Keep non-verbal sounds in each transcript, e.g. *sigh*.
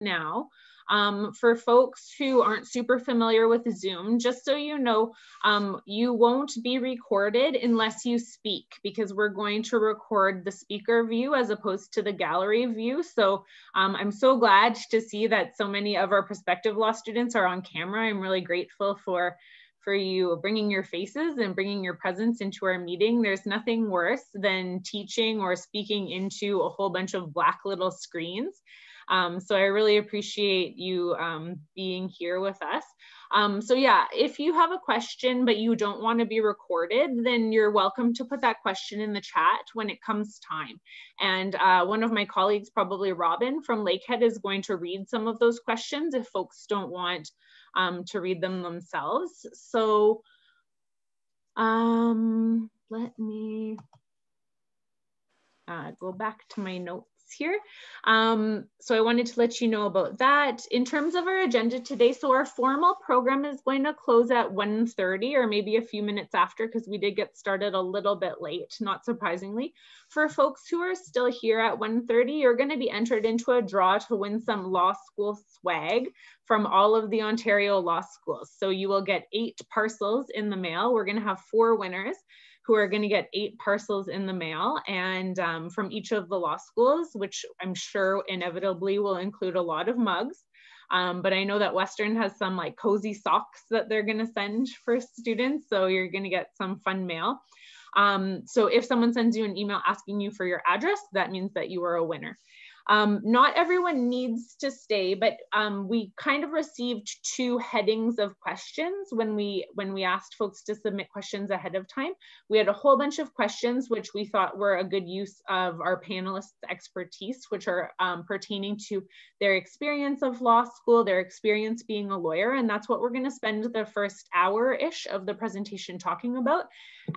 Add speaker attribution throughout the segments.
Speaker 1: now. Um, for folks who aren't super familiar with Zoom, just so you know, um, you won't be recorded unless you speak because we're going to record the speaker view as opposed to the gallery view. So um, I'm so glad to see that so many of our prospective law students are on camera. I'm really grateful for for you bringing your faces and bringing your presence into our meeting. There's nothing worse than teaching or speaking into a whole bunch of black little screens. Um, so I really appreciate you um, being here with us. Um, so yeah, if you have a question but you don't want to be recorded, then you're welcome to put that question in the chat when it comes time. And uh, one of my colleagues, probably Robin from Lakehead, is going to read some of those questions if folks don't want um, to read them themselves. So um, let me uh, go back to my notes here. Um, so I wanted to let you know about that. In terms of our agenda today, so our formal program is going to close at 1.30 or maybe a few minutes after because we did get started a little bit late, not surprisingly. For folks who are still here at 1.30, you're going to be entered into a draw to win some law school swag from all of the Ontario law schools. So you will get eight parcels in the mail. We're going to have four winners who are going to get eight parcels in the mail and um, from each of the law schools, which I'm sure inevitably will include a lot of mugs. Um, but I know that Western has some like cozy socks that they're going to send for students. So you're going to get some fun mail. Um, so if someone sends you an email asking you for your address, that means that you are a winner. Um, not everyone needs to stay, but um, we kind of received two headings of questions when we when we asked folks to submit questions ahead of time. We had a whole bunch of questions which we thought were a good use of our panelists' expertise, which are um, pertaining to their experience of law school, their experience being a lawyer, and that's what we're going to spend the first hour-ish of the presentation talking about.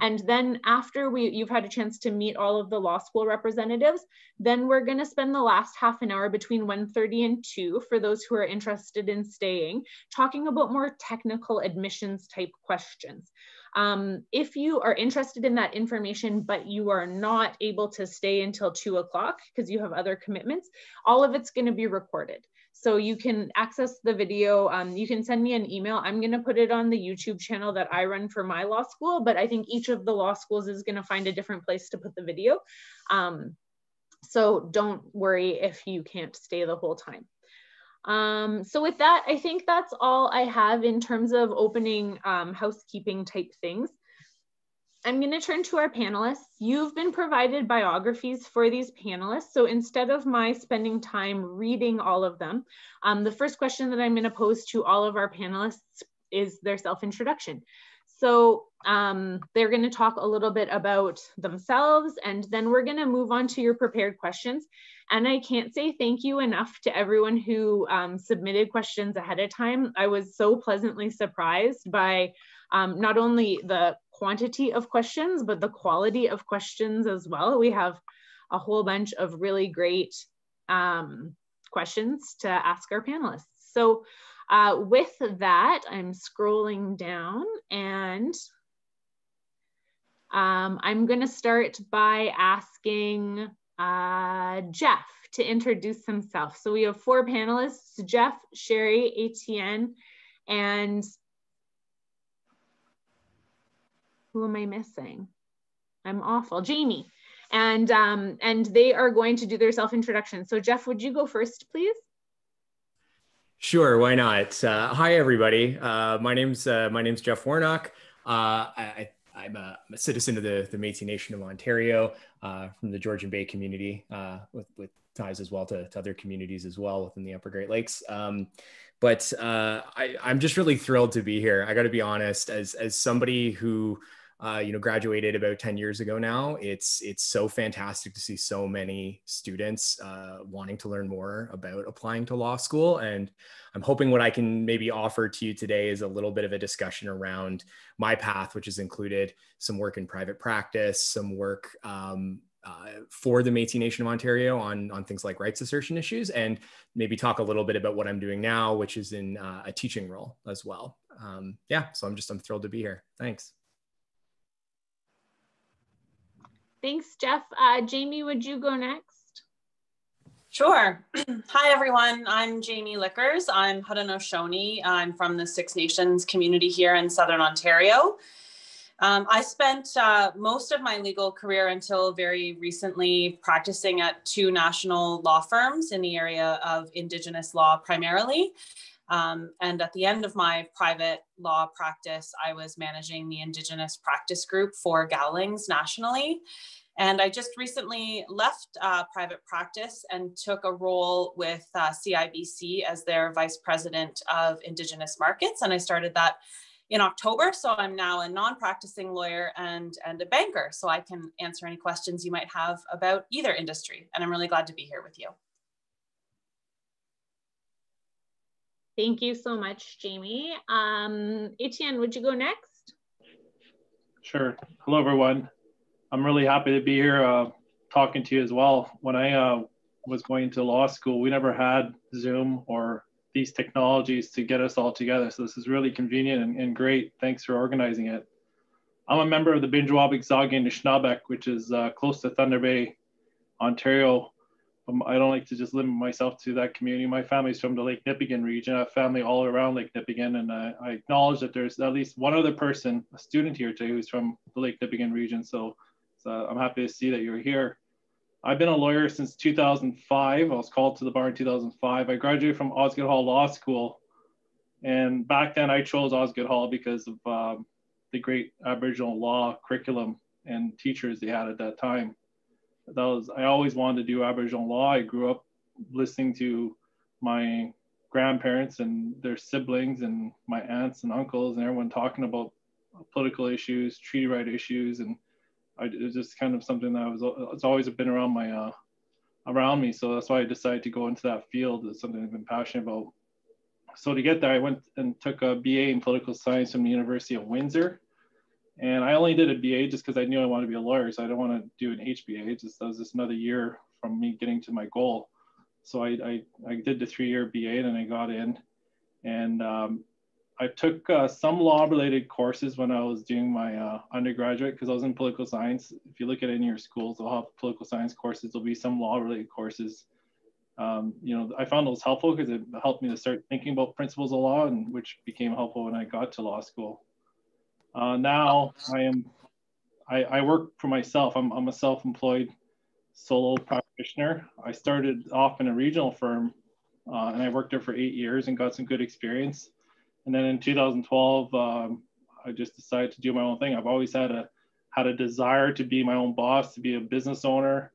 Speaker 1: And then after we you've had a chance to meet all of the law school representatives, then we're going to spend the last last half an hour between 1.30 and 2 for those who are interested in staying, talking about more technical admissions type questions. Um, if you are interested in that information, but you are not able to stay until two o'clock because you have other commitments, all of it's gonna be recorded. So you can access the video. Um, you can send me an email. I'm going to put it on the YouTube channel that I run for my law school, but I think each of the law schools is going to find a different place to put the video. Um, so don't worry if you can't stay the whole time. Um, so with that, I think that's all I have in terms of opening um, housekeeping type things. I'm going to turn to our panelists. You've been provided biographies for these panelists. So instead of my spending time reading all of them, um, the first question that I'm going to pose to all of our panelists is their self-introduction. So um, they're going to talk a little bit about themselves and then we're going to move on to your prepared questions. And I can't say thank you enough to everyone who um, submitted questions ahead of time. I was so pleasantly surprised by um, not only the quantity of questions, but the quality of questions as well. We have a whole bunch of really great um, questions to ask our panelists. So uh, with that, I'm scrolling down and um, I'm going to start by asking uh, Jeff to introduce himself. So we have four panelists, Jeff, Sherry, Etienne, and who am I missing? I'm awful, Jamie. And, um, and they are going to do their self-introduction. So Jeff, would you go first, please?
Speaker 2: Sure, why not? Uh, hi, everybody. Uh, my name's uh, my name's Jeff Warnock. Uh, I, am a, a, citizen of the, the Métis Nation of Ontario uh, from the Georgian Bay community, uh, with, with ties as well to, to, other communities as well within the Upper Great Lakes. Um, but I, I'm just really thrilled to be here. I got to be honest, as as somebody who uh, you know, graduated about 10 years ago now. It's it's so fantastic to see so many students uh, wanting to learn more about applying to law school. And I'm hoping what I can maybe offer to you today is a little bit of a discussion around my path, which has included some work in private practice, some work um, uh, for the Métis Nation of Ontario on, on things like rights assertion issues, and maybe talk a little bit about what I'm doing now, which is in uh, a teaching role as well. Um, yeah, so I'm just I'm thrilled to be here. Thanks.
Speaker 1: Thanks, Jeff. Uh, Jamie, would you go next?
Speaker 3: Sure. *clears throat* Hi, everyone. I'm Jamie Lickers. I'm Haudenosaunee. I'm from the Six Nations community here in Southern Ontario. Um, I spent uh, most of my legal career until very recently practicing at two national law firms in the area of Indigenous law primarily. Um, and at the end of my private law practice, I was managing the Indigenous practice group for Gowlings nationally. And I just recently left uh, private practice and took a role with uh, CIBC as their vice president of Indigenous markets. And I started that in October. So I'm now a non-practicing lawyer and, and a banker. So I can answer any questions you might have about either industry. And I'm really glad to be here with you.
Speaker 1: Thank you so much, Jamie. Um, Etienne, would you go next?
Speaker 4: Sure. Hello, everyone. I'm really happy to be here uh, talking to you as well. When I uh, was going to law school, we never had Zoom or these technologies to get us all together. So this is really convenient and, and great. Thanks for organizing it. I'm a member of the Binjwabik Zagi Nishnabek, which is uh, close to Thunder Bay, Ontario. Um, I don't like to just limit myself to that community. My family's from the Lake Nipigon region. I have family all around Lake Nipigon, and I acknowledge that there's at least one other person, a student here today, who's from the Lake Nipigon region. So so I'm happy to see that you're here. I've been a lawyer since 2005. I was called to the bar in 2005. I graduated from Osgoode Hall Law School. And back then I chose Osgoode Hall because of um, the great Aboriginal law curriculum and teachers they had at that time. That was, I always wanted to do Aboriginal law. I grew up listening to my grandparents and their siblings and my aunts and uncles and everyone talking about political issues, treaty right issues, and I, it's just kind of something that was it's always been around my uh, around me. So that's why I decided to go into that field. It's something I've been passionate about. So to get there, I went and took a BA in political science from the University of Windsor. And I only did a BA just because I knew I wanted to be a lawyer. So I don't want to do an HBA. Just that was just another year from me getting to my goal. So I, I, I did the three-year BA and then I got in. And um, I took uh, some law related courses when I was doing my uh, undergraduate because I was in political science. If you look at any of your schools, they'll have political science courses. There'll be some law related courses. Um, you know, I found those helpful because it helped me to start thinking about principles of law, and which became helpful when I got to law school. Uh, now I am, I, I, work for myself. I'm, I'm a self-employed solo practitioner. I started off in a regional firm, uh, and I worked there for eight years and got some good experience and then in 2012, um, I just decided to do my own thing. I've always had a had a desire to be my own boss, to be a business owner.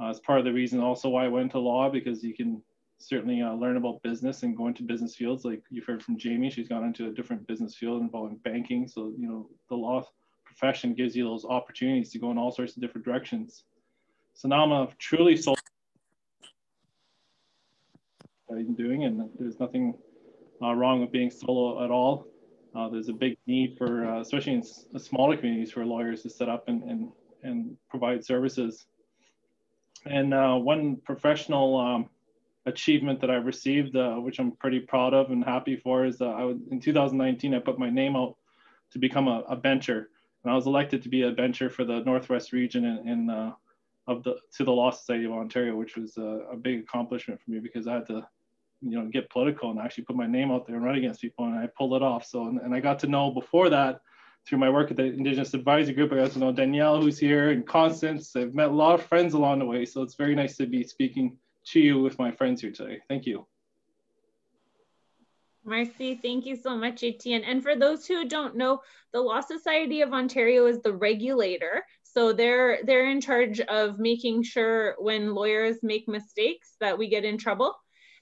Speaker 4: Uh, it's part of the reason also why I went to law because you can certainly uh, learn about business and go into business fields. Like you've heard from Jamie, she's gone into a different business field involving banking. So you know the law profession gives you those opportunities to go in all sorts of different directions. So now I'm a truly solo I'm doing, and there's nothing uh, wrong with being solo at all. Uh, there's a big need for, uh, especially in smaller communities, for lawyers to set up and, and, and provide services. And uh, one professional um, achievement that I've received, uh, which I'm pretty proud of and happy for, is uh, I was, in 2019, I put my name out to become a, a, bencher. And I was elected to be a bencher for the Northwest region in, in of the, to the Law Society of Ontario, which was a big accomplishment for me because I had to you know get political and actually put my name out there and run against people and I pulled it off so and, and I got to know before that through my work at the Indigenous Advisory Group I got to know Danielle who's here and Constance I've met a lot of friends along the way so it's very nice to be speaking to you with my friends here today thank you
Speaker 1: Marcy, thank you so much, Etienne. And for those who don't know, the Law Society of Ontario is the regulator. So they're they're in charge of making sure when lawyers make mistakes that we get in trouble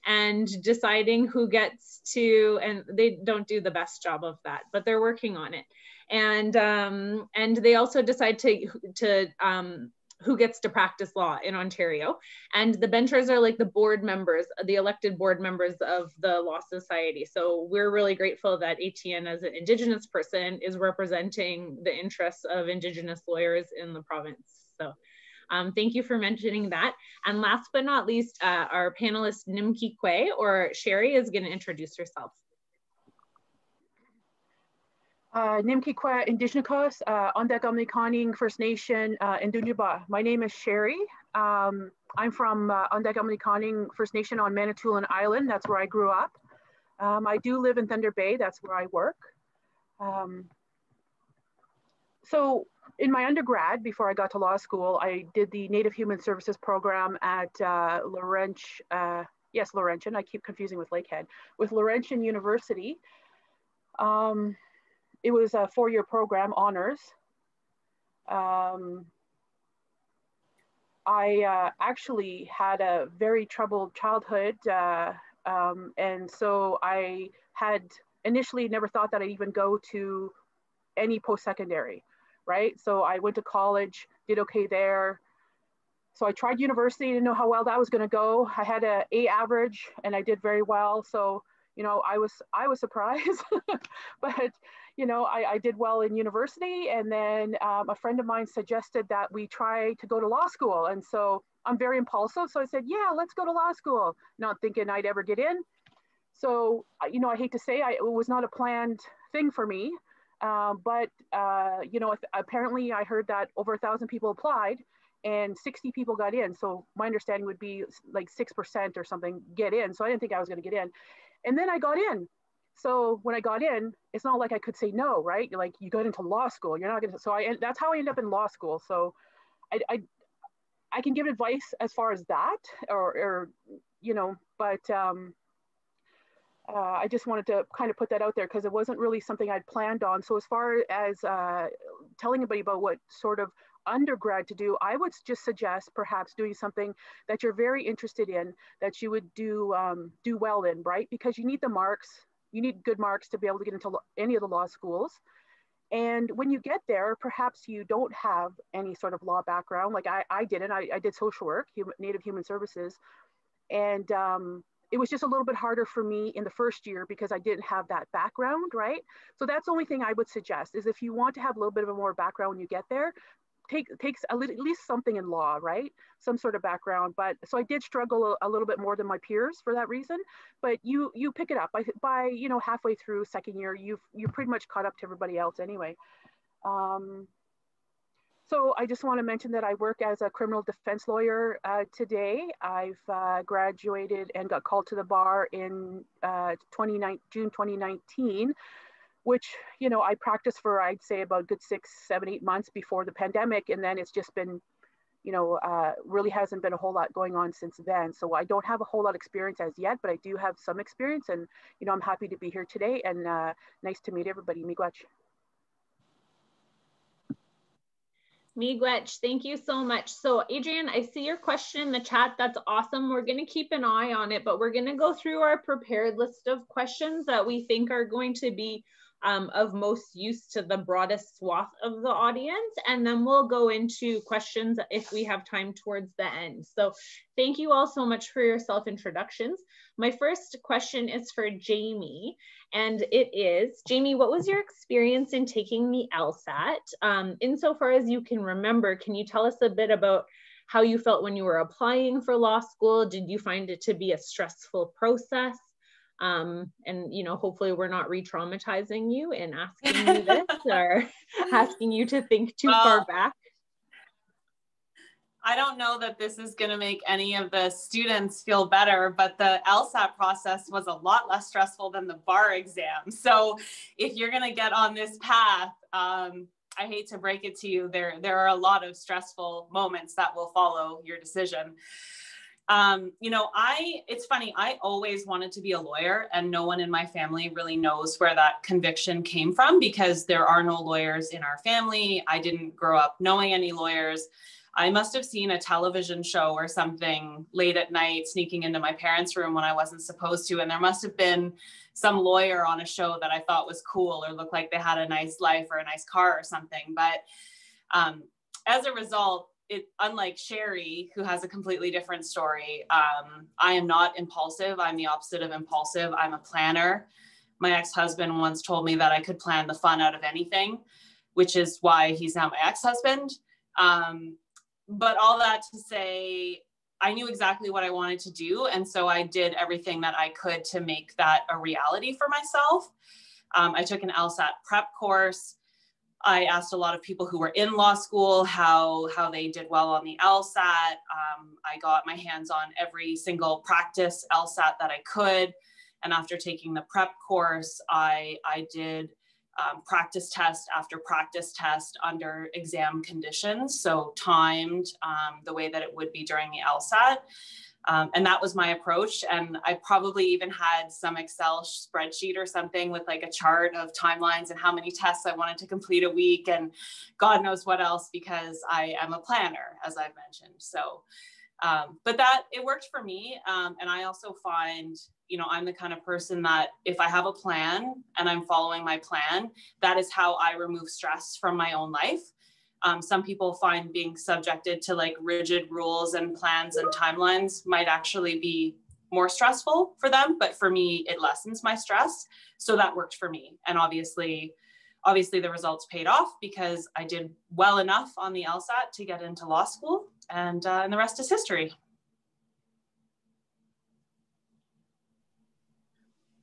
Speaker 1: and deciding who gets to and they don't do the best job of that but they're working on it and um, and they also decide to to um, who gets to practice law in Ontario. And the benchers are like the board members, the elected board members of the Law Society. So we're really grateful that Etienne, as an Indigenous person, is representing the interests of Indigenous lawyers in the province. So um, thank you for mentioning that. And last but not least, uh, our panelist Nimkii Kwe or Sherry is going to introduce herself.
Speaker 5: Uh, Nimkikwa Indigenous, uh, First Nation, uh, Indunjaba. My name is Sherry. Um, I'm from uh, First Nation on Manitoulin Island. That's where I grew up. Um, I do live in Thunder Bay. That's where I work. Um, so in my undergrad, before I got to law school, I did the Native Human Services program at uh, Laurentian, uh, yes, Laurentian, I keep confusing with Lakehead, with Laurentian University. Um, it was a four-year program, honors. Um, I uh, actually had a very troubled childhood, uh, um, and so I had initially never thought that I'd even go to any post-secondary, right? So I went to college, did okay there. So I tried university, didn't know how well that was going to go. I had a A average, and I did very well. So you know, I was I was surprised, *laughs* but you know, I, I did well in university. And then um, a friend of mine suggested that we try to go to law school. And so I'm very impulsive. So I said, yeah, let's go to law school, not thinking I'd ever get in. So, you know, I hate to say I, it was not a planned thing for me. Uh, but, uh, you know, apparently I heard that over a thousand people applied and 60 people got in. So my understanding would be like 6% or something get in. So I didn't think I was going to get in. And then I got in. So when I got in, it's not like I could say no, right? You're like you got into law school. You're not going to. So I that's how I ended up in law school. So I I, I can give advice as far as that, or or you know, but um, uh, I just wanted to kind of put that out there because it wasn't really something I'd planned on. So as far as uh, telling anybody about what sort of undergrad to do, I would just suggest perhaps doing something that you're very interested in, that you would do um, do well in, right? Because you need the marks you need good marks to be able to get into any of the law schools. And when you get there, perhaps you don't have any sort of law background, like I, I didn't. I, I did social work, Native Human Services. And um, it was just a little bit harder for me in the first year because I didn't have that background, right? So that's the only thing I would suggest is if you want to have a little bit of a more background when you get there, take, takes at least something in law, right? Some sort of background. But so I did struggle a, a, little bit more than my peers for that reason. But you you pick it up by by you know halfway through second year, you've you're pretty much caught up to everybody else anyway. Um, so I just want to mention that I work as a criminal defense lawyer uh, today. I've uh, graduated and got called to the bar in uh, June 2019 which you know I practiced for I'd say about good six, seven, eight months before the pandemic, and then it's just been, you know, uh, really hasn't been a whole lot going on since then. So I don't have a whole lot of experience as yet, but I do have some experience, and you know I'm happy to be here today, and uh, nice to meet everybody. Miigwech.
Speaker 1: Miigwech, thank you so much. So Adrian, I see your question in the chat. That's awesome. We're going to keep an eye on it, but we're going to go through our prepared list of questions that we think are going to be um, of most use to the broadest swath of the audience. And then we'll go into questions if we have time towards the end. So thank you all so much for your self introductions. My first question is for Jamie, and it is Jamie, what was your experience in taking the LSAT? Um, insofar as you can remember, can you tell us a bit about how you felt when you were applying for law school? Did you find it to be a stressful process? Um, and you know hopefully we're not re-traumatizing you and asking you *laughs* this or asking you to think too well, far back
Speaker 3: I don't know that this is going to make any of the students feel better, but the LSAT process was a lot less stressful than the bar exam. So if you're going to get on this path, um, I hate to break it to you, there there are a lot of stressful moments that will follow your decision um, you know, I, it's funny, I always wanted to be a lawyer, and no one in my family really knows where that conviction came from because there are no lawyers in our family. I didn't grow up knowing any lawyers. I must have seen a television show or something late at night sneaking into my parents' room when I wasn't supposed to. And there must have been some lawyer on a show that I thought was cool or looked like they had a nice life or a nice car or something. But um, as a result, it unlike Sherry, who has a completely different story, um, I am not impulsive. I'm the opposite of impulsive. I'm a planner. My ex-husband once told me that I could plan the fun out of anything, which is why he's now my ex-husband. Um, but all that to say, I knew exactly what I wanted to do, and so I did everything that I could to make that a reality for myself. Um, I took an LSAT prep course. I asked a lot of people who were in law school how how they did well on the LSAT. Um, I got my hands on every single practice LSAT that I could, and after taking the prep course, I I did um, practice test after practice test under exam conditions, so timed um, the way that it would be during the LSAT. Um, and that was my approach. And I probably even had some Excel spreadsheet or something with like a chart of timelines and how many tests I wanted to complete a week and God knows what else because I am a planner, as I've mentioned. So, um, but that it worked for me. Um, and I also find you know, I'm the kind of person that if I have a plan and I'm following my plan, that is how I remove stress from my own life. Um, some people find being subjected to like rigid rules and plans and timelines might actually be more stressful for them, but for me, it lessens my stress. So that worked for me. And obviously, obviously the results paid off because I did well enough on the LSAT to get into law school, and uh, and the rest is history.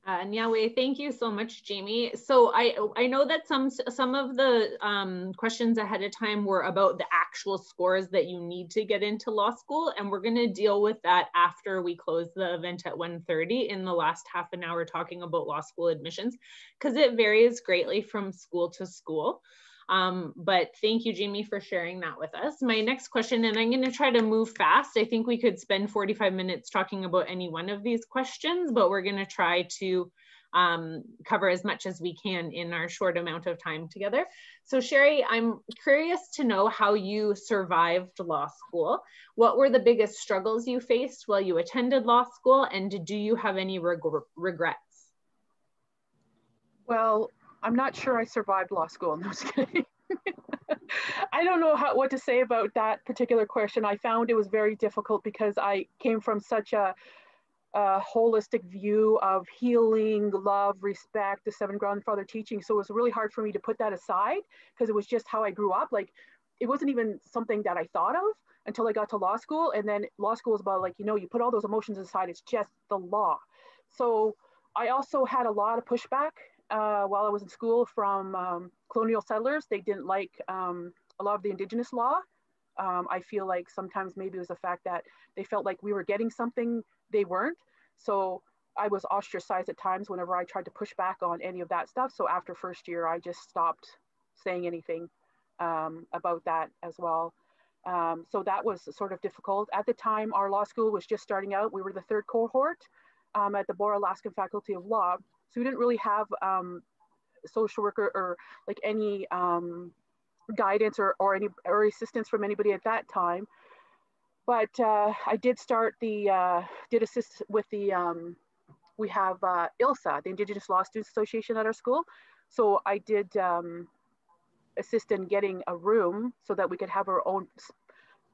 Speaker 1: Uh, Nyawei, thank you so much, Jamie. So I I know that some some of the um, questions ahead of time were about the actual scores that you need to get into law school, and we're going to deal with that after we close the event at 1.30 in the last half an hour talking about law school admissions, because it varies greatly from school to school. Um, but thank you, Jamie, for sharing that with us. My next question, and I'm going to try to move fast. I think we could spend 45 minutes talking about any one of these questions, but we're going to try to um, cover as much as we can in our short amount of time together. So Sherry, I'm curious to know how you survived law school. What were the biggest struggles you faced while you attended law school? And do you have any reg regrets?
Speaker 5: Well, I'm not sure I survived law school. No, kidding. *laughs* I don't know how, what to say about that particular question. I found it was very difficult because I came from such a, a holistic view of healing, love, respect, the seven grandfather teaching. So it was really hard for me to put that aside because it was just how I grew up. Like it wasn't even something that I thought of until I got to law school. And then law school is about like, you know, you put all those emotions aside, it's just the law. So I also had a lot of pushback uh, while I was in school from um, colonial settlers. They didn't like um, a lot of the indigenous law. Um, I feel like sometimes maybe it was the fact that they felt like we were getting something they weren't. So I was ostracized at times whenever I tried to push back on any of that stuff. So after first year, I just stopped saying anything um, about that as well. Um, so that was sort of difficult. At the time, our law school was just starting out. We were the third cohort um, at the Bora Laskin Faculty of Law. So we didn't really have um, social worker or like any um, guidance or, or any or assistance from anybody at that time. But uh, I did start the, uh, did assist with the, um, we have uh, ILSA, the Indigenous Law Students Association at our school. So I did um, assist in getting a room so that we could have our own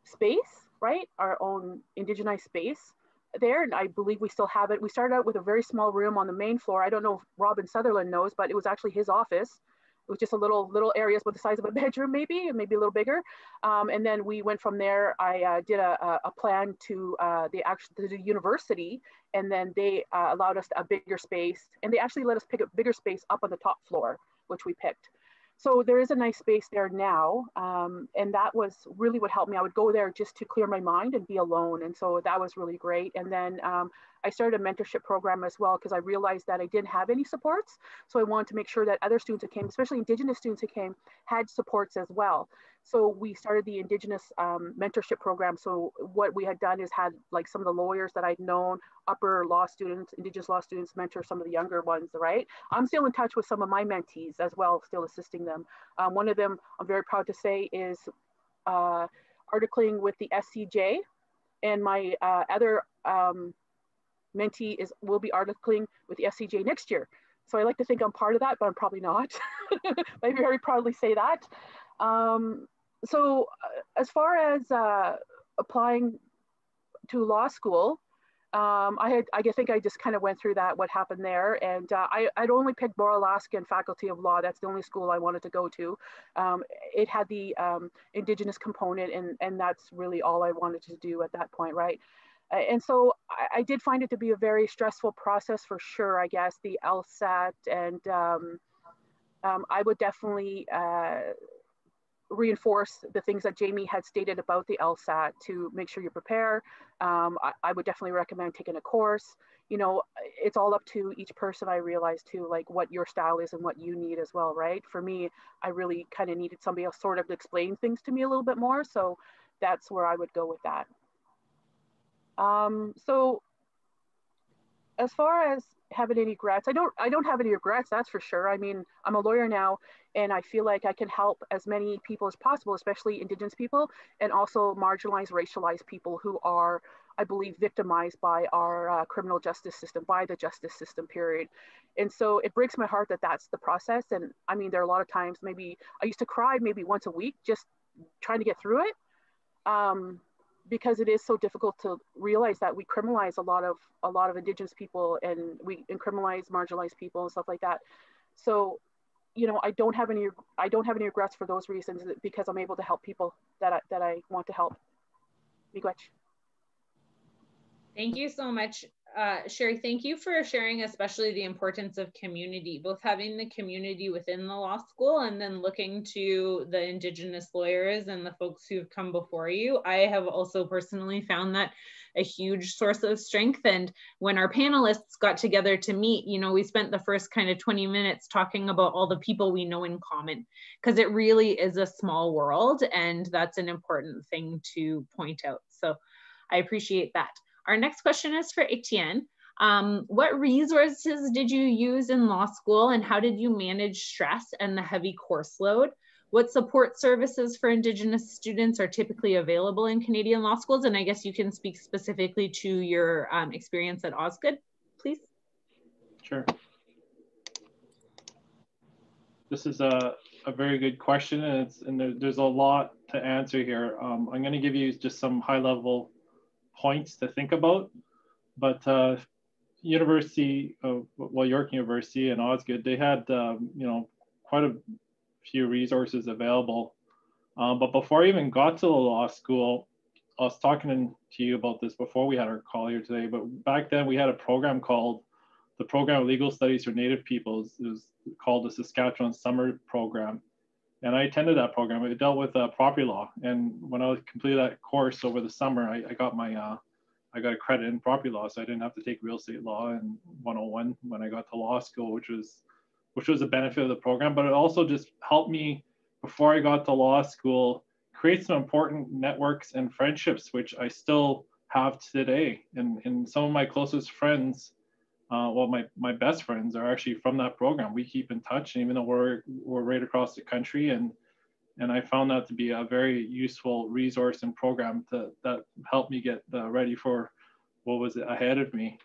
Speaker 5: space, right? Our own indigenized space there, and I believe we still have it. We started out with a very small room on the main floor. I don't know if Robin Sutherland knows, but it was actually his office. It was just a little little areas with the size of a *laughs* bedroom, maybe, maybe a little bigger. Um, and then we went from there. I uh, did a, a, plan to uh, the actual to the university, and then they uh, allowed us a bigger space, and they actually let us pick a bigger space up on the top floor, which we picked. So there is a nice space there now. Um, and that was really what helped me. I would go there just to clear my mind and be alone. And so that was really great. And then um, I started a mentorship program as well because I realized that I didn't have any supports. So I wanted to make sure that other students who came, especially Indigenous students who came, had supports as well. So we started the Indigenous um, mentorship program. So what we had done is had like some of the lawyers that I'd known, upper law students, Indigenous law students, mentor some of the younger ones, right? I'm still in touch with some of my mentees as well, still assisting them. Um, one of them, I'm very proud to say, is uh, articling with the SCJ. And my uh, other um, mentee is will be articling with the SCJ next year. So I like to think I'm part of that, but I'm probably not. *laughs* Maybe very proudly say that. Um, so uh, as far as uh, applying to law school, um, I had, I think I just kind of went through that, what happened there. And uh, I, I'd only picked Bora Laskin Faculty of Law. That's the only school I wanted to go to. Um, it had the um, Indigenous component and, and that's really all I wanted to do at that point, right? and so I, I, did find it to be a very stressful process for sure, I guess, the LSAT. And um, um, I would definitely uh, reinforce the things that Jamie had stated about the LSAT to make sure you prepare. Um, I, I, would definitely recommend taking a course. You know, it's all up to each person. I realize too, like what your style is and what you need as well, right? For me, I really kind of needed somebody else sort of to explain things to me a little bit more. So that's where I would go with that. Um, so as far as having any regrets, I don't I don't have any regrets, that's for sure. I mean, I'm a lawyer now and I feel like I can help as many people as possible, especially indigenous people and also marginalized, racialized people who are I believe victimized by our uh, criminal justice system, by the justice system period. And so it breaks my heart that that's the process. And I mean, there are a lot of times maybe I used to cry maybe once a week, just trying to get through it. Um, because it is so difficult to realize that we criminalize a lot of a lot of indigenous people and we and criminalize marginalized people and stuff like that. So you know i don't have any i don't have any regrets for those reasons because i'm able to help people that i that i want to help. Miigwech.
Speaker 1: thank you so much uh, Sherry, thank you for sharing, especially the importance of community, both having the community within the law school and then looking to the Indigenous lawyers and the folks who've come before you. I have also personally found that a huge source of strength. And when our panelists got together to meet, you know, we spent the first kind of 20 minutes talking about all the people we know in common, because it really is a small world. And that's an important thing to point out. So I appreciate that. Our next question is for Etienne. Um, what resources did you use in law school and how did you manage stress and the heavy course load? What support services for Indigenous students are typically available in Canadian law schools? And I guess you can speak specifically to your um, experience at Osgoode, please.
Speaker 4: Sure. This is a, a very good question and, and there, there's a lot to answer here. Um, I'm gonna give you just some high level points to think about. But uh, University of well York University and Osgoode, they had um, you know quite a few resources available. Um, but before I even got to the law school, I was talking to you about this before we had our call here today. But back then we had a program called the Program of Legal Studies for Native Peoples. It was called the Saskatchewan Summer Program and I attended that program. It dealt with uh, property law, and when I completed that course over the summer, I, I got my uh, I got a credit in property law, so I didn't have to take real estate law and 101 when I got to law school, which was which was a benefit of the program. But it also just helped me before I got to law school create some important networks and friendships, which I still have today. And and some of my closest friends uh, well, my, my best friends are actually from that program. We keep in touch, and even though we're, we're right across the country, and and I found that to be a very useful resource and program to, that helped me get uh, ready for what was ahead of me.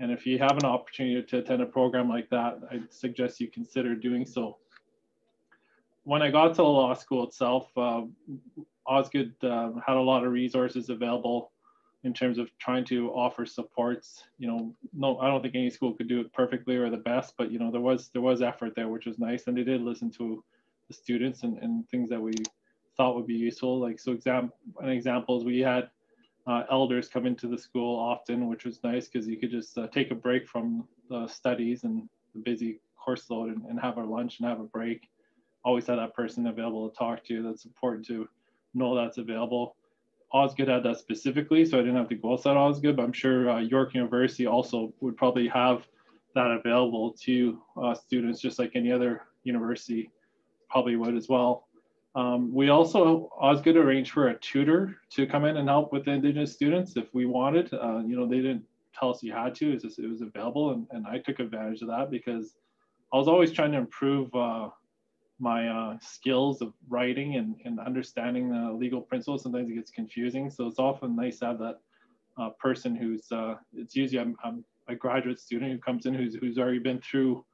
Speaker 4: And if you have an opportunity to attend a program like that, I suggest you consider doing so. When I got to the law school itself, uh, Osgoode uh, had a lot of resources available in terms of trying to offer supports. You know, no, I don't think any school could do it perfectly or the best, but you know, there was there was effort there, which was nice, and they did listen to the students and, and things that we thought would be useful. Like so, exam an example is we had uh, elders come into the school often, which was nice because you could just uh, take a break from the studies and the busy course load and, and have our lunch and have a break. Always had that person available to talk to. That's important to know that's available Osgoode had that specifically, so I didn't have to go outside Osgoode, but I'm sure uh, York University also would probably have that available to uh, students, just like any other university probably would as well. Um, we also, Osgoode arranged for a tutor to come in and help with the Indigenous students if we wanted. Uh, you know, they didn't tell us you had to, it was, just, it was available, and, and I took advantage of that because I was always trying to improve uh, my uh, skills of writing and, and understanding the legal principles. Sometimes it gets confusing. So it's often nice to have that uh, person who's, uh, it's usually a graduate student who comes in who's, who's already been through,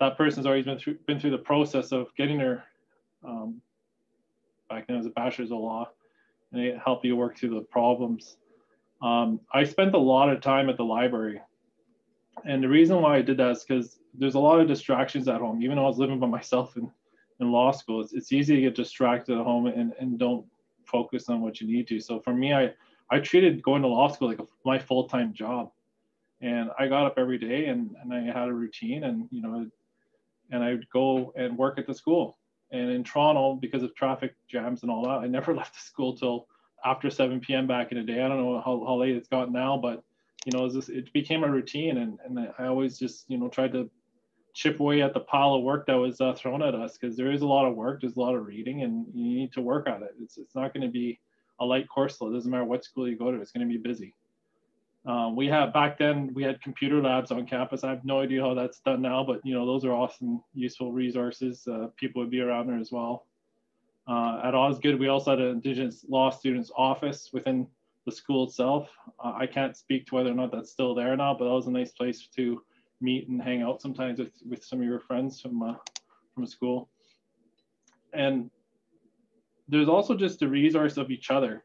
Speaker 4: that person's already been through, been through the process of getting their, um, back then as a bachelor's of law, and they help you work through the problems. Um, I spent a lot of time at the library. And the reason why I did that is because there's a lot of distractions at home. Even though I was living by myself and in law school, it's, it's easy to get distracted at home and, and don't focus on what you need to. So for me, I, I treated going to law school like a, my full time job, and I got up every day and and I had a routine, and you know, and I would go and work at the school. And in Toronto, because of traffic jams and all that, I never *laughs* left the school till after 7 p.m. back in the day. I don't know how, how late it's gotten now, but you know, it, just, it became a routine, and and I always just you know tried to chip away at the pile of work that was uh, thrown at us because there is a lot of work, there's a lot of reading, and you need to work at it. It's it's not going to be a light course load. It doesn't matter what school you go to, it's going to be busy. Um, we have back then we had computer labs on campus. I have no idea how that's done now, but you know those are awesome, useful resources. Uh, people would be around there as well. Uh, at Osgoode, we also had an Indigenous law students office within the school itself. Uh, I can't speak to whether or not that's still there now, but that was a nice place to meet and hang out sometimes with, with some of your friends from uh, from school. And there's also just the resource of each other.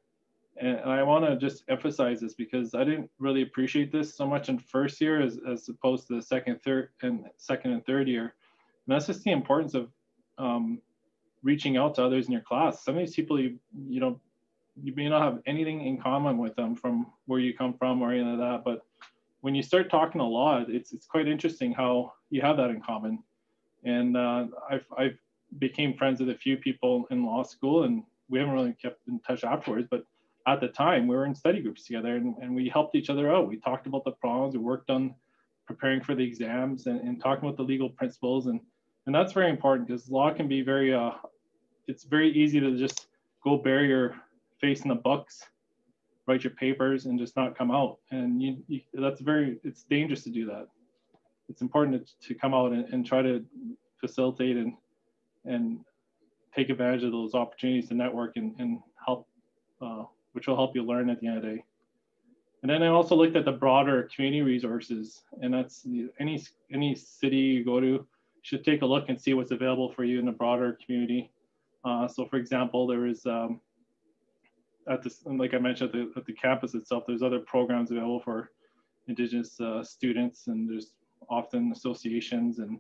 Speaker 4: And, and I want to just emphasize this because I didn't really appreciate this so much in first year as, as opposed to the second, third, and second and third year. And that's just the importance of um, reaching out to others in your class. Some of these people you you know you may not have anything in common with them from where you come from or any of that, but when you start talking a lot, it's it's quite interesting how you have that in common. And uh, I've I've became friends with a few people in law school, and we haven't really kept in touch afterwards. But at the time, we were in study groups together, and, and we helped each other out. We talked about the problems, we worked on preparing for the exams, and, and talking about the legal principles, and and that's very important because law can be very uh, it's very easy to just go bury your face in the books write your papers and just not come out. And you, you that's very it's dangerous to do that. It's important to, to come out and, and try to facilitate and and take advantage of those opportunities to network and, and help uh, which will help you learn at the end of the day. And then I also looked at the broader community resources, and that's any any city you go to should take a look and see what's available for you in the broader community. Uh, so, for example, there is um, at this, like I mentioned, at the, at the campus itself, there's other programs available for Indigenous uh, students, and there's often associations and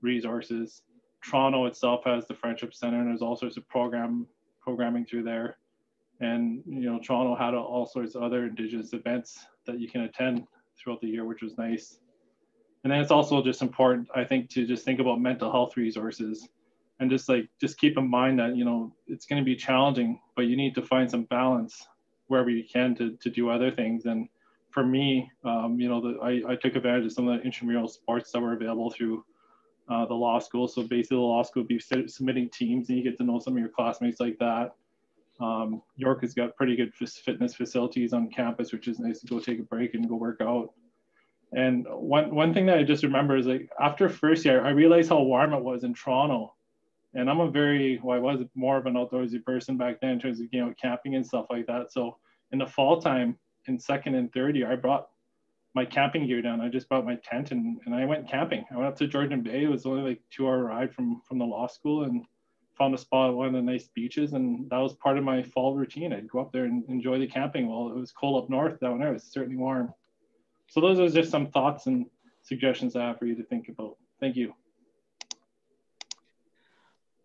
Speaker 4: resources. Toronto itself has the Friendship Center, and there's all sorts of program programming through there. And you know, Toronto had all sorts of other Indigenous events that you can attend throughout the year, which was nice. And then it's also just important, I think, to just think about mental health resources and just like just keep in mind that you know it's going to be challenging but you need to find some balance wherever you can to, to do other things. And for me um, you know the, I, I took advantage of some of the intramural sports that were available through uh, the law school. So basically the law school would be submitting teams and you get to know some of your classmates like that. Um, york has got pretty good fitness facilities on campus which is nice to go take a break and go work out. And one, one thing that I just remember is like after first year, I realized how warm it was in Toronto and I'm a very well, I was more of an outdoorsy person back then in terms of you know camping and stuff like that. So in the fall time, in second and third year, I brought my camping gear down. I just brought my tent and, and I went camping. I went up to Georgian Bay. It was only like two hour ride from from the law school and found a spot at one of the nice beaches and that was part of my fall routine. I'd go up there and enjoy the camping while it was cold up north down there. It was certainly warm. So those are just some thoughts and suggestions I have for you to think about. Thank you.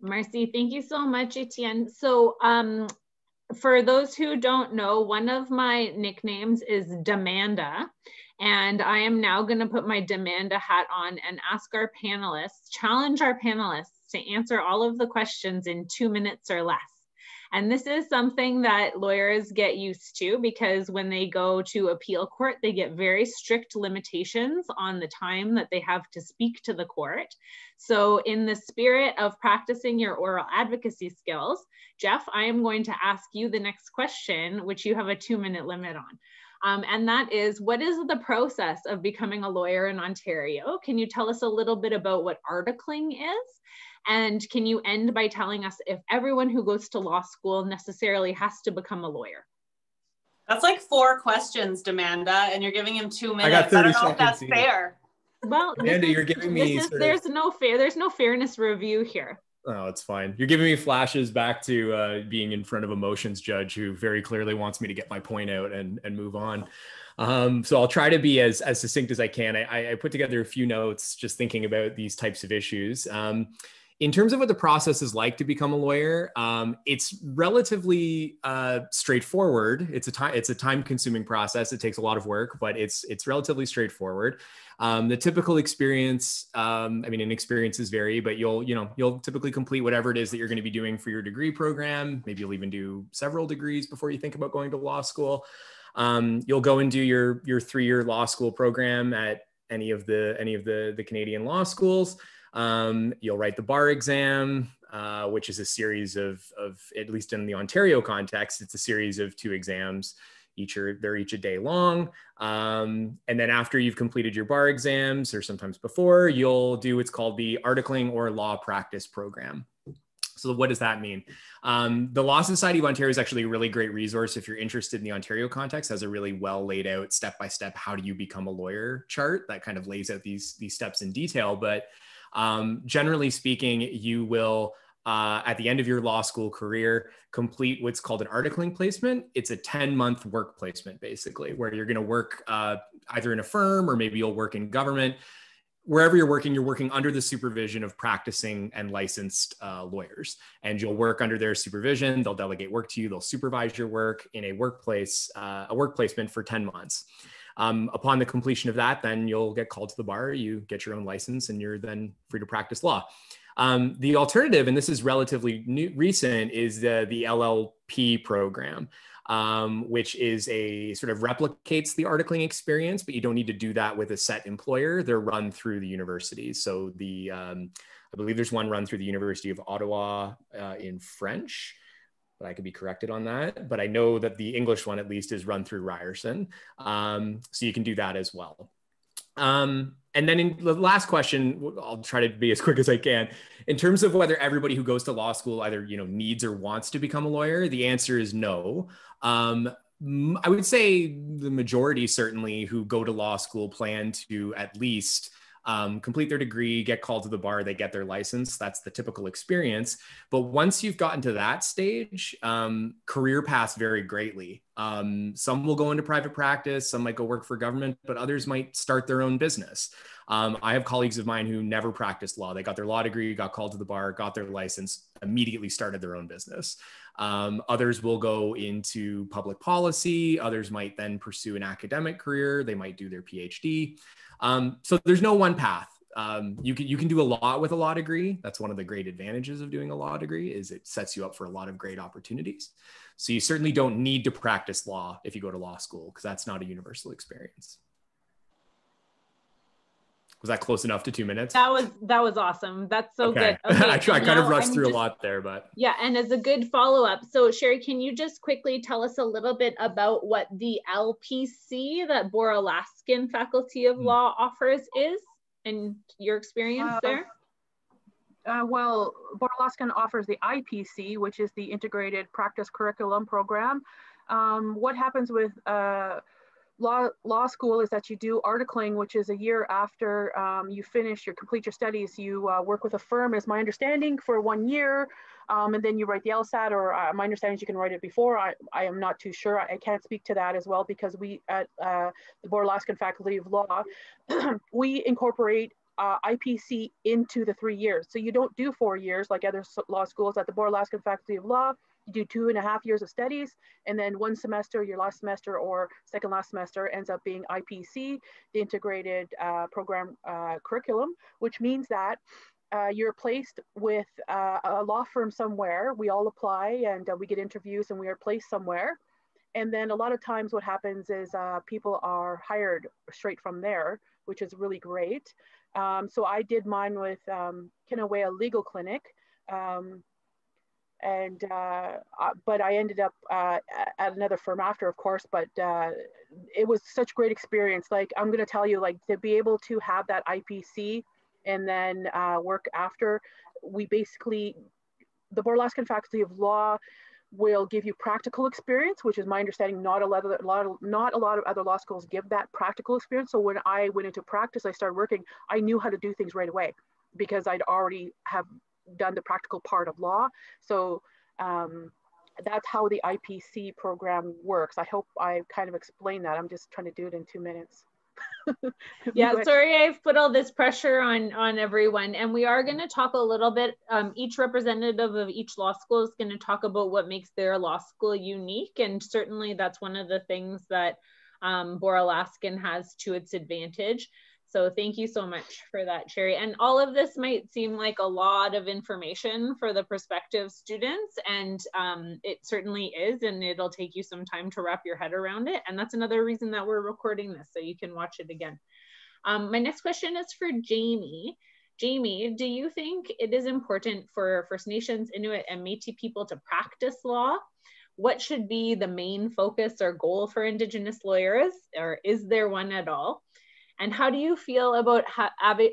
Speaker 1: Marcy, thank you so much, Etienne. So um, for those who don't know, one of my nicknames is Demanda. And I am now going to put my Demanda hat on and ask our panelists, challenge our panelists to answer all of the questions in two minutes or less. And this is something that lawyers get used to because when they go to appeal court, they get very strict limitations on the time that they have to speak to the court. So, in the spirit of practicing your oral advocacy skills, Jeff, I am going to ask you the next question, which you have a two minute limit on. Um, and that is what is the process of becoming a lawyer in Ontario? Can you tell us a little bit about what articling is? And can you end by telling us if everyone who goes to law school necessarily has to become a lawyer?
Speaker 3: That's like four questions, Demanda, and you're giving him two minutes. I, got 30 I don't know seconds if that's here. fair.
Speaker 1: Well, Amanda, is, you're giving me. Is, there's of... no fair. There's no fairness review here.
Speaker 2: Oh, it's fine. You're giving me flashes back to uh, being in front of a motions judge who very clearly wants me to get my point out and and move on. Um, so I'll try to be as as succinct as I can. I, I put together a few notes just thinking about these types of issues. Um, in terms of what the process is like to become a lawyer, um, it's relatively uh, straightforward. It's a time it's a time consuming process. It takes a lot of work, but it's it's relatively straightforward. Um, the typical experience, um, I mean, experiences vary, but you'll you know you'll typically complete whatever it is that you're going to be doing for your degree program. Maybe you'll even do several degrees before you think about going to law school. Um, you'll go and do your your three year law school program at any of the any of the the Canadian law schools. Um, you'll write the bar exam, uh, which is a series of, of, at least in the Ontario context, it's a series of two exams. Each are they're each a day long, um, and then after you've completed your bar exams, or sometimes before, you'll do what's called the articling or law practice program. So what does that mean? Um, the Law Society of Ontario is actually a really great resource if you're interested in the Ontario context. Has a really well laid out step by step how do you become a lawyer chart that kind of lays out these these steps in detail. But um, generally speaking, you will, uh, at the end of your law school career, complete what's called an articling placement. It's a 10 month work placement, basically, where you're going to work uh, either in a firm or maybe you'll work in government. Wherever you're working, you're working under the supervision of practicing and licensed uh, lawyers. And you'll work under their supervision. They'll delegate work to you, they'll supervise your work in a workplace, uh, a work placement for 10 months. Um, upon the completion of that, then you'll get called to the bar, you get your own license, and you're then free to practice law. Um, the alternative, and this is relatively new, recent, is the, the LLP program, um, which is a sort of replicates the articling experience, but you don't need to do that with a set employer. They're run through the universities. So the um, I believe there's one run through the University of Ottawa uh, in French but I could be corrected on that. But I know that the English one at least is run through Ryerson. Um, so you can do that as well. Um, and then in the last question, I'll try to be as quick as I can. In terms of whether everybody who goes to law school either you know needs or wants to become a lawyer, the answer is no. Um, I would say the majority certainly who go to law school plan to at least um, complete their degree, get called to the bar, they get their license. That's the typical experience. But once you've gotten to that stage, um, career paths vary greatly. Um, some will go into private practice, some might go work for government, but others might start their own business. Um, I have colleagues of mine who never practiced law. They got their law degree, got called to the bar, got their license, immediately started their own business. Um, others will go into public policy. Others might then pursue an academic career. They might do their PhD. Um, so there's no one path. Um, you can you can do a lot with a law degree. That's one of the great advantages of doing a law degree is it sets you up for a lot of great opportunities. So you certainly don't need to practice law if you go to law school because that's not a universal experience. Was that close enough to two minutes?
Speaker 1: That was that was awesome. That's so
Speaker 2: okay.
Speaker 1: good. *laughs* Okay,
Speaker 2: I, I kind of rushed I'm through just, a lot there, but
Speaker 1: yeah. And as a good follow up, so Sherry, can you just quickly tell us a little bit about what the LPC, that Bora Laskin Faculty of mm. Law offers, is, and your experience uh, there?
Speaker 5: Uh, well, Bora Laskin offers the IPC, which is the Integrated Practice Curriculum Program. Um, what happens with uh, law, law school is that you do articling, which is a year after um, you finish, your complete your studies, you uh, work with a firm, is my understanding, for one year, um, and then you write the LSAT, or uh, my understanding is you can write it before. I, I am not too sure. I, I can't speak to that as well because we at uh, the Bora Laskin Faculty of Law, *clears throat* we incorporate uh, IPC into the three years. So you don't do four years like other law schools at the Bora Laskin Faculty of Law you do two and a half years of studies, and then one semester, your last semester or second last semester ends up being IPC, the integrated uh, program uh, curriculum, which means that uh, you're placed with uh, a law firm somewhere. We all apply and uh, we get interviews and we are placed somewhere. And then a lot of times what happens is uh, people are hired straight from there, which is really great. Um, so I did mine with um, Kinna-aweya Legal Clinic. Um, and uh, uh, but I ended up uh, at another firm after, of course. But uh, it was such great experience. Like I'm gonna tell you, like to be able to have that IPC and then uh, work after, we basically the Bora Laskin Faculty of Law will give you practical experience, which is my understanding. Not a lot of, a lot of not a lot of other law schools give that practical experience. So when I went into practice, I started working. I knew how to do things right away because I'd already have done the practical part of law. So um, that's how the IPC program works. I hope I kind of explained that. I'm just trying to do it in two minutes. *laughs*
Speaker 1: yeah, sorry I've put all this pressure on on everyone, and we are going to talk a little bit. Um, each representative of each law school is going to talk about what makes their law school unique, and certainly that's one of the things that um, Bora Laskin has to its advantage. So thank you so much for that, Sherry. And all of this might seem like a lot of information for the prospective students, and um, it certainly is, and it'll take you some time to wrap your head around it. And that's another reason that we're recording this, so you can watch it again. Um, my next question is for Jamie. Jamie, do you think it is important for First Nations, Inuit, and Métis people to practice law? What should be the main focus or goal for Indigenous lawyers, or is there one at all? And how do you feel about ha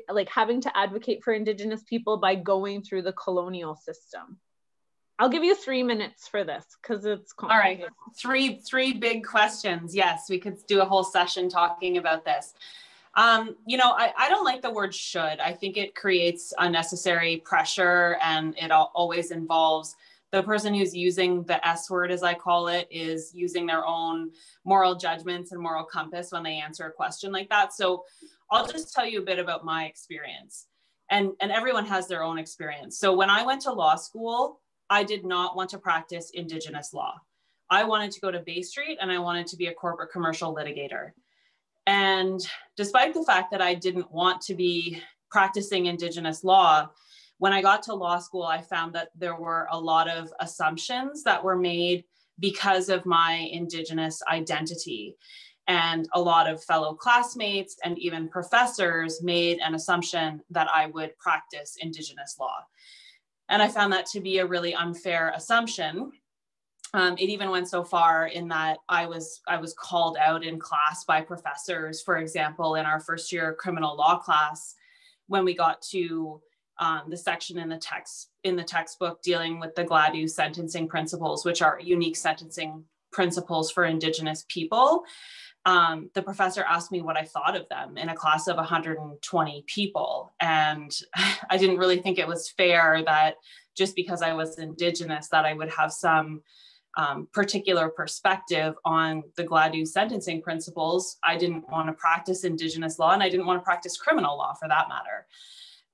Speaker 1: like having to advocate for Indigenous people by going through the colonial system? I'll give you three minutes for this because it's
Speaker 3: all right. Three three big questions. Yes, we could do a whole session talking about this. Um, you know, I, I don't like the word should. I think it creates unnecessary pressure and it always involves the person who's using the S word, as I call it, is using their own moral judgments and moral compass when they answer a question like that. So I'll just tell you a bit about my experience. And, and everyone has their own experience. So when I went to law school, I did not want to practice Indigenous law. I wanted to go to Bay Street and I wanted to be a corporate commercial litigator. And despite the fact that I didn't want to be practicing Indigenous law, when I got to law school, I found that there were a lot of assumptions that were made because of my Indigenous identity. And a lot of fellow classmates and even professors made an assumption that I would practice Indigenous law. And I found that to be a really unfair assumption. Um, it even went so far in that I was I was called out in class by professors. For example, in our first year criminal law class, when we got to um, the section in the text in the textbook dealing with the Gladue sentencing principles, which are unique sentencing principles for Indigenous people. Um, the professor asked me what I thought of them in a class of 120 people. And *laughs* I didn't really think it was fair that just because I was Indigenous, that I would have some um, particular perspective on the Gladue sentencing principles. I didn't want to practice Indigenous law and I didn't want to practice criminal law for that matter.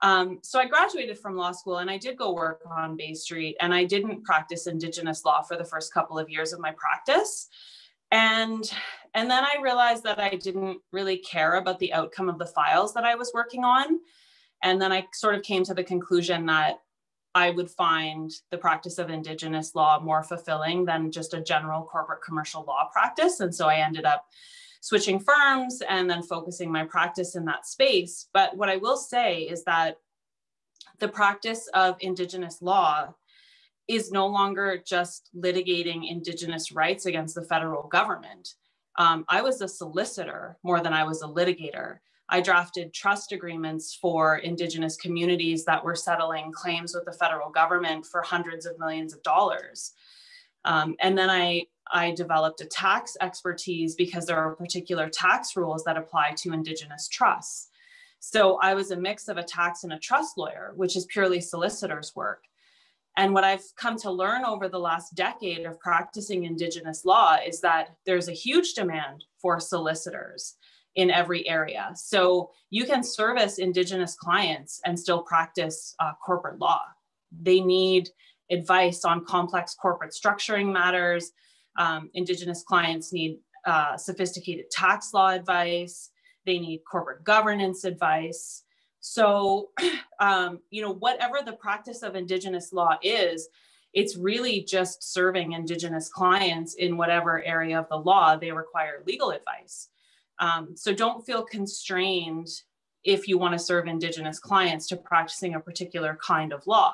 Speaker 3: Um, so I graduated from law school and I did go work on Bay Street and I didn't practice Indigenous law for the first couple of years of my practice. And, and then I realized that I didn't really care about the outcome of the files that I was working on. And then I sort of came to the conclusion that I would find the practice of Indigenous law more fulfilling than just a general corporate commercial law practice. And so I ended up switching firms and then focusing my practice in that space. But what I will say is that the practice of Indigenous law is no longer just litigating Indigenous rights against the federal government. Um, I was a solicitor more than I was a litigator. I drafted trust agreements for Indigenous communities that were settling claims with the federal government for hundreds of millions of dollars. Um, and then I I developed a tax expertise because there are particular tax rules that apply to Indigenous trusts. So I was a mix of a tax and a trust lawyer, which is purely solicitor's work. And what I've come to learn over the last decade of practicing Indigenous law is that there's a huge demand for solicitors in every area. So you can service Indigenous clients and still practice uh, corporate law. They need advice on complex corporate structuring matters. Um, Indigenous clients need uh, sophisticated tax law advice. They need corporate governance advice. So, *clears throat* um, you know, whatever the practice of Indigenous law is, it's really just serving Indigenous clients in whatever area of the law they require legal advice. Um, so don't feel constrained if you want to serve Indigenous clients to practicing a particular kind of law.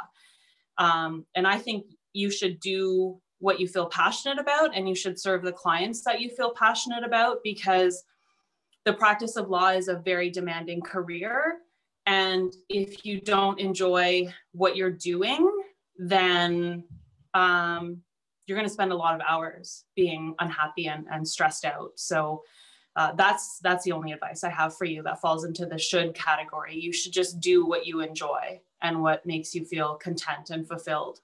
Speaker 3: Um, and I think you should do what you feel passionate about and you should serve the clients that you feel passionate about because the practice of law is a very demanding career. And if you don't enjoy what you're doing, then um, you're going to spend a lot of hours being unhappy and, and stressed out. So uh, that's that's the only advice I have for you that falls into the should category. You should just do what you enjoy and what makes you feel content and fulfilled.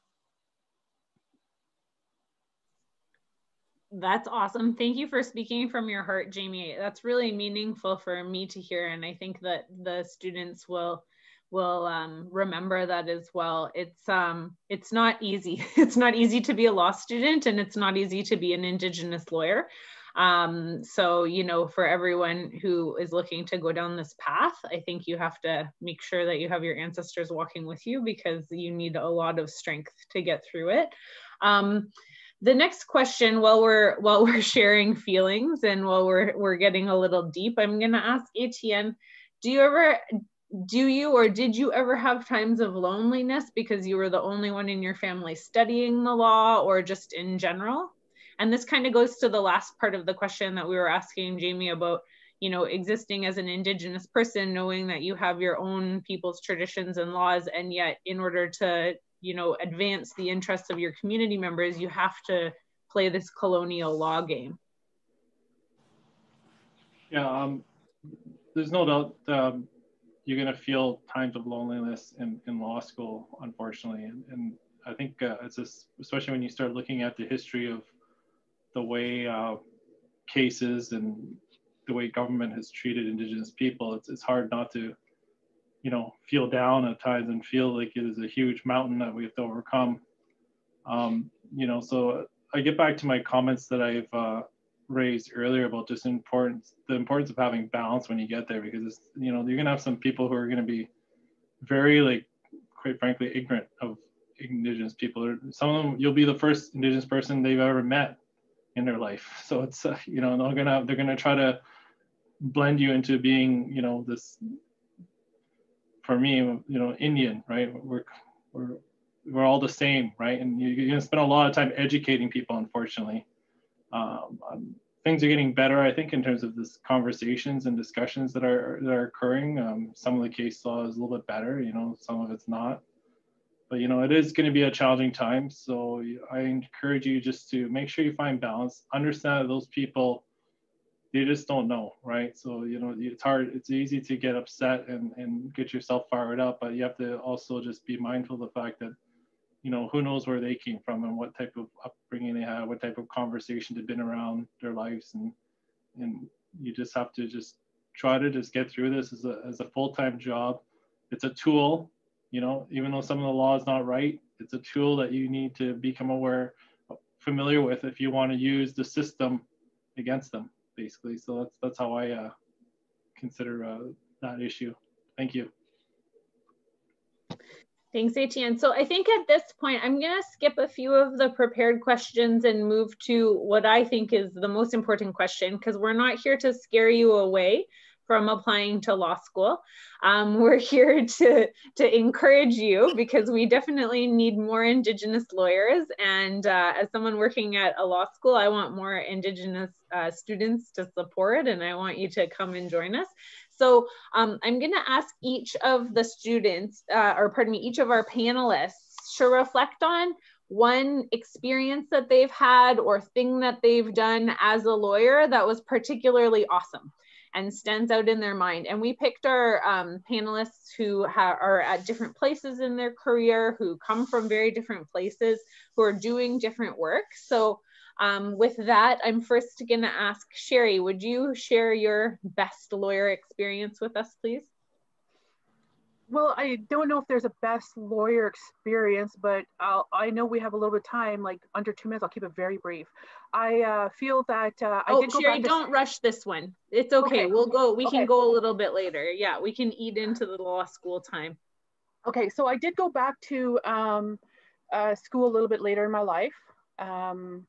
Speaker 1: That's awesome. Thank you for speaking from your heart, Jamie. That's really meaningful for me to hear. And I think that the students will will um, remember that as well. It's um, it's not easy. *laughs* It's not easy to be a law student, and it's not easy to be an Indigenous lawyer. Um, so, you know, for everyone who is looking to go down this path, I think you have to make sure that you have your ancestors walking with you because you need a lot of strength to get through it. Um, the next question, while we're *laughs* while we're sharing feelings and while we're we're getting a little deep, I'm going to ask Etienne, do you ever do you or did you ever have times of loneliness because you were the only one in your family studying the law or just in general? And this kind of goes to the last part of the question that we were asking Jamie about, you know, existing as an Indigenous person, knowing that you have your own people's traditions and laws, and yet in order to, you know, advance the interests of your community members, you have to play this colonial law game.
Speaker 4: Yeah, um, there's no doubt um, you're going to feel times of loneliness in, in law school, unfortunately. And, and I think uh, it's just, especially when you start looking at the history of the way uh, cases and the way government has treated indigenous people, it's, it's hard not to, you know, feel down at times and feel like it is a huge mountain that we have to overcome. Um, you know, so I get back to my comments that I've uh, raised earlier about just importance, the importance of having balance when you get there, because it's, you know you're gonna have some people who are gonna be very like, quite frankly, ignorant of indigenous people. Some of them, you'll be the first indigenous person they've ever met in their life. *laughs* So it's uh, you know they're gonna they're gonna try to blend you into being you know this for me you know Indian right we're we're we're all the same right and you're gonna spend a lot of time educating people unfortunately. Um, um, things are getting better I think in terms of this conversations and discussions that are that are occurring. Um, some of the case law is a little bit better you know some of it's not but you know it is going to be a challenging time so i encourage you just to make sure you find balance. Understand that those people they just don't know right? So you know it's hard it's easy to get upset and and get yourself fired up but you have to also just be mindful of the fact that you know who knows where they came from and what type of upbringing they had what type of conversation they've been around their lives and and you just have to just try to just get through this as a, as a full-time job. It's a tool you know, even though some of the law is not right, it's a tool that you need to become aware, familiar with if you want to use the system against them, basically. So that's that's how I uh, consider uh, that issue. Thank you.
Speaker 1: Thanks, Etienne. So I think at this point, I'm going to skip a few of the prepared questions and move to what I think is the most important question, because we're not here to scare you away from applying to law school. Um, *laughs* we're here to, to encourage you because we definitely need more Indigenous lawyers. And uh, as someone working at a law school, I want more Indigenous uh, students to support and I want you to come and join us. So um, I'm gonna ask each of the students, uh, or pardon me, each of our panelists to reflect on one experience that they've had or thing that they've done as a lawyer that was particularly awesome and stands out in their mind. And we picked our um, panelists who are at different places in their career, who come from very different places, who are doing different work. So um, with that, I'm first gonna ask Sherry, would you share your best lawyer experience with us, please?
Speaker 5: Well, I don't know if there's a best lawyer experience, but I'll, i know we have a little bit of time, like under two minutes. I'll keep it very brief. I uh, feel that uh,
Speaker 1: I
Speaker 5: oh,
Speaker 1: did go Sherry, don't rush this one. It's okay. okay. We'll go. We okay. can go a little bit later. Yeah, we can eat into the law school time.
Speaker 5: Okay, so I did go back to um, uh, school a little bit later in my life. Um,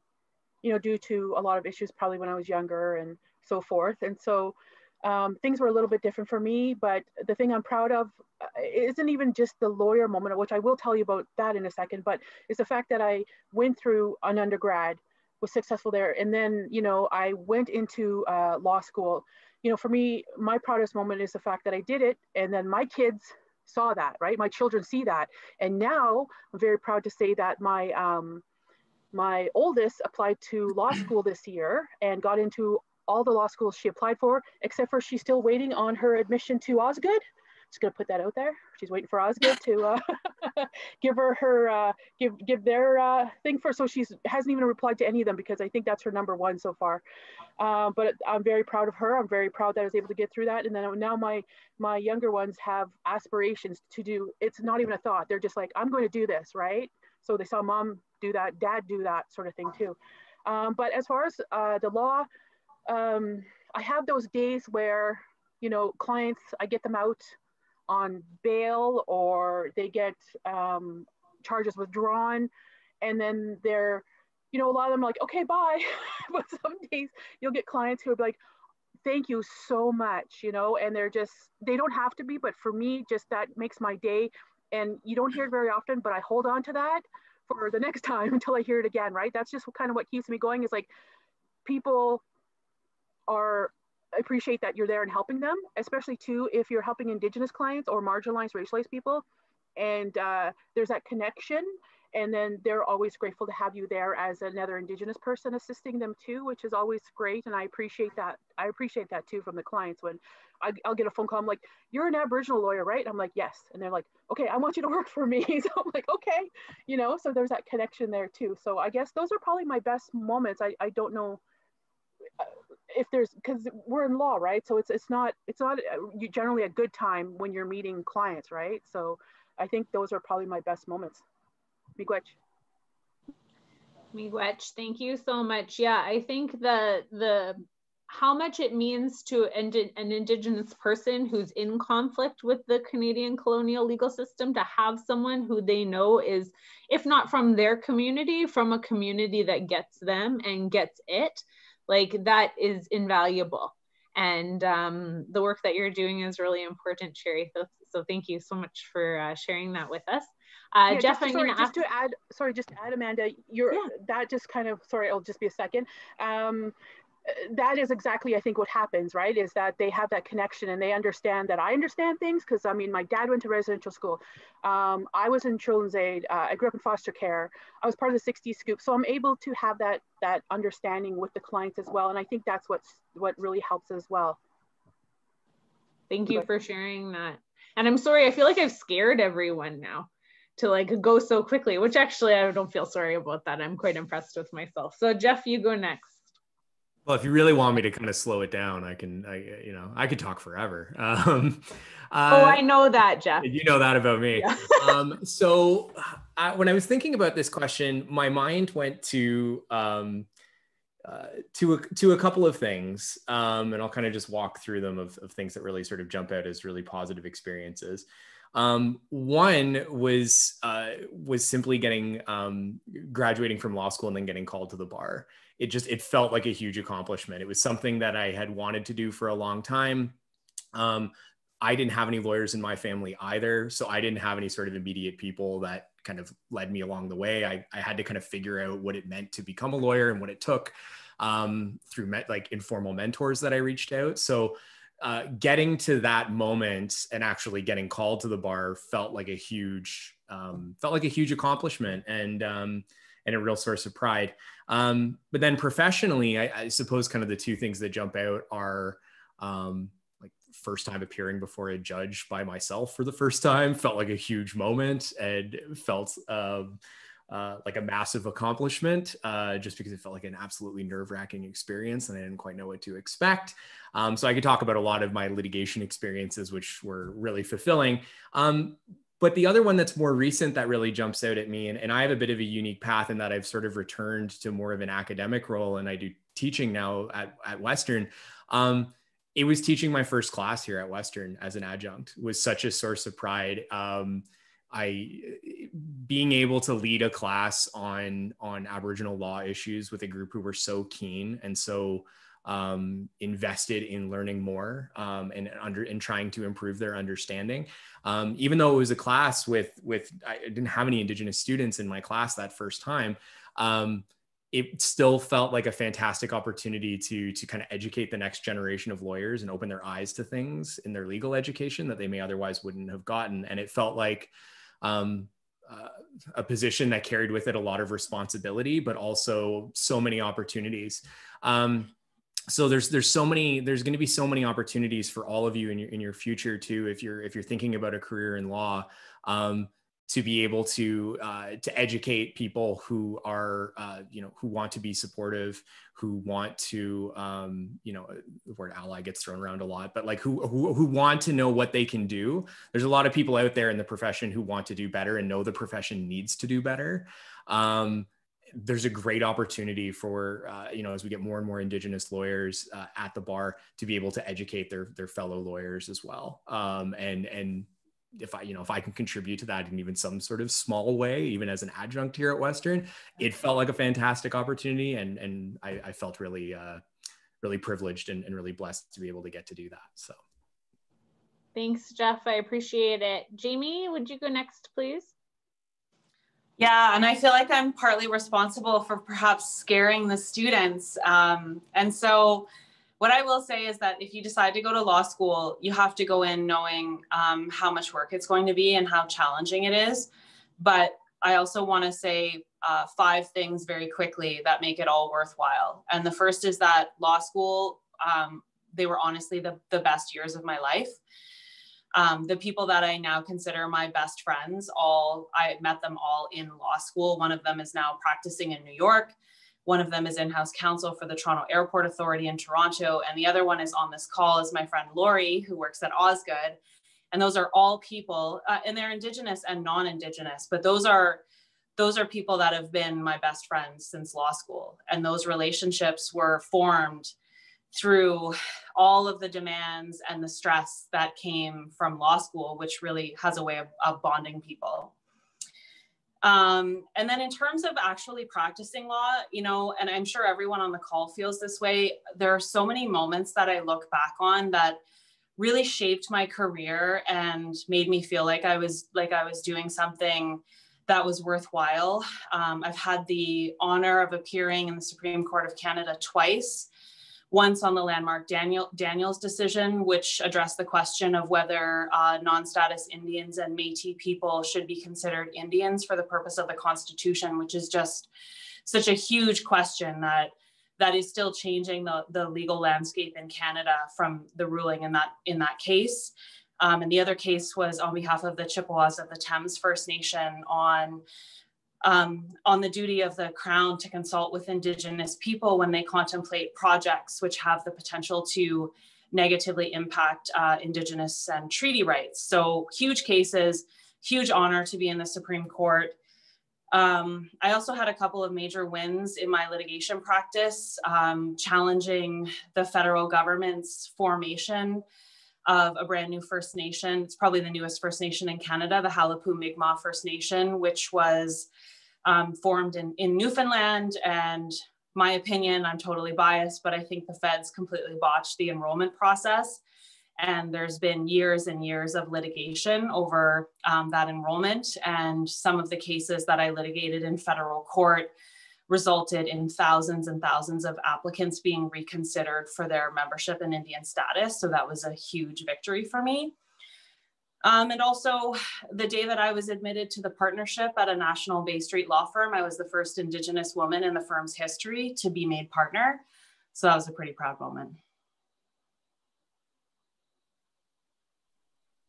Speaker 5: you know, due to a lot of issues, probably when I was younger and so forth. And so um, things were a little bit different for me, but the thing I'm proud of uh, isn't even just the lawyer moment, which I will tell you about that in a second, but it's the fact that I went through an undergrad, was successful there, and then, you know, I went into uh, law school. You know, for me, my proudest moment is the fact that I did it, and then my kids saw that, right? My children see that, and now I'm very proud to say that my um, my oldest applied to law *clears throat* school this year and got into all the law schools she applied for, except for she's still waiting on her admission to Osgoode. just gonna put that out there. She's waiting for Osgoode to uh, *laughs* give her her uh, give give their uh, thing for. So she's hasn't even replied to any of them because I think that's her number one so far. Um, but I'm very proud of her. I'm very proud that I was able to get through that. And then now my my younger ones have aspirations to do. It's not even a thought. They're just like I'm going to do this, right? So they saw mom do that, dad do that sort of thing too. Um, but as far as uh, the law, um, I have those days where you know clients I get them out on bail or they get um, charges withdrawn and then they're you know a lot of them are like okay bye. *laughs* But some days you'll get clients who are like thank you so much you know and they're just they don't have to be but for me just that makes my day. And you don't hear it very often but i hold on to that for the next *laughs* time until i hear it again right? That's just kind of what keeps me going is like people are appreciate that you're there and helping them, especially too if you're helping Indigenous clients or marginalized, racialized people. And uh, there's that connection. And then they're always grateful to have you there as another Indigenous person assisting them too, which is always great. And I appreciate that. I appreciate that too from the clients when I, will get a phone call. I'm like, you're an Aboriginal lawyer, right? I'm like, yes. And they're like, okay, I want you to work for me. *laughs* So I'm like, okay, you know, so there's that connection there too. So I guess those are probably my best moments. I, I don't know if there's because we're in law right? So it's it's not it's not uh, generally a good time when you're meeting clients right? So i think those are probably my best moments. Miigwech.
Speaker 1: Miigwech thank you so much. Yeah i think the the how much it means to an, an indigenous person who's in conflict with the canadian colonial legal system to have someone who they know is if not from their community from a community that gets them and gets it like that is invaluable. And um, the work that you're doing is really important sherry. So, so thank you so much for uh, sharing that with us. Uh,
Speaker 5: yeah, jeff just, sorry, just to add sorry just to add amanda you're yeah. that just kind of sorry it'll just be a second. Um, that is exactly i think what happens right is that they have that connection and they understand that i understand things because i mean my dad went to residential school. Um, i was in children's aid. Uh, i grew up in foster care. I was part of the 60 scoop. So i'm able to have that that understanding with the clients as well and i think that's what's what really helps as well.
Speaker 1: Thank you for sharing that. And i'm sorry i feel like i've scared everyone now to like go so quickly which actually i don't feel sorry about that. I'm quite impressed with myself. So jeff you go next
Speaker 2: well, if you really want me to kind of slow it down, I can, I, you know, I could talk forever. *laughs* Um,
Speaker 1: uh, oh, I know that, Jeff.
Speaker 2: You know that about me. Yeah. *laughs* um, so I, when I was thinking about this question, my mind went to um, uh, to a, to a couple of things, um, and I'll kind of just walk through them of, of things that really sort of jump out as really positive experiences. Um, one was uh, was simply getting um, graduating from law school and then getting called to the bar it just it felt like a huge accomplishment. It was something that I had wanted to do for a long time. Um, I didn't have any lawyers in my family either, so I didn't have any sort of immediate people that kind of led me along the way. I, I had to kind of figure out what it meant to become a lawyer and what it took um, through met, like informal mentors that I reached out. So uh, getting to that moment and actually getting called to the bar felt like a huge um, felt like a huge accomplishment and um, and a real source of pride. Um, but then professionally, I, I, suppose kind of the two things that jump out are um, like first time appearing before a judge by myself for the first time felt like a huge moment and felt um, uh, like a massive accomplishment uh, just because it felt like an absolutely nerve wracking experience and I didn't quite know what to expect. Um, so I could talk about a lot of my litigation experiences, which were really fulfilling. Um, but the other one that's more recent that really jumps out at me, and, and I have a bit of a unique path in that I've sort of returned to more of an academic role and I do teaching now at, at Western. Um, it was teaching my first class here at Western as an adjunct was such a source of pride. Um, I being able to lead a class on on Aboriginal law issues with a group who were so keen and so um, invested in learning more um, and under and trying to improve their understanding. Um, even though it was a class with with I didn't have any Indigenous students in my class that first time, um, it still felt like a fantastic opportunity to to kind of educate the next generation of lawyers and open their eyes to things in their legal education that they may otherwise wouldn't have gotten. And it felt like um, uh, a position that carried with it a lot of responsibility, but also so many opportunities. Um, so there's there's so many there's going to be so many opportunities for all of you in your in your future too if you're if you're thinking about a career in law um, to be able to uh, to educate people who are uh, you know who want to be supportive who want to um, you know the word ally gets thrown around a lot but like who, who who want to know what they can do. There's a lot of people out there in the profession who want to do better and know the profession needs to do better. Um, there's a great opportunity for uh, you know as we get more and more indigenous lawyers uh, at the bar to be able to educate their their fellow lawyers as well um, and and if I, you know, if I can contribute to that in even some sort of small way, even as an adjunct here at Western, it felt like a fantastic opportunity, and and I, I felt really, uh, really privileged and, and really blessed to be able to get to do that. So,
Speaker 1: thanks, Jeff. I appreciate it. Jamie, would you go next, please?
Speaker 3: Yeah, and I feel like I'm partly responsible for perhaps scaring the students, um, and so what I will say is that if you decide to go to law school, you have to go in knowing um, how much work it's going to be and how challenging it is. But I also want to say uh, five things very quickly that make it all worthwhile. And the first is that law school, um, they were honestly the, the best years of my life. Um, the people that I now consider my best friends, all I met them all in law school. One of them is now practicing in New York. One of them is in-house counsel for the Toronto Airport Authority in Toronto. And the other one is on this call is my friend Lori, who works at Osgoode. And those are all people, uh, and they're Indigenous and non-Indigenous, but those are those are people that have been my best friends since law school. And those relationships were formed through all of the demands and the stress that came from law school, which really has a way of, of bonding people. Um, and then in terms of actually practicing law, you know, and I'm sure everyone on the call feels this way, there are so many moments that I look back on that really shaped my career and made me feel like I was like I was doing something that was worthwhile. Um, I've had the honor of appearing in the Supreme Court of Canada twice once on the landmark Daniel, Daniels decision, which addressed the question of whether uh, non-status Indians and Métis people should be considered Indians for the purpose of the Constitution, which is just such a huge question that that is still changing the, the legal landscape in Canada from the ruling in that in that case. Um, and the other case was on behalf of the Chippewas of the Thames First Nation on um, on the duty of the Crown to consult with Indigenous people when they contemplate projects which have the potential to negatively impact uh, Indigenous and treaty rights. So huge cases, huge honor to be in the Supreme Court. Um, I also had a couple of major wins in my litigation practice, um, challenging the federal government's formation of a brand new First Nation. It's probably the newest First Nation in Canada, the Qalipu Mi'kmaq First Nation, which was um, formed in, in Newfoundland. And my opinion, I'm totally biased, but I think the feds completely botched the enrollment process. And there's been years and years of litigation over um, that enrollment. And some of the cases that I litigated in federal court resulted in thousands and thousands of applicants being reconsidered for their membership in Indian status. So that was a huge victory for me. Um, and also the day that I was admitted to the partnership at a national Bay Street law firm, I was the first Indigenous woman in the firm's history to be made partner. So that was a pretty proud moment.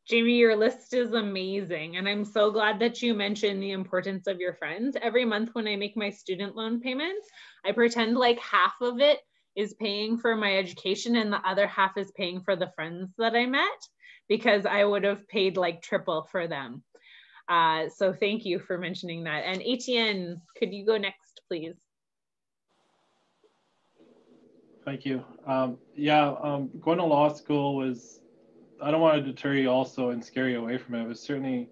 Speaker 1: Jamie, your list is amazing. And I'm so glad that you mentioned the importance of your friends. Every month when I make my student loan payments, I pretend like half of it is paying for my education and the other half is paying for the friends that I met because I would have paid like triple for them. Uh, so thank you for mentioning that. And Etienne, could you go next, please?
Speaker 4: Thank you. Um, yeah, um, going to law school was I don't want to deter you also and scare you away from it. It was certainly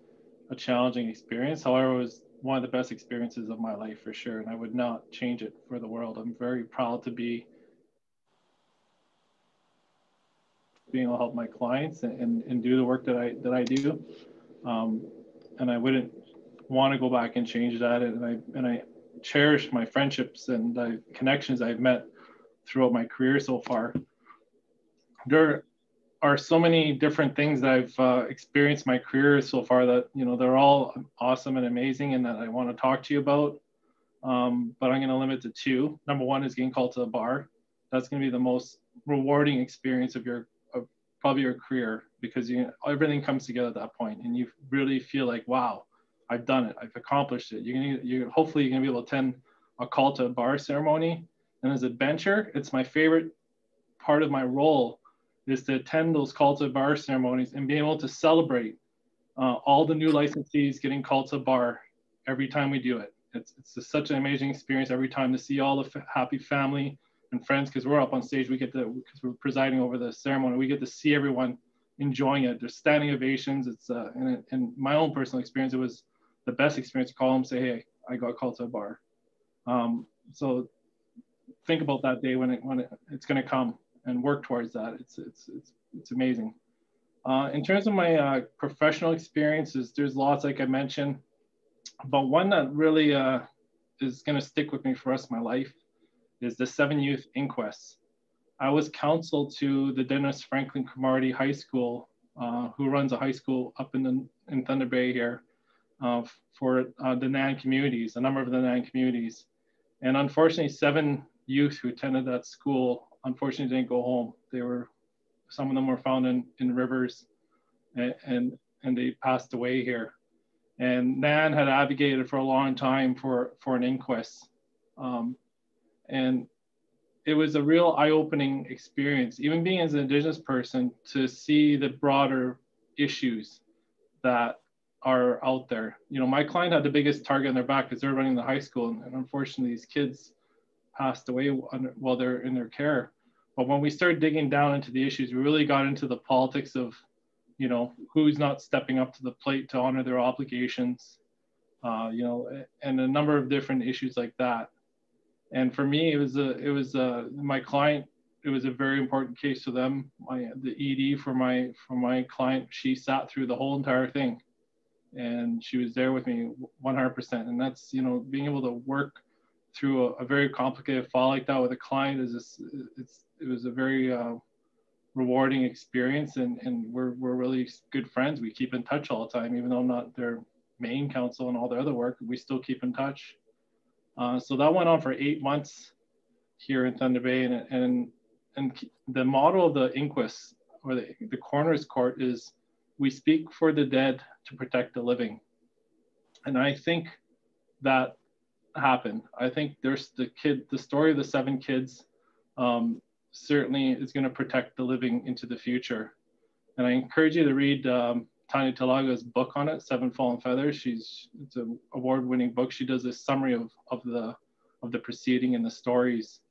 Speaker 4: a challenging experience. However, it was one of the best experiences of my life for sure, and I would not change it for the world. I'm very proud to be being able to help my clients and, and, and do the work that I that I do. Um, and I wouldn't want to go back and change that. And I and I cherish my friendships and the connections I've met throughout my career so far. There are so many different things that I've uh, experienced my career so far that you know they're all awesome and amazing, and that I want to talk to you about. Um, but I'm going to limit to two. Number one is getting called to the bar. that's going to be the most rewarding experience of your of probably your career because you everything comes together at that point and you really feel like wow i've done it i've accomplished it you're to you hopefully you're going to be able to attend a call to a bar ceremony and as a bencher it's my favorite part of my role is to attend those call to bar ceremonies and be able to celebrate uh, all the new licensees getting called to bar every time we do it it's, it's such an amazing experience every time to see all the happy family and friends because we're up on stage. We get to because we're presiding over the ceremony. We get to see everyone enjoying it. There's standing ovations. It's uh, and in my own personal experience, it was the best experience to call them, say, "Hey, I got called to a bar." Um, so think about that day when it when it, it's going to come and work towards that. It's it's it's it's amazing. Uh, in terms of my uh, professional experiences, there's lots like I mentioned, but one that really uh, is going to stick with me for the rest of my life is the Seven Youth Inquests. I was counsel to the Dennis Franklin Cromartie High School, uh, who runs a high school up in, the, in Thunder Bay here uh, for uh, the NAN communities, a number of the NAN communities. And unfortunately, seven youth who attended that school unfortunately didn't go home. They were, some of them were found in, in rivers and, and, and they passed away here. And NAN had advocated for a long time for, for an inquest. Um, and it was a real eye-opening experience, even being as an Indigenous person, to see the broader issues that are out there. You know, my client had the biggest target on their back because they're running the high school, and, and unfortunately, these kids passed away while they're in their care. But when we started digging down into the issues, we really got into the politics of, you know, who's not stepping up to the plate to honor their obligations, uh, you know, and a number of different issues like that. And for me it was a it was a my client it was a very important case to them. My the ed for my for my client she sat through the whole entire thing and she was there with me 100% and that's you know being able to work through a, a very complicated file like that with a client is just, it's it was a very uh, rewarding experience and and we're, we're really good friends. We keep in touch all the time even though I'm not their main counsel and all their other work we still keep in touch. Uh, so that went on for eight months here in Thunder Bay, and and and the model of the inquest or the, the coroner's court is we speak for the dead to protect the living, and I think that happened. I think there's the kid, the story of the seven kids, um, certainly is going to protect the living into the future, and I encourage you to read. Um, Tanya Talaga's book on it, Seven Fallen Feathers. She's it's an award-winning book. She does a summary of of the of the proceeding and the stories.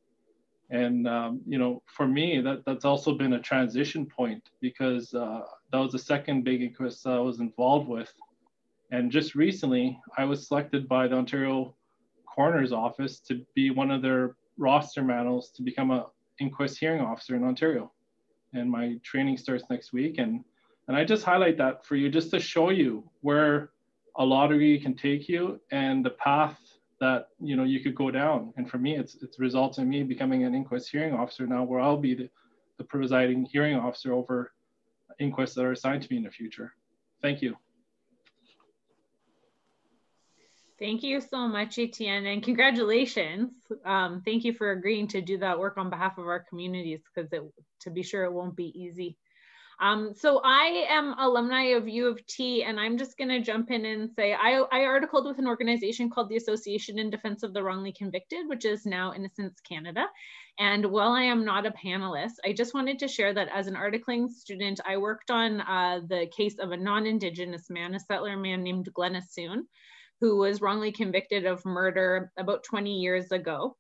Speaker 4: And um, you know, for me, that that's also been a transition point because uh, that was the second big inquest I was involved with. And just recently, I was selected by the Ontario Coroner's Office to be one of their roster manels to become a inquest hearing officer in Ontario. And my training starts next week, and and I just highlight that for you just to show you where a lottery can take you and the path that you know you could go down. And for me, it's it's resulted in me becoming an inquest hearing officer now, where I'll be the, the presiding hearing officer over inquests that are assigned to me in the future. Thank you.
Speaker 1: Thank you so much, Etienne, and congratulations. Um, thank you for agreeing to do that work on behalf of our communities because to be sure it won't be easy. Um, so I am alumni of U of T, and I'm just going to jump in and say I, I articled with an organization called the Association in Defense of the Wrongly Convicted, which is now Innocence Canada. And while I am not a panelist, I just wanted to share that as an articling student, I worked on uh, the case of a non-Indigenous man, a settler man named Glen Assoun, who was wrongly convicted of murder about 20 years ago.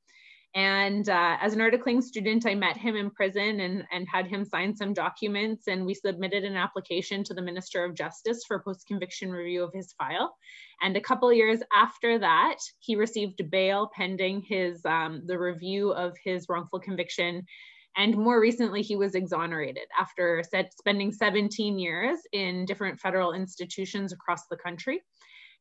Speaker 1: And uh, as an articling student, I met him in prison and, and had him sign some documents. And we submitted an application to the Minister of Justice for post conviction review of his file. And a couple years after that, he received bail pending his um, the review of his wrongful conviction. And more recently, he was exonerated after spending 17 years in different federal institutions across the country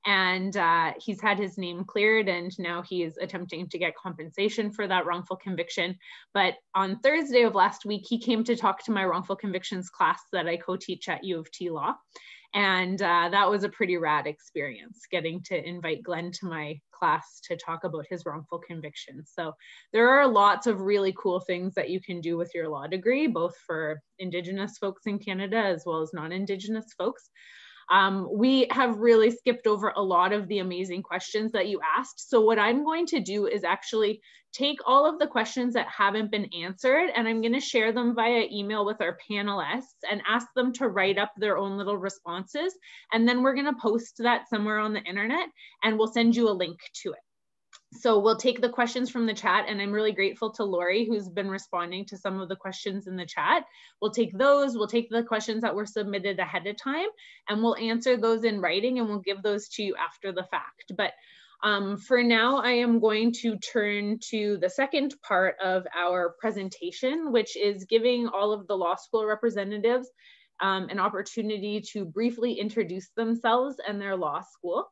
Speaker 1: and uh, he's had his name cleared and now he's attempting to get compensation for that wrongful conviction but on thursday of last week he came to talk to my wrongful convictions class that i co-teach at u of t law And uh, that was a pretty rad experience getting to invite Glen to my class to talk about his wrongful conviction. So there are lots of really cool things that you can do with your law degree, both for Indigenous folks in Canada as well as non-Indigenous folks. Um, we have really skipped over a lot of the amazing questions that you asked. So what I'm going to do is actually take all of the questions that haven't been answered and I'm gonna share them via email with our panelists and ask them to write up their own little responses. And then we're gonna post that somewhere on the internet and we'll send you a link to it so we'll take the questions from the chat and I'm really grateful to Lori who's been responding to some of the questions in the chat. We'll take those, we'll take the questions that were submitted ahead of time and we'll answer those in writing and we'll give those to you after the fact. But um, for now, I am going to turn to the second part of our presentation, which is giving all of the law school representatives um, an opportunity to briefly introduce themselves and their law school.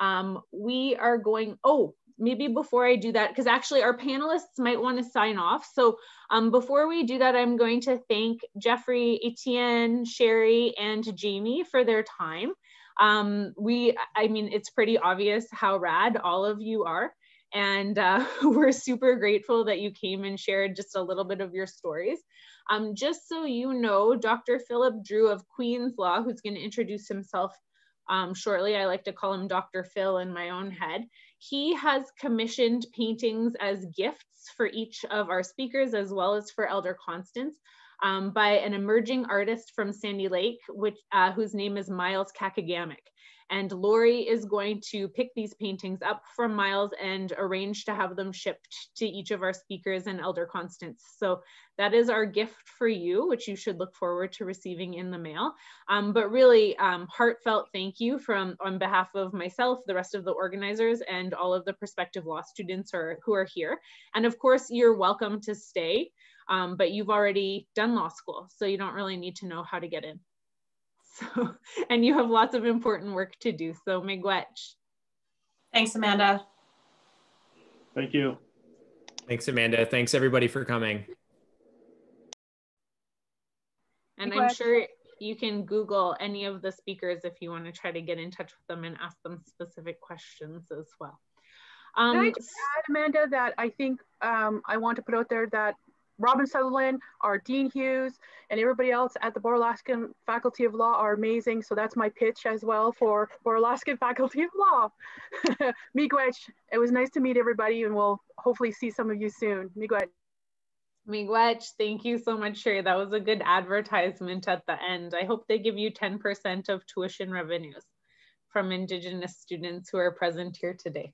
Speaker 1: Um, we are going, oh, maybe before I do that, because actually our panelists might want to sign off. So um, before we do that, I'm going to thank Jeffrey, Etienne, Sherry, and Jamie for their time. Um, we, I mean, it's pretty obvious how rad all of you are. And uh, *laughs* we're super grateful that you came and shared just a little bit of your stories. Um, just so you know, Dr. Philip Drew of Queen's Law, who's going to introduce himself um, shortly. I like to call him Dr. Phil in my own head. He has commissioned paintings as gifts for each of our speakers as well as for Elder Constance um, by an emerging artist from Sandy Lake, which, uh, whose name is Miles Kakagamic. And Lori is going to pick these paintings up from Miles and arrange to have them shipped to each of our speakers and Elder Constance. So that is our gift for you, which you should look forward to receiving in the mail. Um, but really um, heartfelt thank you from on behalf of myself, the rest of the organizers, and all of the prospective law students are, who are here. And of course, you're welcome to stay, um, but you've already done law school, so you don't really need to know how to get in. *laughs* So, and you have lots of important work to do. So miigwech.
Speaker 3: Thanks, Amanda.
Speaker 4: Thank you.
Speaker 2: Thanks, Amanda. Thanks everybody for coming.
Speaker 1: And I'm sure you can Google any of the speakers if you want to try to get in touch with them and ask them specific questions as well.
Speaker 5: Um, Can I just add, Amanda, that I think um, I want to put out there that Robin Sutherland, our Dean Hughes, and everybody else at the Bora Laskin Faculty of Law are amazing. So that's my pitch as well for Bora Laskin *laughs* Faculty of Law. *laughs* Miigwech, it was nice to meet everybody and we'll hopefully see some of you soon. Miigwech.
Speaker 1: Miigwech, thank you so much, Sherry. That was a good advertisement at the end. I hope they give you 10% of tuition revenues from Indigenous students who are present here today.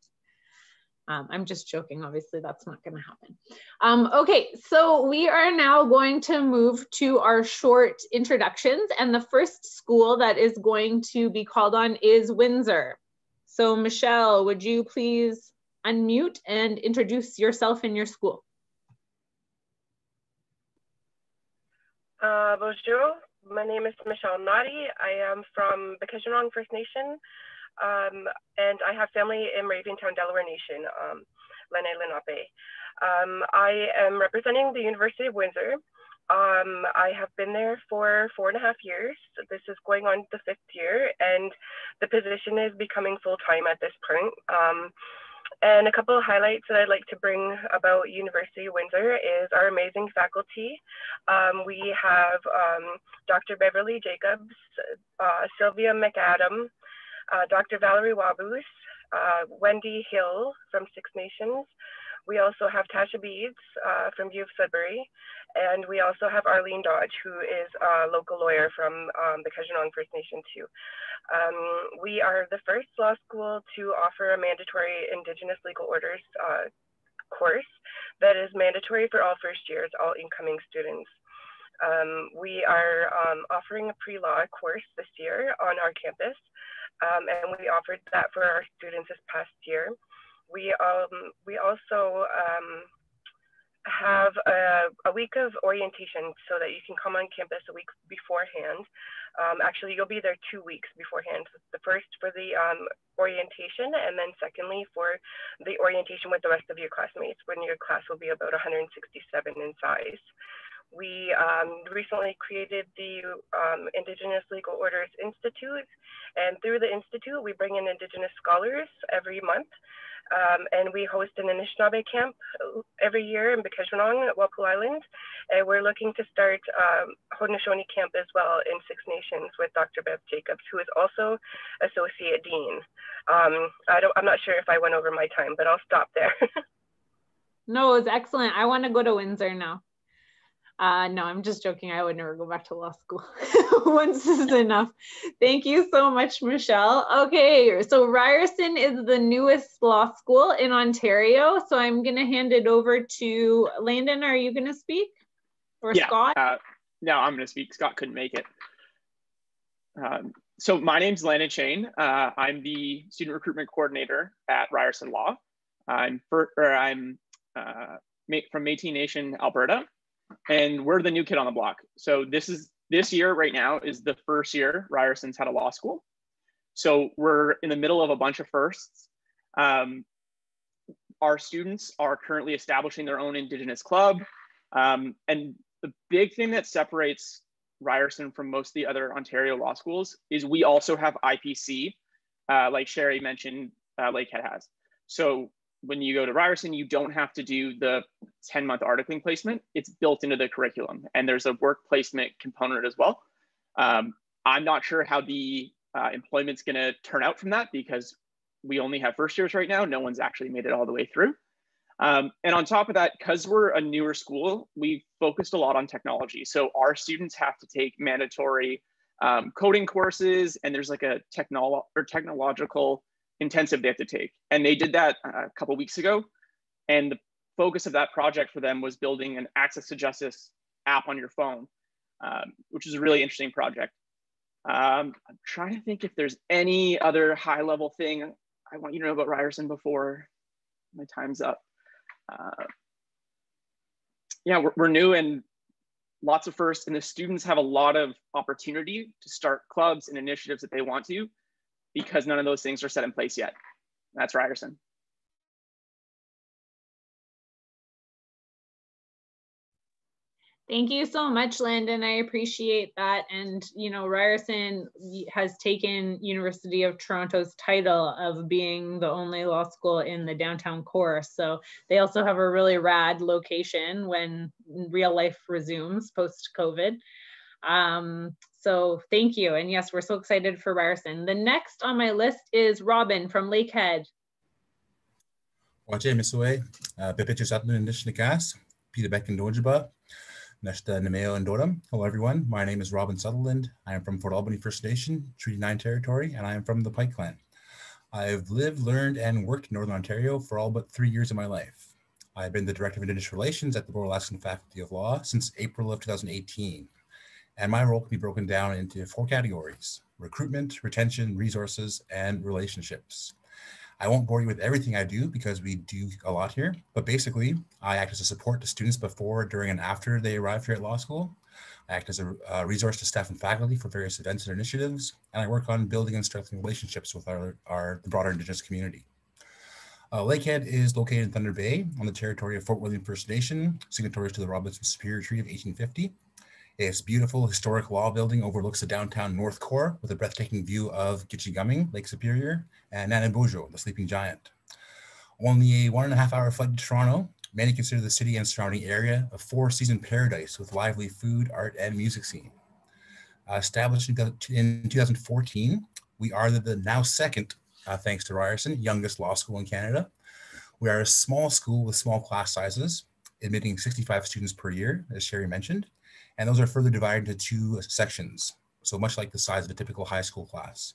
Speaker 1: Um, I'm just joking, obviously that's not gonna happen. Um, okay, so we are now going to move to our short introductions and the first school that is going to be called on is Windsor. So Michelle, would you please unmute and introduce yourself and your school?
Speaker 6: Uh, bonjour, my name is Michelle Nadi. I am from Bkejwanong First Nation um, and I have family in Raventown, Delaware Nation, um, Lenni Lenape. Um, I am representing the University of Windsor. Um, I have been there for four and a half years. This is going on the fifth year, and the position is becoming full time at this point. Um, and a couple of highlights that I'd like to bring about University of Windsor is our amazing faculty. Um, we have um, Dr. Beverly Jacobs, uh, Sylvia McAdam, uh, Dr. Valerie Waboose, uh, Wendy Hill from Six Nations. We also have Tasha Beeds uh, from View of Sudbury. And we also have Arlene Dodge, who is a local lawyer from um, the Kejunong First Nation too. Um, we are the first law school to offer a mandatory Indigenous legal orders uh, course that is mandatory for all first years, all incoming students. Um, we are um, offering a pre-law course this year on our campus um, and we offered that for our students this past year. We, um, we also um, have a, a, week of orientation so that you can come on campus a week beforehand. Um, actually, you'll be there two weeks beforehand. The first for the um, orientation, and then secondly for the orientation with the rest of your classmates when your class will be about 167 in size. We um, recently created the um, Indigenous Legal Orders Institute, and through the Institute, we bring in Indigenous scholars every month. Um, and we host an Anishinaabe camp every year in Bkejwanong at Walpole Island. And we're looking to start um, Haudenosaunee camp as well in Six Nations with Dr. Bev Jacobs, who is also Associate Dean. Um, I don't, I'm not sure if I went over my time, but I'll stop there. *laughs*
Speaker 1: no, it was excellent. I want to go to Windsor now. Uh, no, I'm just joking. I would never go back to law school. *laughs* Once is enough. Thank you so much, Michelle. Okay, so Ryerson is the newest law school in Ontario. So I'm going to hand it over to Landon. Are you going to speak? Or
Speaker 7: yeah,
Speaker 1: Scott?
Speaker 7: Uh, no, I'm going to speak. Scott couldn't make it. Um, so my name's Landon Chain. Uh, I'm the student recruitment coordinator at Ryerson Law. I'm, for, or I'm uh, from Métis Nation, Alberta and we're the new kid on the block. So this is this year right now is the first year Ryerson's had a law school. So we're in the middle of a bunch of firsts. Um, our students are currently establishing their own Indigenous club. Um, and the big thing that separates Ryerson from most of the other Ontario law schools is we also have IPC, uh, like Sherry mentioned, uh, Lakehead has. So when you go to Ryerson, you don't have to do the 10 month articling placement. It's built into the curriculum and there's a work placement component as well. Um, I'm not sure how the uh, employment's gonna turn out from that because we only have first years right now. No one's actually made it all the way through. Um, and on top of that, because we're a newer school, we focused a lot on technology. So our students have to take mandatory um, coding courses and there's like a technolo or technological intensive they have to take. And they did that uh, a couple weeks ago. And the focus of that project for them was building an access to justice app on your phone, um, which is a really interesting project. Um, I'm trying to think if there's any other high level thing I want you to know about Ryerson before my time's up. Uh, yeah, we're, we're new and lots of firsts, and the students have a lot of opportunity to start clubs and initiatives that they want to because none of those things are set in place yet. That's Ryerson.
Speaker 1: Thank you so much, Landon. I appreciate that. And, you know, Ryerson has taken University of Toronto's title of being the only law school in the downtown core. So they also have a really rad location when real life resumes post COVID. Um, so thank you. And yes, we're so excited for Ryerson. The next on my list is Robin from Lakehead.
Speaker 8: Misue, uh, Pepechu Satnu Nishnikas, Peter Beck and Neshta Nemeo and. Hello everyone, my name is Robin Sutherland. I am from Fort Albany First Nation, Treaty 9 territory, and I am from the Pike Clan. I've lived, learned, and worked in Northern Ontario for all but three years of my life. I've been the Director of Indigenous Relations at the Bora Laskin Faculty of Law since April of 2018 and my role can be broken down into four categories recruitment, retention, resources, and relationships. I won't bore you with everything I do because we do a lot here, but basically, I act as a support to students before, during, and after they arrive here at law school. I act as a, a resource to staff and faculty for various events and initiatives, and I work on building and strengthening relationships with our, our the broader Indigenous community. Uh, Lakehead is located in Thunder Bay on the territory of Fort William First Nation, signatories to the Robinson Superior Treaty of 1850. Its beautiful historic law building overlooks the downtown North Core with a breathtaking view of Gitchiguming, Lake Superior, and Nanebojo, the sleeping giant. Only a one and a half hour flight to Toronto, many consider the city and surrounding area a four season paradise with lively food, art, and music scene. Uh, established in, in 2014, we are the, the now second, uh, thanks to Ryerson, youngest law school in Canada. We are a small school with small class sizes, admitting 65 students per year, as Sherry mentioned, and those are further divided into two sections. So much like the size of a typical high school class.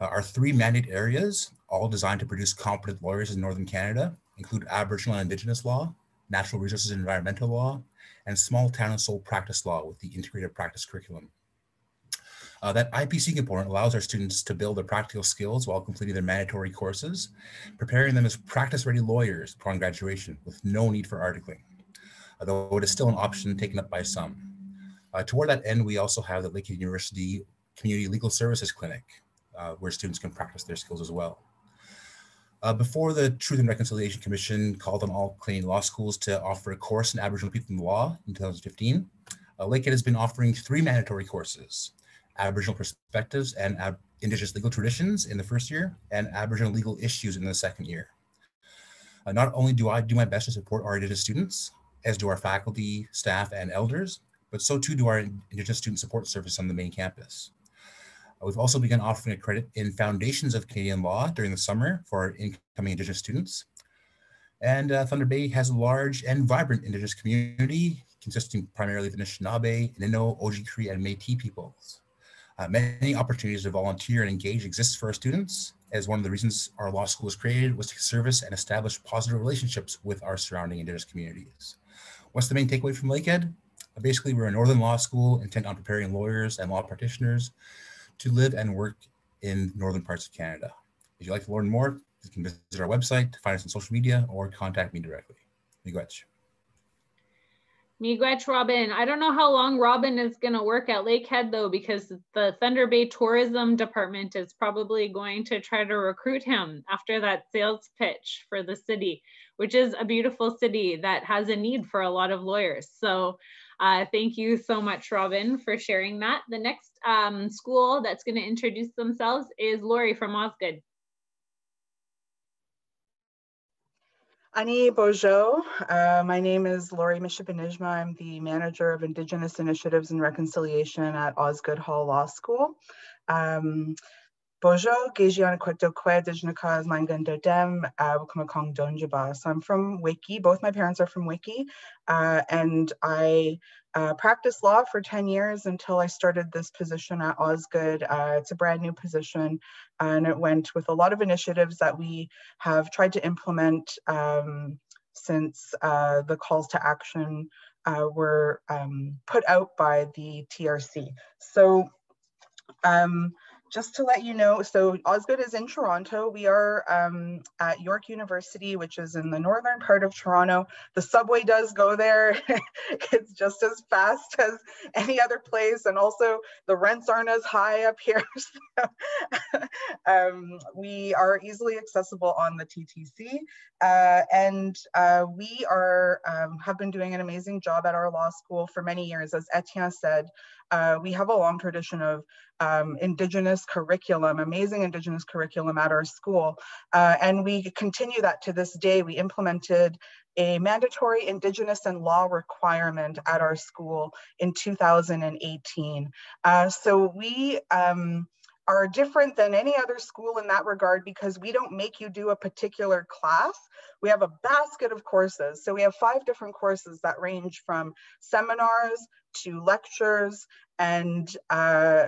Speaker 8: Uh, our three mandate areas, all designed to produce competent lawyers in Northern Canada, include Aboriginal and Indigenous law, natural resources and environmental law, and small town and sole practice law with the integrated practice curriculum. Uh, that IPC component allows our students to build their practical skills while completing their mandatory courses, preparing them as practice-ready lawyers upon graduation with no need for articling, although it is still an option taken up by some. Uh, toward that end, we also have the Lakehead University Community Legal Services Clinic, uh, where students can practice their skills as well. Uh, before the Truth and Reconciliation Commission called on all Canadian law schools to offer a course in Aboriginal people in law in 2015, uh, Lakehead has been offering three mandatory courses, Aboriginal Perspectives and Ab Indigenous Legal Traditions in the first year, and Aboriginal Legal Issues in the second year. Uh, not only do I do my best to support our Indigenous students, as do our faculty, staff, and elders, but so too do our Indigenous Student Support Service on the main campus. We've also begun offering a credit in Foundations of Canadian Law during the summer for our incoming Indigenous students. And uh, Thunder Bay has a large and vibrant Indigenous community consisting primarily of Anishinaabe, Innu, Oji-Cree, and Métis peoples. Uh, many opportunities to volunteer and engage exist for our students, as one of the reasons our law school was created was to service and establish positive relationships with our surrounding Indigenous communities. What's the main takeaway from Lakehead? Basically, we're a Northern Law School intent on preparing lawyers and law practitioners to live and work in northern parts of Canada. If you'd like to learn more, you can visit our website, find us on social media, or contact me directly. Miigwech.
Speaker 1: Miigwech Robin. I don't know how long Robin is going to work at Lakehead though, because the Thunder Bay Tourism Department is probably going to try to recruit him after that sales pitch for the city, which is a beautiful city that has a need for a lot of lawyers. So uh, thank you so much, Robin, for sharing that. The next um, school that's going to introduce themselves is Lori from Osgoode.
Speaker 9: Annie Bojo. Uh, my name is Lori Mishibanijma. I'm the manager of Indigenous Initiatives and Reconciliation at Osgoode Hall Law School. Um, Bojo, Gejian Kwekdo Kwe, Dijnaka Mangando Dem, Wukumakong Donjaba. So I'm from Wiki. Both my parents are from Wiki. Uh, and I uh, practiced law for 10 years until I started this position at Osgoode. Uh, it's a brand new position and it went with a lot of initiatives that we have tried to implement um, since uh, the calls to action uh, were um, put out by the TRC. So um, just to let you know, so Osgoode is in Toronto. We are um, at York University, which is in the northern part of Toronto. The subway does go there. *laughs* it's just as fast as any other place. And also the rents aren't as high up here. *laughs* so, *laughs* um, we are easily accessible on the TTC. Uh, and uh, we are um, have been doing an amazing job at our law school for many years. As Etienne said, uh, we have a long tradition of um, Indigenous curriculum, amazing Indigenous curriculum at our school. Uh, and we continue that to this day. We implemented a mandatory Indigenous and law requirement at our school in 2018. Uh, so we um, are different than any other school in that regard because we don't make you do a particular class. We have a basket of courses. So we have five different courses that range from seminars to lectures and uh,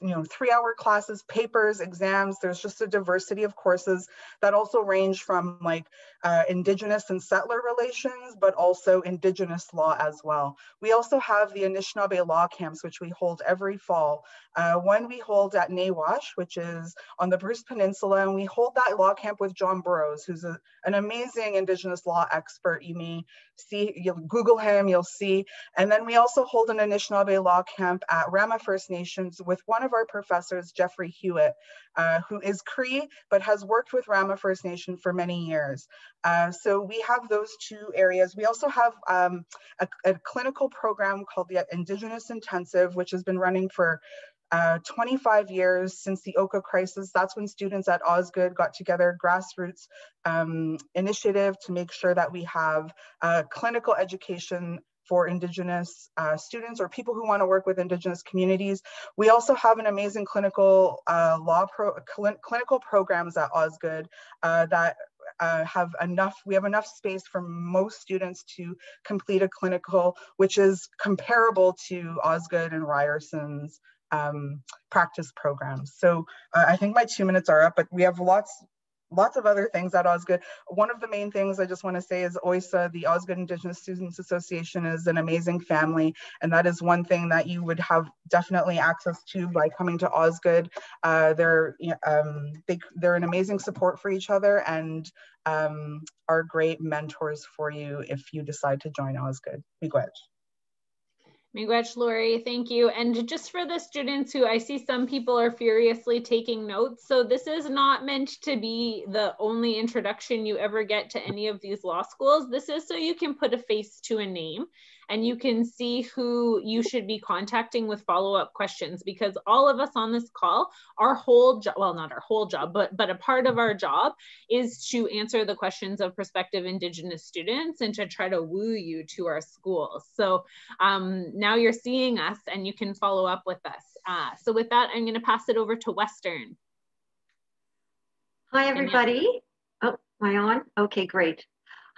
Speaker 9: you know, three hour classes, papers, exams. There's just a diversity of courses that also range from like uh, Indigenous and settler relations, but also Indigenous law as well. We also have the Anishinaabe law camps, which we hold every fall. Uh, one we hold at Nawash, which is on the Bruce Peninsula, and we hold that law camp with John Borrows, who's a, an amazing Indigenous law expert. You may see, you'll Google him, you'll see. And then we also hold an Anishinaabe law camp at Rama First Nations with one of our professors, Jeffrey Hewitt, uh, who is Cree, but has worked with Rama First Nation for many years. Uh, so we have those two areas. We also have um, a, a, clinical program called the Indigenous Intensive, which has been running for uh, 25 years since the Oka crisis. That's when students at Osgoode got together, grassroots um, initiative to make sure that we have uh, clinical education for Indigenous uh, students or people who want to work with Indigenous communities. We also have an amazing clinical uh, law pro cl clinical programs at Osgoode uh, that uh, have enough, we have enough space for most students to complete a clinical, which is comparable to Osgoode and Ryerson's um, practice programs. So uh, I think my two minutes are up, but we have lots lots of other things at Osgoode. One of the main things I just want to say is OISA, the Osgoode Indigenous Students Association is an amazing family. And that is one thing that you would have definitely access to by coming to Osgoode. Uh, they're, um, they, they're an amazing support for each other and um, are great mentors for you if you decide to join Osgoode. Miigwech.
Speaker 1: Miigwech, Lori, thank you. And just for the students who I see some people are furiously taking notes. So this is not meant to be the only introduction you ever get to any of these law schools. This is so you can put a face to a name and you can see who you should be contacting with follow-up questions because all of us on this call, our whole job, well, not our whole job, but, but a part of our job is to answer the questions of prospective Indigenous students and to try to woo you to our schools. So um, now you're seeing us and you can follow up with us. Uh, so with that, I'm gonna pass it over to Western.
Speaker 10: Hi, everybody. Oh, am I on? Okay, great.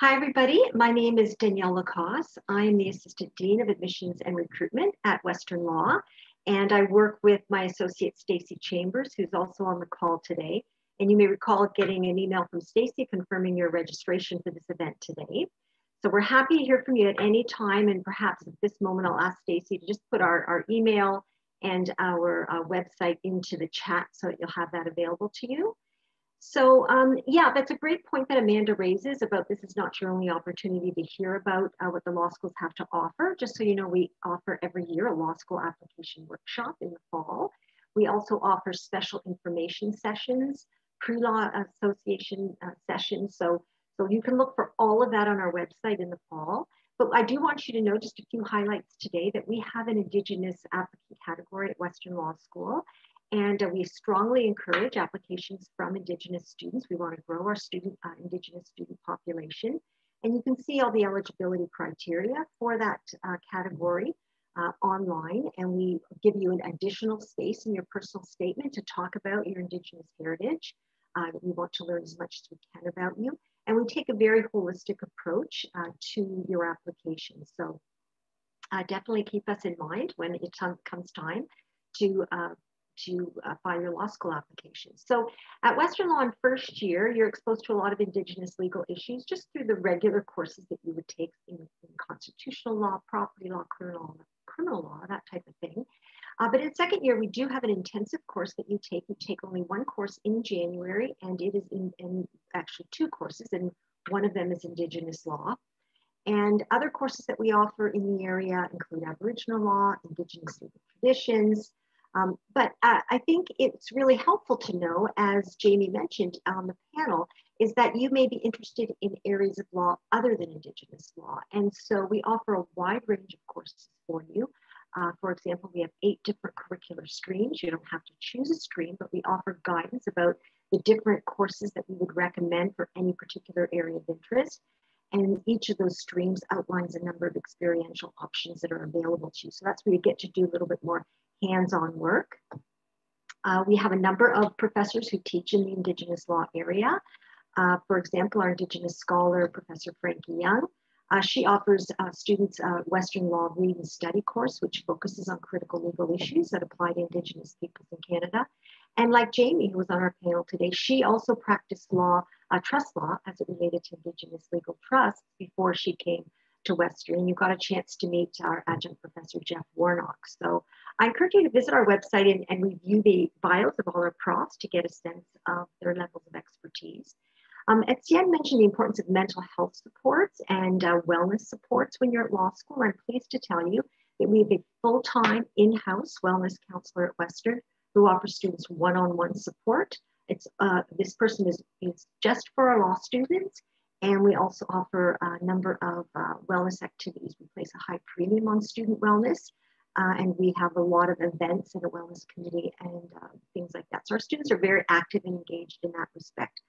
Speaker 10: Hi, everybody. My name is Danielle Lacoste. I am the Assistant Dean of Admissions and Recruitment at Western Law, and I work with my associate Stacy Chambers, who's also on the call today. And you may recall getting an email from Stacy confirming your registration for this event today. So we're happy to hear from you at any time, and perhaps at this moment, I'll ask Stacy to just put our, our email and our uh, website into the chat so that you'll have that available to you. So um, yeah, that's a great point that Amanda raises about this is not your only opportunity to hear about uh, what the law schools have to offer. Just so you know, we offer every year a law school application workshop in the fall. We also offer special information sessions, pre-law association uh, sessions. So, so you can look for all of that on our website in the fall. But I do want you to know just a few highlights today that we have an Indigenous applicant category at Western Law School. And uh, we strongly encourage applications from Indigenous students. We want to grow our student, uh, Indigenous student population. And you can see all the eligibility criteria for that uh, category uh, online. And we give you an additional space in your personal statement to talk about your Indigenous heritage. Uh, we want to learn as much as we can about you. And we take a very holistic approach uh, to your application. So definitely keep us in mind when it comes time to to uh, file your law school application. So at Western Law in first year, you're exposed to a lot of Indigenous legal issues just through the regular courses that you would take in, in constitutional law, property law, criminal, criminal law, that type of thing. Uh, but in second year, we do have an intensive course that you take. You take only one course in January, and it is in, in actually two courses, and one of them is Indigenous law. And other courses that we offer in the area include Aboriginal law, Indigenous legal traditions, um, but uh, I think it's really helpful to know, as Jamie mentioned on the panel, is that you may be interested in areas of law other than Indigenous law. And so we offer a wide range of courses for you. Uh, for example, we have eight different curricular streams. You don't have to choose a stream, but we offer guidance about the different courses that we would recommend for any particular area of interest. And each of those streams outlines a number of experiential options that are available to you. So that's where you get to do a little bit more hands-on work. Uh, we have a number of professors who teach in the Indigenous law area. Uh, for example, our Indigenous scholar, Professor Frankie Young, uh, she offers uh, students a Western Law Read and Study course, which focuses on critical legal issues that apply to Indigenous peoples in Canada. And like Jamie, who was on our panel today, she also practiced law, uh, trust law, as it related to Indigenous legal trusts before she came to Western. You got a chance to meet our adjunct professor, Jeff Warnock. So I encourage you to visit our website and, and review the bios of all our profs to get a sense of their levels of expertise. Um, Etienne mentioned the importance of mental health supports and uh, wellness supports when you're at law school. I'm pleased to tell you that we have a full-time in-house wellness counselor at Western who offers students one-on-one support. It's uh, this person is, is just for our law students and we also offer a number of uh, wellness activities. We place a high premium on student wellness, uh, and we have a lot of events in a wellness committee and uh, things like that. So our students are very active and engaged in that respect.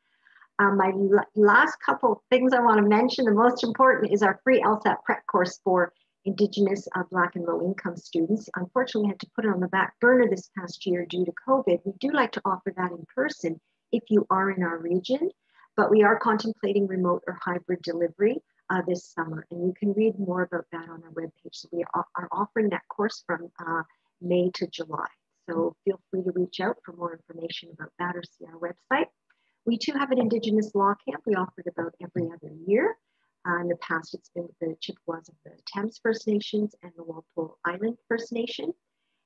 Speaker 10: Um, my last couple things I want to mention, the most important is our free LSAT prep course for Indigenous, uh, Black, and low income students. Unfortunately, we had to put it on the back burner this past year due to COVID. We do like to offer that in person if you are in our region but we are contemplating remote or hybrid delivery uh, this summer. And you can read more about that on our webpage. So we are, offering that course from uh, May to July. So feel free to reach out for more information about that or see our website. We too have an Indigenous Law Camp we offer it about every other year. Uh, in the past, it's been with the Chippewas of the Thames First Nations and the Walpole Island First Nation.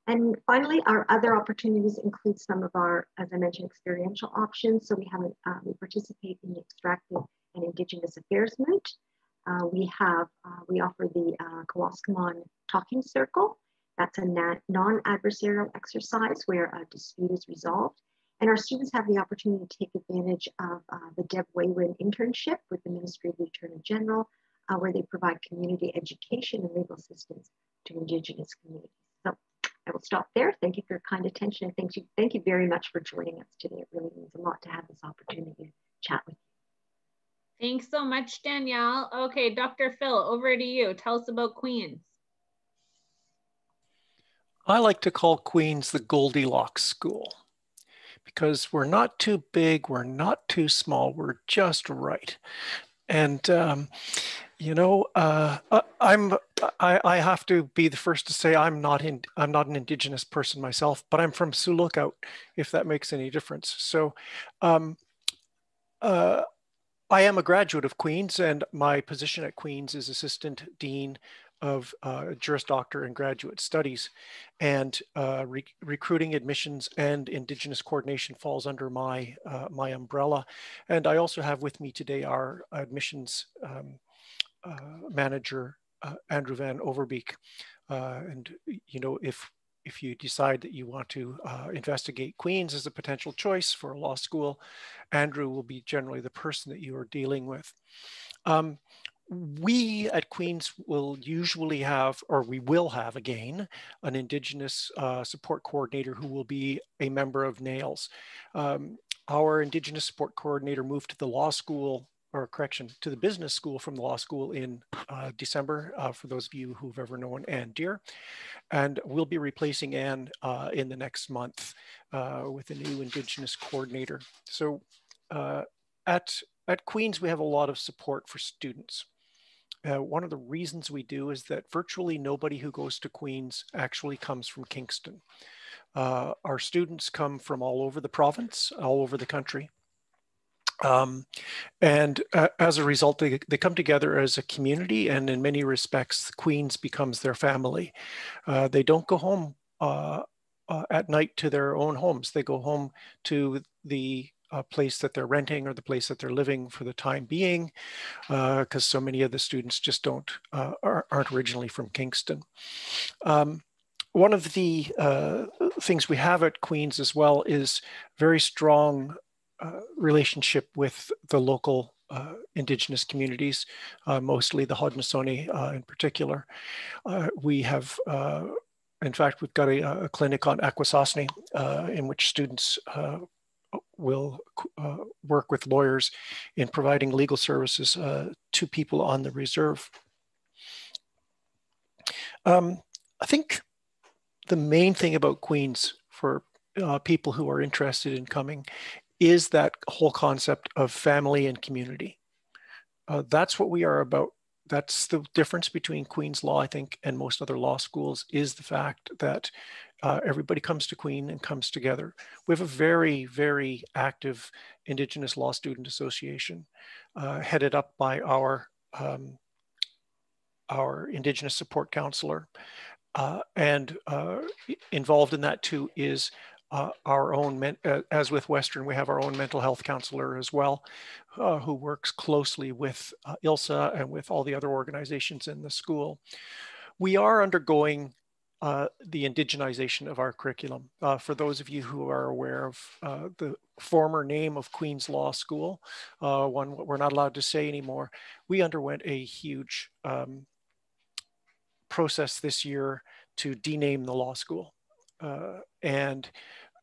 Speaker 10: And finally, our other opportunities include some of our, as I mentioned, experiential options. So we have uh, we participate in the Extractive and Indigenous Affairs Moot. Uh, we have, uh, we offer the uh, Talking Circle. That's a non-adversarial exercise where a dispute is resolved. And our students have the opportunity to take advantage of uh, the Deb Wayrin internship with the Ministry of the Attorney General, uh, where they provide community education and legal assistance to Indigenous communities. So I will stop there. Thank you for your kind attention and thank you, thank you very much for joining us today. It really means a lot to have this opportunity to chat with you.
Speaker 1: Thanks so much, Danielle. Okay, Dr. Phil, over to you. Tell us about Queens.
Speaker 11: I like to call Queens the Goldilocks School because we're not too big, we're not too small, we're just right. And um, you know, uh, I'm I, I have to be the first to say I'm not in I'm not an indigenous person myself, but I'm from Sioux Lookout, if that makes any difference. So um, uh, I am a graduate of Queens, and my position at Queens is assistant dean of uh, Juris Doctor and Graduate Studies, and uh, re recruiting, admissions, and Indigenous coordination falls under my uh, my umbrella. And I also have with me today our admissions um, uh, manager, uh, Andrew Van Overbeek. Uh, and you know, if if you decide that you want to uh, investigate Queens as a potential choice for a law school, Andrew will be generally the person that you are dealing with. Um, we at Queens will usually have, or we will have again, an Indigenous uh, support coordinator who will be a member of NAILS. Um, our Indigenous support coordinator moved to the law school or correction, to the business school from the law school in uh, December, uh, for those of you who've ever known Anne Deer. And we'll be replacing Anne uh, in the next month uh, with a new Indigenous coordinator. So uh, at, at Queens, we have a lot of support for students. Uh, one of the reasons we do is that virtually nobody who goes to Queens actually comes from Kingston. our students come from all over the province, all over the country. Um, and uh, as a result, they, they come together as a community, and in many respects, Queens becomes their family. Uh, they don't go home uh, uh at night to their own homes. They go home to the uh, place that they're renting or the place that they're living for the time being, because uh, so many of the students just don't are, not originally from Kingston. Um, one of the things we have at Queens as well is very strong uh, relationship with the local uh, indigenous communities, uh, mostly the Haudenosaunee uh, in particular. Uh, we have, in fact, we've got a, a clinic on Akwesasne in which students will work with lawyers in providing legal services to people on the reserve. Um, I think the main thing about Queens for uh, people who are interested in coming is that whole concept of family and community. Uh, that's what we are about. That's the difference between Queen's Law, I think, and most other law schools is the fact that uh, everybody comes to Queen and comes together. We have a very, very active Indigenous Law Student Association uh, headed up by our, um, our Indigenous Support Counselor. Uh, and uh, involved in that too is uh, our own, uh, as with Western, we have our own mental health counselor as well, uh, who works closely with uh, ILSA and with all the other organizations in the school. We are undergoing uh, the indigenization of our curriculum. Uh, for those of you who are aware of the former name of Queen's Law School, one we're not allowed to say anymore, we underwent a huge um, process this year to dename the law school. Uh, and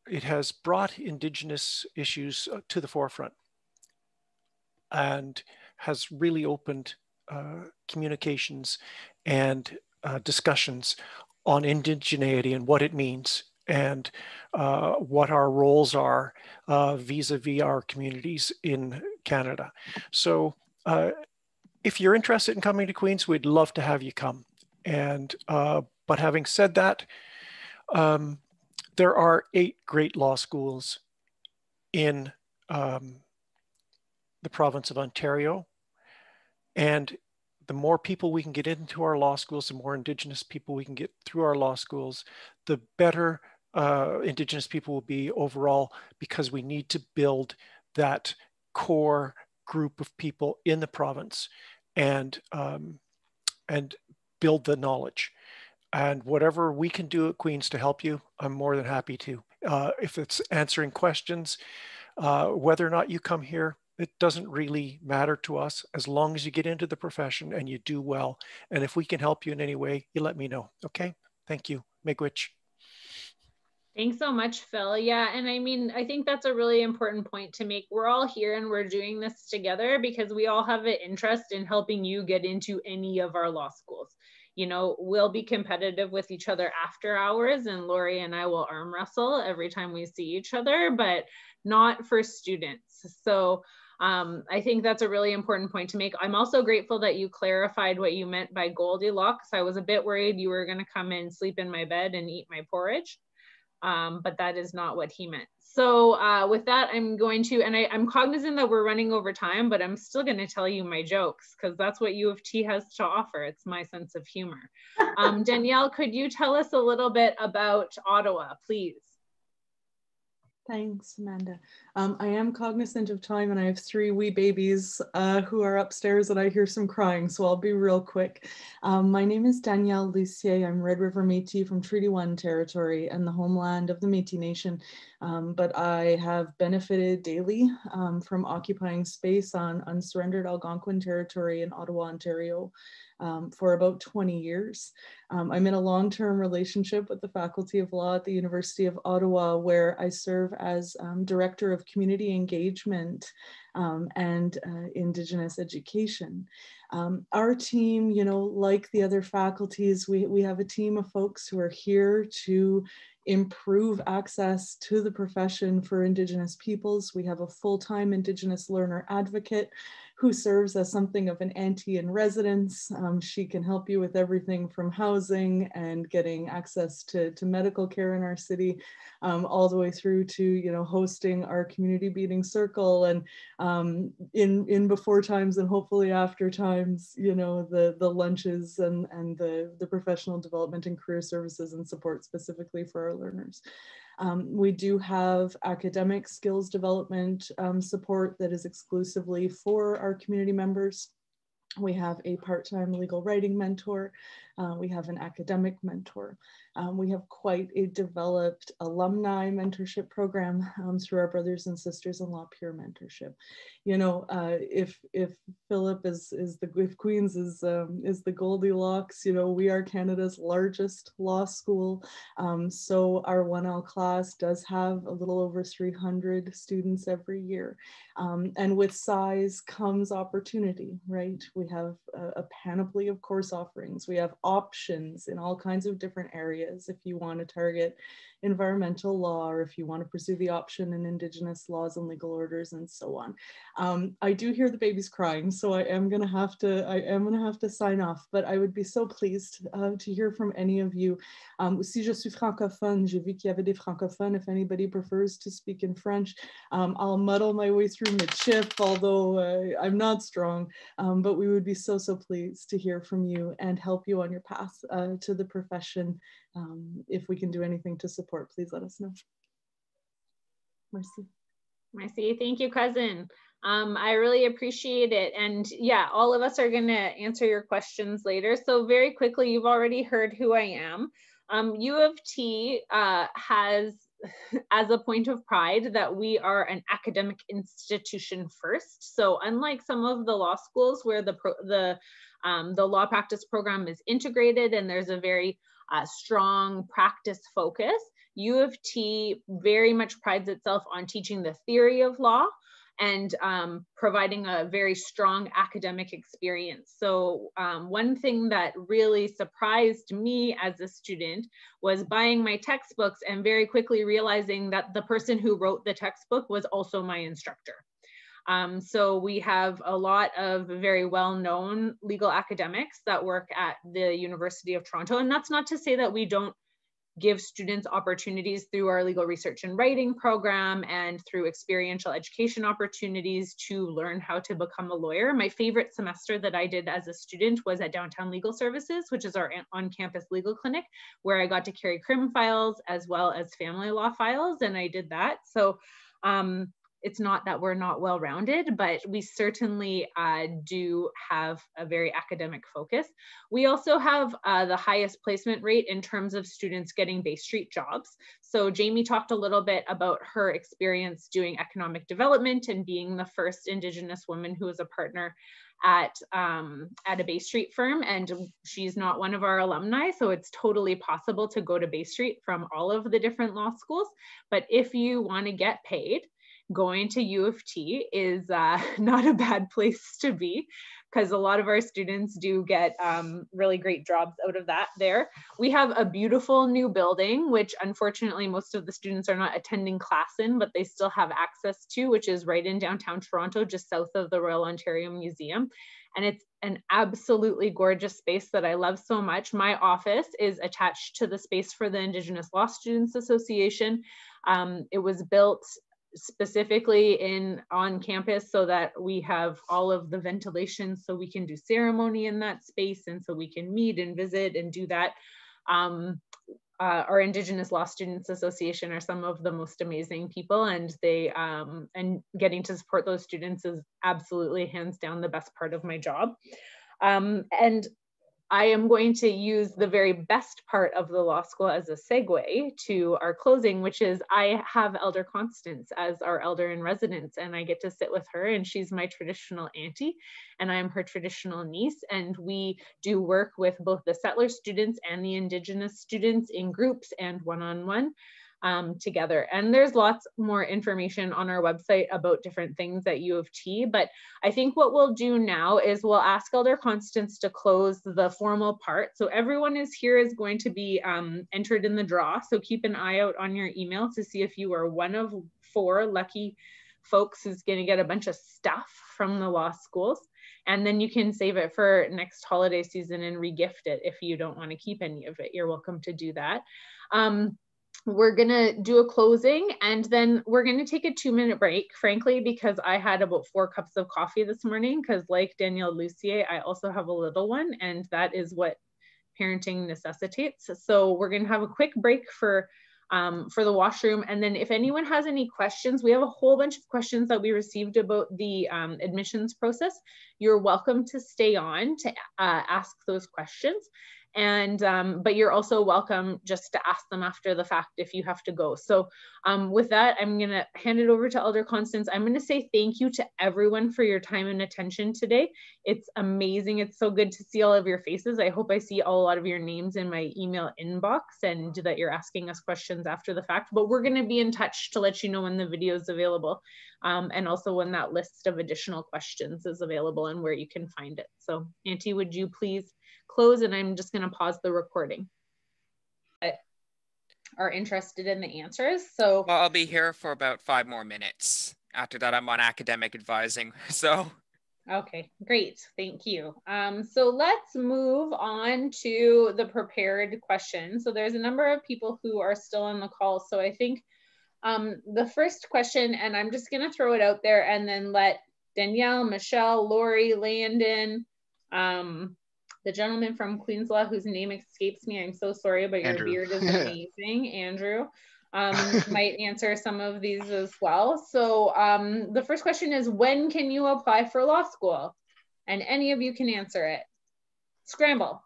Speaker 11: it has brought Indigenous issues uh, to the forefront and has really opened uh, communications and uh, discussions on indigeneity and what it means and uh, what our roles are uh, vis-a-vis -vis our communities in Canada. So if you're interested in coming to Queens, we'd love to have you come. And, but having said that, um, there are eight great law schools in um, the province of Ontario. And the more people we can get into our law schools, the more Indigenous people we can get through our law schools, the better uh, Indigenous people will be overall because we need to build that core group of people in the province. and um, and build the knowledge. And whatever we can do at Queens to help you, I'm more than happy to. Uh, if it's answering questions, uh, whether or not you come here, it doesn't really matter to us as long as you get into the profession and you do well. And if we can help you in any way, you let me know. Okay. Thank you. Miigwech.
Speaker 1: Thanks so much, Phil. Yeah, and I mean, I think that's a really important point to make. We're all here and we're doing this together because we all have an interest in helping you get into any of our law schools. You know, we'll be competitive with each other after hours, and Lori and I will arm wrestle every time we see each other, but not for students. So, um, I think that's a really important point to make. I'm also grateful that you clarified what you meant by Goldilocks. I was a bit worried you were going to come and sleep in my bed and eat my porridge um, but that is not what he meant. So uh, with that, I'm going to, and I, am cognizant that we're running over time, but I'm still going to tell you my jokes because that's what U of T has to offer. It's my sense of humor. *laughs* Um, Danielle, could you tell us a little bit about Ottawa, please?
Speaker 12: Thanks, Amanda. Um, I am cognizant of time and I have three wee babies uh, who are upstairs and I hear some crying, so I'll be real quick. Um, my name is Danielle Lussier. I'm Red River Métis from Treaty 1 territory and the homeland of the Métis Nation, um, but I have benefited daily um, from occupying space on unsurrendered Algonquin territory in Ottawa, Ontario um, for about 20 years. Um, I'm in a long-term relationship with the Faculty of Law at the University of Ottawa, where I serve as um, Director of Community Engagement um, and uh, Indigenous Education. Um, our team, you know, like the other faculties, we, we have a team of folks who are here to improve access to the profession for Indigenous peoples. We have a full-time Indigenous learner advocate who serves as something of an auntie in residence. Um, she can help you with everything from housing and getting access to, to medical care in our city, um, all the way through to, you know, hosting our community beating circle and um, in, in before times and hopefully after times, you know, the, the lunches and, and the, the professional development and career services and support specifically for our learners. Um, we do have academic skills development um, support that is exclusively for our community members. We have a part-time legal writing mentor. Uh, we have an academic mentor. Um, we have quite a developed alumni mentorship program um, through our brothers and sisters in law peer mentorship. You know, uh, if if Philip is is the if Queens is um, is the Goldilocks, you know, we are Canada's largest law school. Um, so our 1L class does have a little over 300 students every year. Um, and with size comes opportunity, right? We have a, a panoply of course offerings. We have options in all kinds of different areas if you want to target environmental law or if you want to pursue the option in indigenous laws and legal orders and so on. Um, I do hear the babies crying, so I am gonna have to I am gonna have to sign off, but I would be so pleased uh, to hear from any of you. Um, si je suis francophone, j'ai vu qu'il y avait des francophones. If anybody prefers to speak in French, um, I'll muddle my way through midship, although uh, I'm not strong, um, but we would be so, so pleased to hear from you and help you on your path uh, to the profession um, if we can do anything to support, please let us know.
Speaker 1: Merci. Merci. Thank you, cousin. Um, I really appreciate it. And yeah, all of us are going to answer your questions later. So very quickly, you've already heard who I am. Um, U of T uh, has as a point of pride that we are an academic institution first. So unlike some of the law schools where the pro, the um, the law practice program is integrated and there's a very uh, strong practice focus. U of T very much prides itself on teaching the theory of law and um, providing a very strong academic experience. So um, one thing that really surprised me as a student was buying my textbooks and very quickly realizing that the person who wrote the textbook was also my instructor. Um, so we have a lot of very well-known legal academics that work at the University of Toronto. And that's not to say that we don't give students opportunities through our legal research and writing program and through experiential education opportunities to learn how to become a lawyer. My favorite semester that I did as a student was at Downtown Legal Services, which is our on-campus legal clinic, where I got to carry crim files as well as family law files, and I did that. So um, it's not that we're not well rounded, but we certainly uh, do have a very academic focus. We also have uh, the highest placement rate in terms of students getting Bay Street jobs. So Jamie talked a little bit about her experience doing economic development and being the first Indigenous woman who was a partner at um, at a Bay Street firm, and she's not one of our alumni, so it's totally possible to go to Bay Street from all of the different law schools. But if you want to get paid, going to U of T is uh, *laughs* not a bad place to be because a lot of our students do get um, really great jobs out of that there. We have a beautiful new building, which unfortunately most of the students are not attending class in, but they still have access to, which is right in downtown Toronto, just south of the Royal Ontario Museum. And it's an absolutely gorgeous space that I love so much. My office is attached to the space for the Indigenous Law Students Association. Um, it was built specifically in on campus so that we have all of the ventilation so we can do ceremony in that space and so we can meet and visit and do that. Um, uh, our Indigenous Law Students Association are some of the most amazing people and they um, and getting to support those students is absolutely hands down the best part of my job. Um, and I am going to use the very best part of the law school as a segue to our closing, which is I have Elder Constance as our elder in residence, and I get to sit with her, and she's my traditional auntie, and I'm her traditional niece. And we do work with both the settler students and the Indigenous students in groups and one on one um, together. And there's lots more information on our website about different things at U of T, but I think what we'll do now is we'll ask Elder Constance to close the formal part. So everyone is here is going to be um, entered in the draw. So keep an eye out on your email to see if you are one of four lucky folks who's going to get a bunch of stuff from the law schools and then you can save it for next holiday season and regift it if you don't want to keep any of it you're welcome to do that um, we're going to do a closing and then we're going to take a two minute break, frankly, because I had about four cups of coffee this morning. Because, like Danielle Lussier, I also have a little one, and that is what parenting necessitates. So, we're going to have a quick break for. Um, for the washroom. And then if anyone has any questions, we have a whole bunch of questions that we received about the um, admissions process. You're welcome to stay on to uh, ask those questions and um, but you're also welcome just to ask them after the fact if you have to go. So um, with that i'm going to hand it over to elder constance. I'm going to say thank you to everyone for your time and attention today. It's amazing. It's so good to see all of your faces. I hope i see all, a lot of your names in my email inbox and that you're asking us questions after the fact. But we're going to be in touch to let you know when the video is available um, and also when that list of additional questions is available and where you can find it. So auntie would you please close and I'm just going to pause the recording. Are interested in the answers. So
Speaker 13: well, I'll be here for about five more minutes. After that, I'm on academic advising. *laughs* So
Speaker 1: Okay, great. Thank you. Um, so let's move on to the prepared question. So there's a number of people who are still on the call. So I think um, the first question, and I'm just going to throw it out there and then let Danielle, Michelle, Lori, Landon, um, the gentleman from Queenslaw whose name escapes me. I'm so sorry, but your Andrew. beard is *laughs* amazing, Andrew. Um, *laughs* might answer some of these as well. So um, the first question is, when can you apply for law school? And any of you can answer it. Scramble.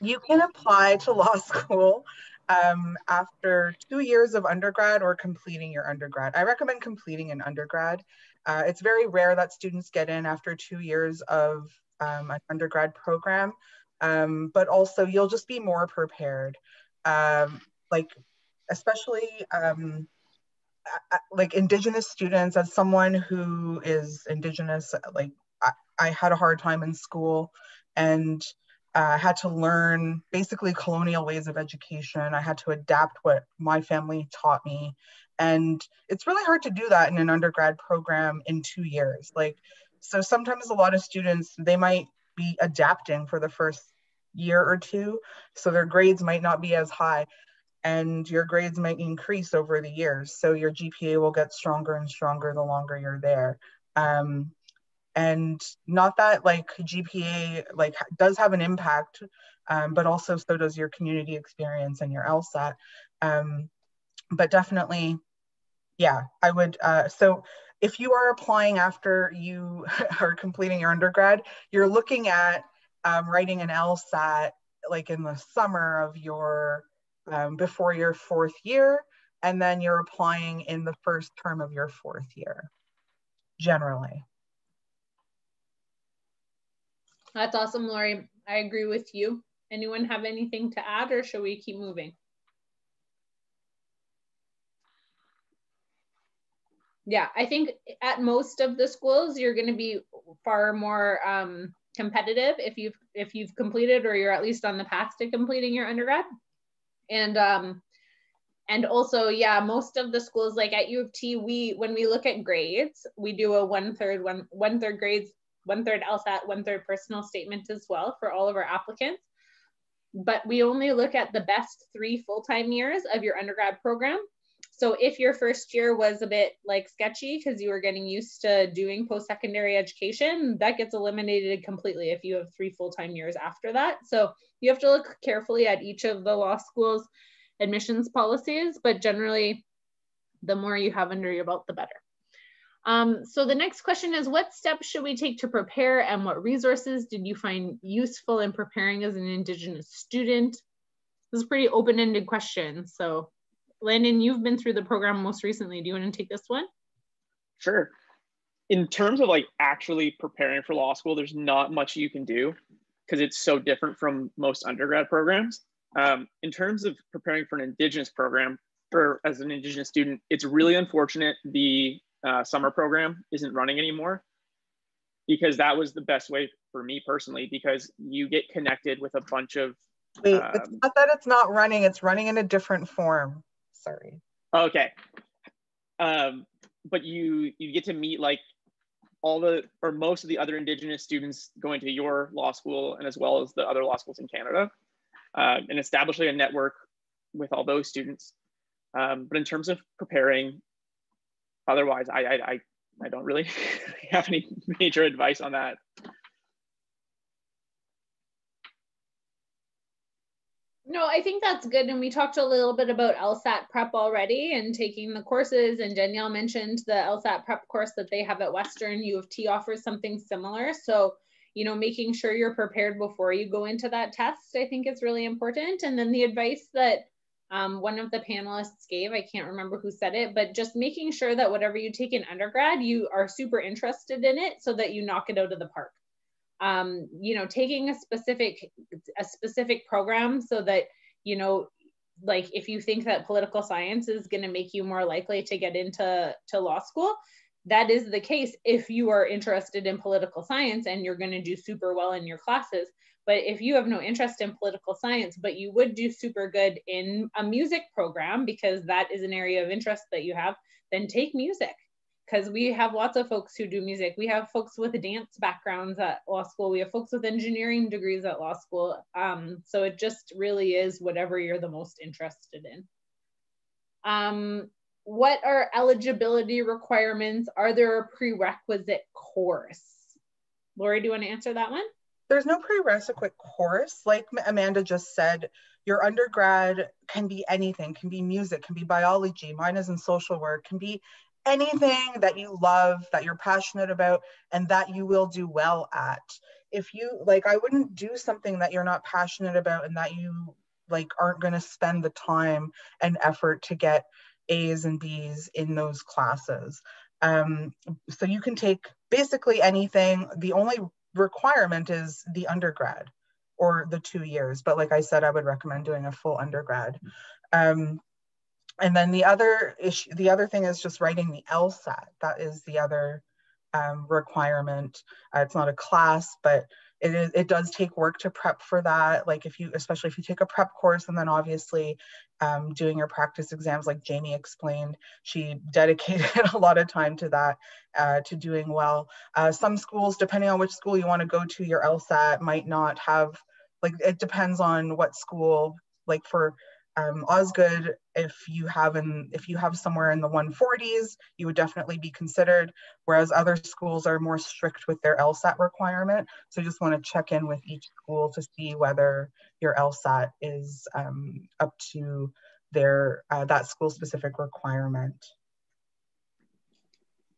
Speaker 9: You can apply to law *laughs* school um, after two years of undergrad or completing your undergrad. I recommend completing an undergrad. Uh, it's very rare that students get in after two years of um, an undergrad program, um, but also you'll just be more prepared. Um, like, especially um, like Indigenous students, as someone who is Indigenous, like I, I had a hard time in school and uh, had to learn basically colonial ways of education. I had to adapt what my family taught me. And it's really hard to do that in an undergrad program in two years. Like so sometimes a lot of students they might be adapting for the first year or two. So their grades might not be as high and your grades might increase over the years. So your gpa will get stronger and stronger the longer you're there. Um, and not that like gpa like does have an impact um, but also so does your community experience and your lsat um, but definitely yeah, I would. Uh, so if you are applying after you *laughs* are completing your undergrad, you're looking at um, writing an LSAT like in the summer of your, um, before your fourth year, and then you're applying in the first term of your fourth year, generally.
Speaker 1: That's awesome, Lori. I agree with you. Anyone have anything to add or should we keep moving? Yeah, I think at most of the schools, you're going to be far more um, competitive if you've if you've completed or you're at least on the path to completing your undergrad. And um, and also, yeah, most of the schools like at U of T, we when we look at grades, we do a one third one one third grades one third LSAT, one third personal statement as well for all of our applicants. But we only look at the best three full-time years of your undergrad program. So if your first year was a bit like sketchy because you were getting used to doing post-secondary education, that gets eliminated completely if you have three full-time years after that. So you have to look carefully at each of the law school's admissions policies, but generally the more you have under your belt, the better. Um, so the next question is what steps should we take to prepare and what resources did you find useful in preparing as an Indigenous student? This is a pretty open-ended question. So Landon, you've been through the program most recently. Do you want to take this one?
Speaker 7: Sure. In terms of like actually preparing for law school, there's not much you can do because it's so different from most undergrad programs. Um, in terms of preparing for an Indigenous program, or as an Indigenous student, it's really unfortunate the uh, summer program isn't running anymore because that was the best way for me personally because you get connected with a bunch of
Speaker 9: wait um, it's not that it's not running it's running in a different form sorry.
Speaker 7: Okay. Um but you you get to meet like all the or most of the other indigenous students going to your law school and as well as the other law schools in canada uh, and establishing a network with all those students. Um, but in terms of preparing otherwise, I, I, I, I don't really *laughs* have any major advice on that.
Speaker 1: No, I think that's good. And we talked a little bit about LSAT prep already and taking the courses. And Danielle mentioned the LSAT prep course that they have at Western. U of T offers something similar. So, you know, making sure you're prepared before you go into that test, I think is really important. And then the advice that um, one of the panelists gave. I can't remember who said it, but just making sure that whatever you take in undergrad, you are super interested in it so that you knock it out of the park. Um, you know, taking a specific a specific program so that you know, like if you think that political science is going to make you more likely to get into to law school, that is the case if you are interested in political science and you're going to do super well in your classes but if you have no interest in political science, but you would do super good in a music program because that is an area of interest that you have, then take music. Because we have lots of folks who do music. We have folks with dance backgrounds at law school. We have folks with engineering degrees at law school. Um, so it just really is whatever you're the most interested in. Um, what are eligibility requirements? Are there a prerequisite course? Lori, do you want to answer that one?
Speaker 9: there's no prerequisite course. Like Amanda just said, your undergrad can be anything, can be music, can be biology, mine is in social work, can be anything that you love, that you're passionate about, and that you will do well at. If you like, I wouldn't do something that you're not passionate about and that you like aren't going to spend the time and effort to get A's and B's in those classes. Um, so you can take basically anything. The only requirement is the undergrad or the two years. But like I said, I would recommend doing a full undergrad. Um, and then the other issue, the other thing is just writing the LSAT. That is the other um, requirement. Uh, it's not a class, but it, is, it does take work to prep for that. Like if you, especially if you take a prep course and then obviously um, doing your practice exams, like Jamie explained, she *laughs* dedicated a lot of time to that, uh, to doing well. Uh, some schools, depending on which school you want to go to, your LSAT might not have, like it depends on what school, like for um, Osgoode, if you have in, if you have somewhere in the 140s, you would definitely be considered, whereas other schools are more strict with their LSAT requirement. So you just want to check in with each school to see whether your LSAT is um, up to their uh, that school specific requirement.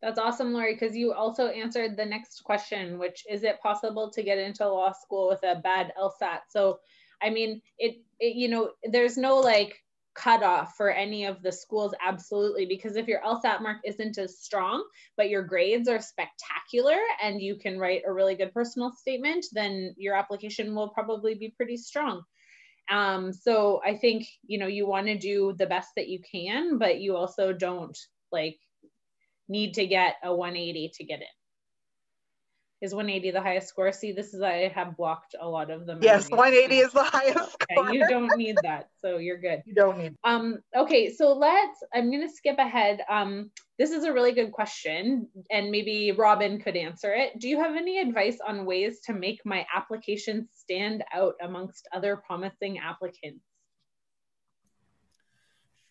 Speaker 1: That's awesome, Lori, because you also answered the next question, which is it possible to get into law school with a bad LSAT? So, I mean, it, it you know, there's no like cutoff for any of the schools, absolutely, because if your LSAT mark isn't as strong, but your grades are spectacular and you can write a really good personal statement, then your application will probably be pretty strong. Um, so I think, you know, you want to do the best that you can, but you also don't like need to get a 180 to get in. Is 180 the highest score? See, this is I have blocked a lot of them.
Speaker 9: Yes, 180 is the highest *laughs*
Speaker 1: okay, You don't need that, so you're good.
Speaker 9: You don't need.
Speaker 1: Um. Okay, so let's. I'm gonna skip ahead. Um. This is a really good question, and maybe Robin could answer it. Do you have any advice on ways to make my application stand out amongst other promising applicants?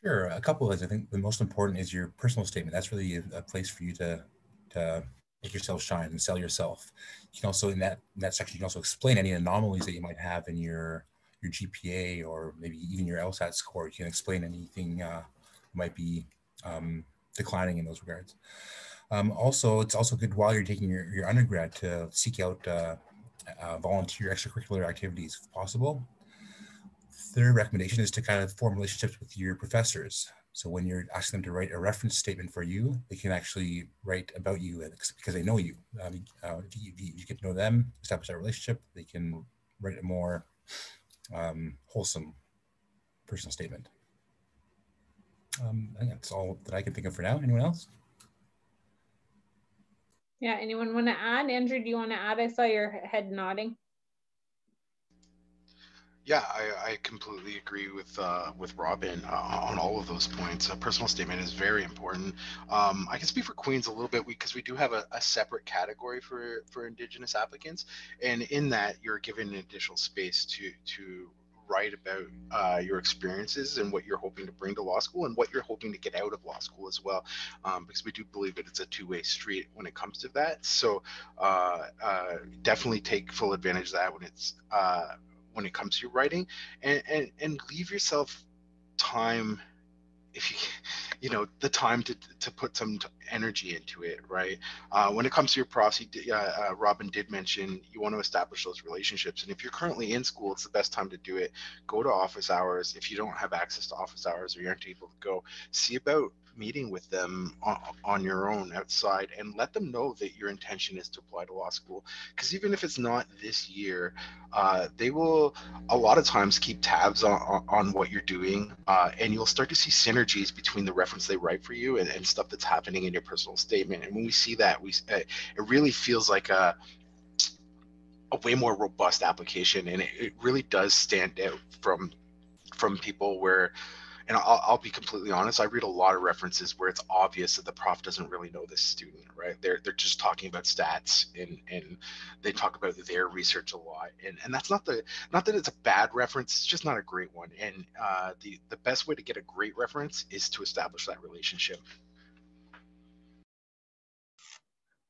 Speaker 8: Sure, a couple of things. I think the most important is your personal statement. That's really a, a place for you to to make yourself shine and sell yourself. You can also in that in that section you can also explain any anomalies that you might have in your your GPA or maybe even your LSAT score. You can explain anything uh, might be um, declining in those regards. Um, also, it's also good while you're taking your, your undergrad to seek out uh, uh, volunteer extracurricular activities if possible. Third recommendation is to kind of form relationships with your professors. So when you're asking them to write a reference statement for you, they can actually write about you because they know you. Um, uh, if, you you get to know them, establish that relationship, they can write a more um, wholesome personal statement. Um, that's all that I can think of for now. Anyone else?
Speaker 1: Yeah, anyone want to add? Andrew, do you want to add? I saw your head nodding.
Speaker 14: Yeah, I, I completely agree with uh, with Robin uh, on all of those points. A personal statement is very important. Um, I can speak for Queens a little bit because we do have a, a, separate category for for Indigenous applicants, and in that you're given an additional space to to write about uh, your experiences and what you're hoping to bring to law school and what you're hoping to get out of law school as well, um, because we do believe that it's a two-way street when it comes to that. So uh, uh, definitely take full advantage of that when it's uh, when it comes to your writing and and, and leave yourself time if you you know the time to to put some energy into it right? Uh, when it comes to your profs uh, uh, robin did mention you want to establish those relationships and if you're currently in school it's the best time to do it. Go to office hours. If you don't have access to office hours or you aren't able to go see about meeting with them on, on, your own outside and let them know that your intention is to apply to law school. Because even if it's not this year uh, they will a lot of times keep tabs on, on what you're doing uh, and you'll start to see synergies between the reference they write for you and, and stuff that's happening in your personal statement. And when we see that we it really feels like a a way more robust application and it, it really does stand out from from people where and I'll, I'll, be completely honest i read a lot of references where it's obvious that the prof doesn't really know this student right they're, they're just talking about stats and and they talk about their research a lot and and that's not the not that it's a bad reference it's just not a great one and uh, the the best way to get a great reference is to establish that relationship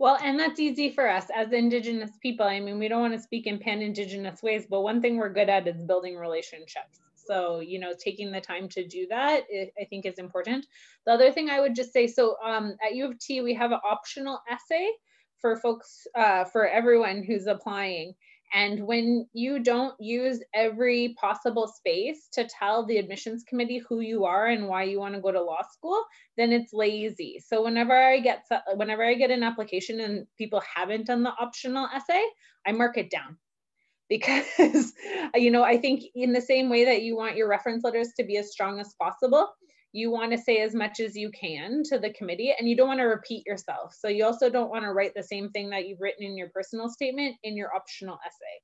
Speaker 1: well, and that's easy for us as Indigenous people. I mean, we don't want to speak in pan Indigenous ways, but one thing we're good at is building relationships. So, you know, taking the time to do that, I think is important. The other thing I would just say, so um, at U of T, we have an optional essay for folks, uh, for everyone who's applying. And when you don't use every possible space to tell the admissions committee who you are and why you want to go to law school, then it's lazy. So whenever I get whenever I get an application and people haven't done the optional essay, I mark it down because *laughs* you know i think in the same way that you want your reference letters to be as strong as possible you want to say as much as you can to the committee and you don't want to repeat yourself. So you also don't want to write the same thing that you've written in your personal statement in your optional essay.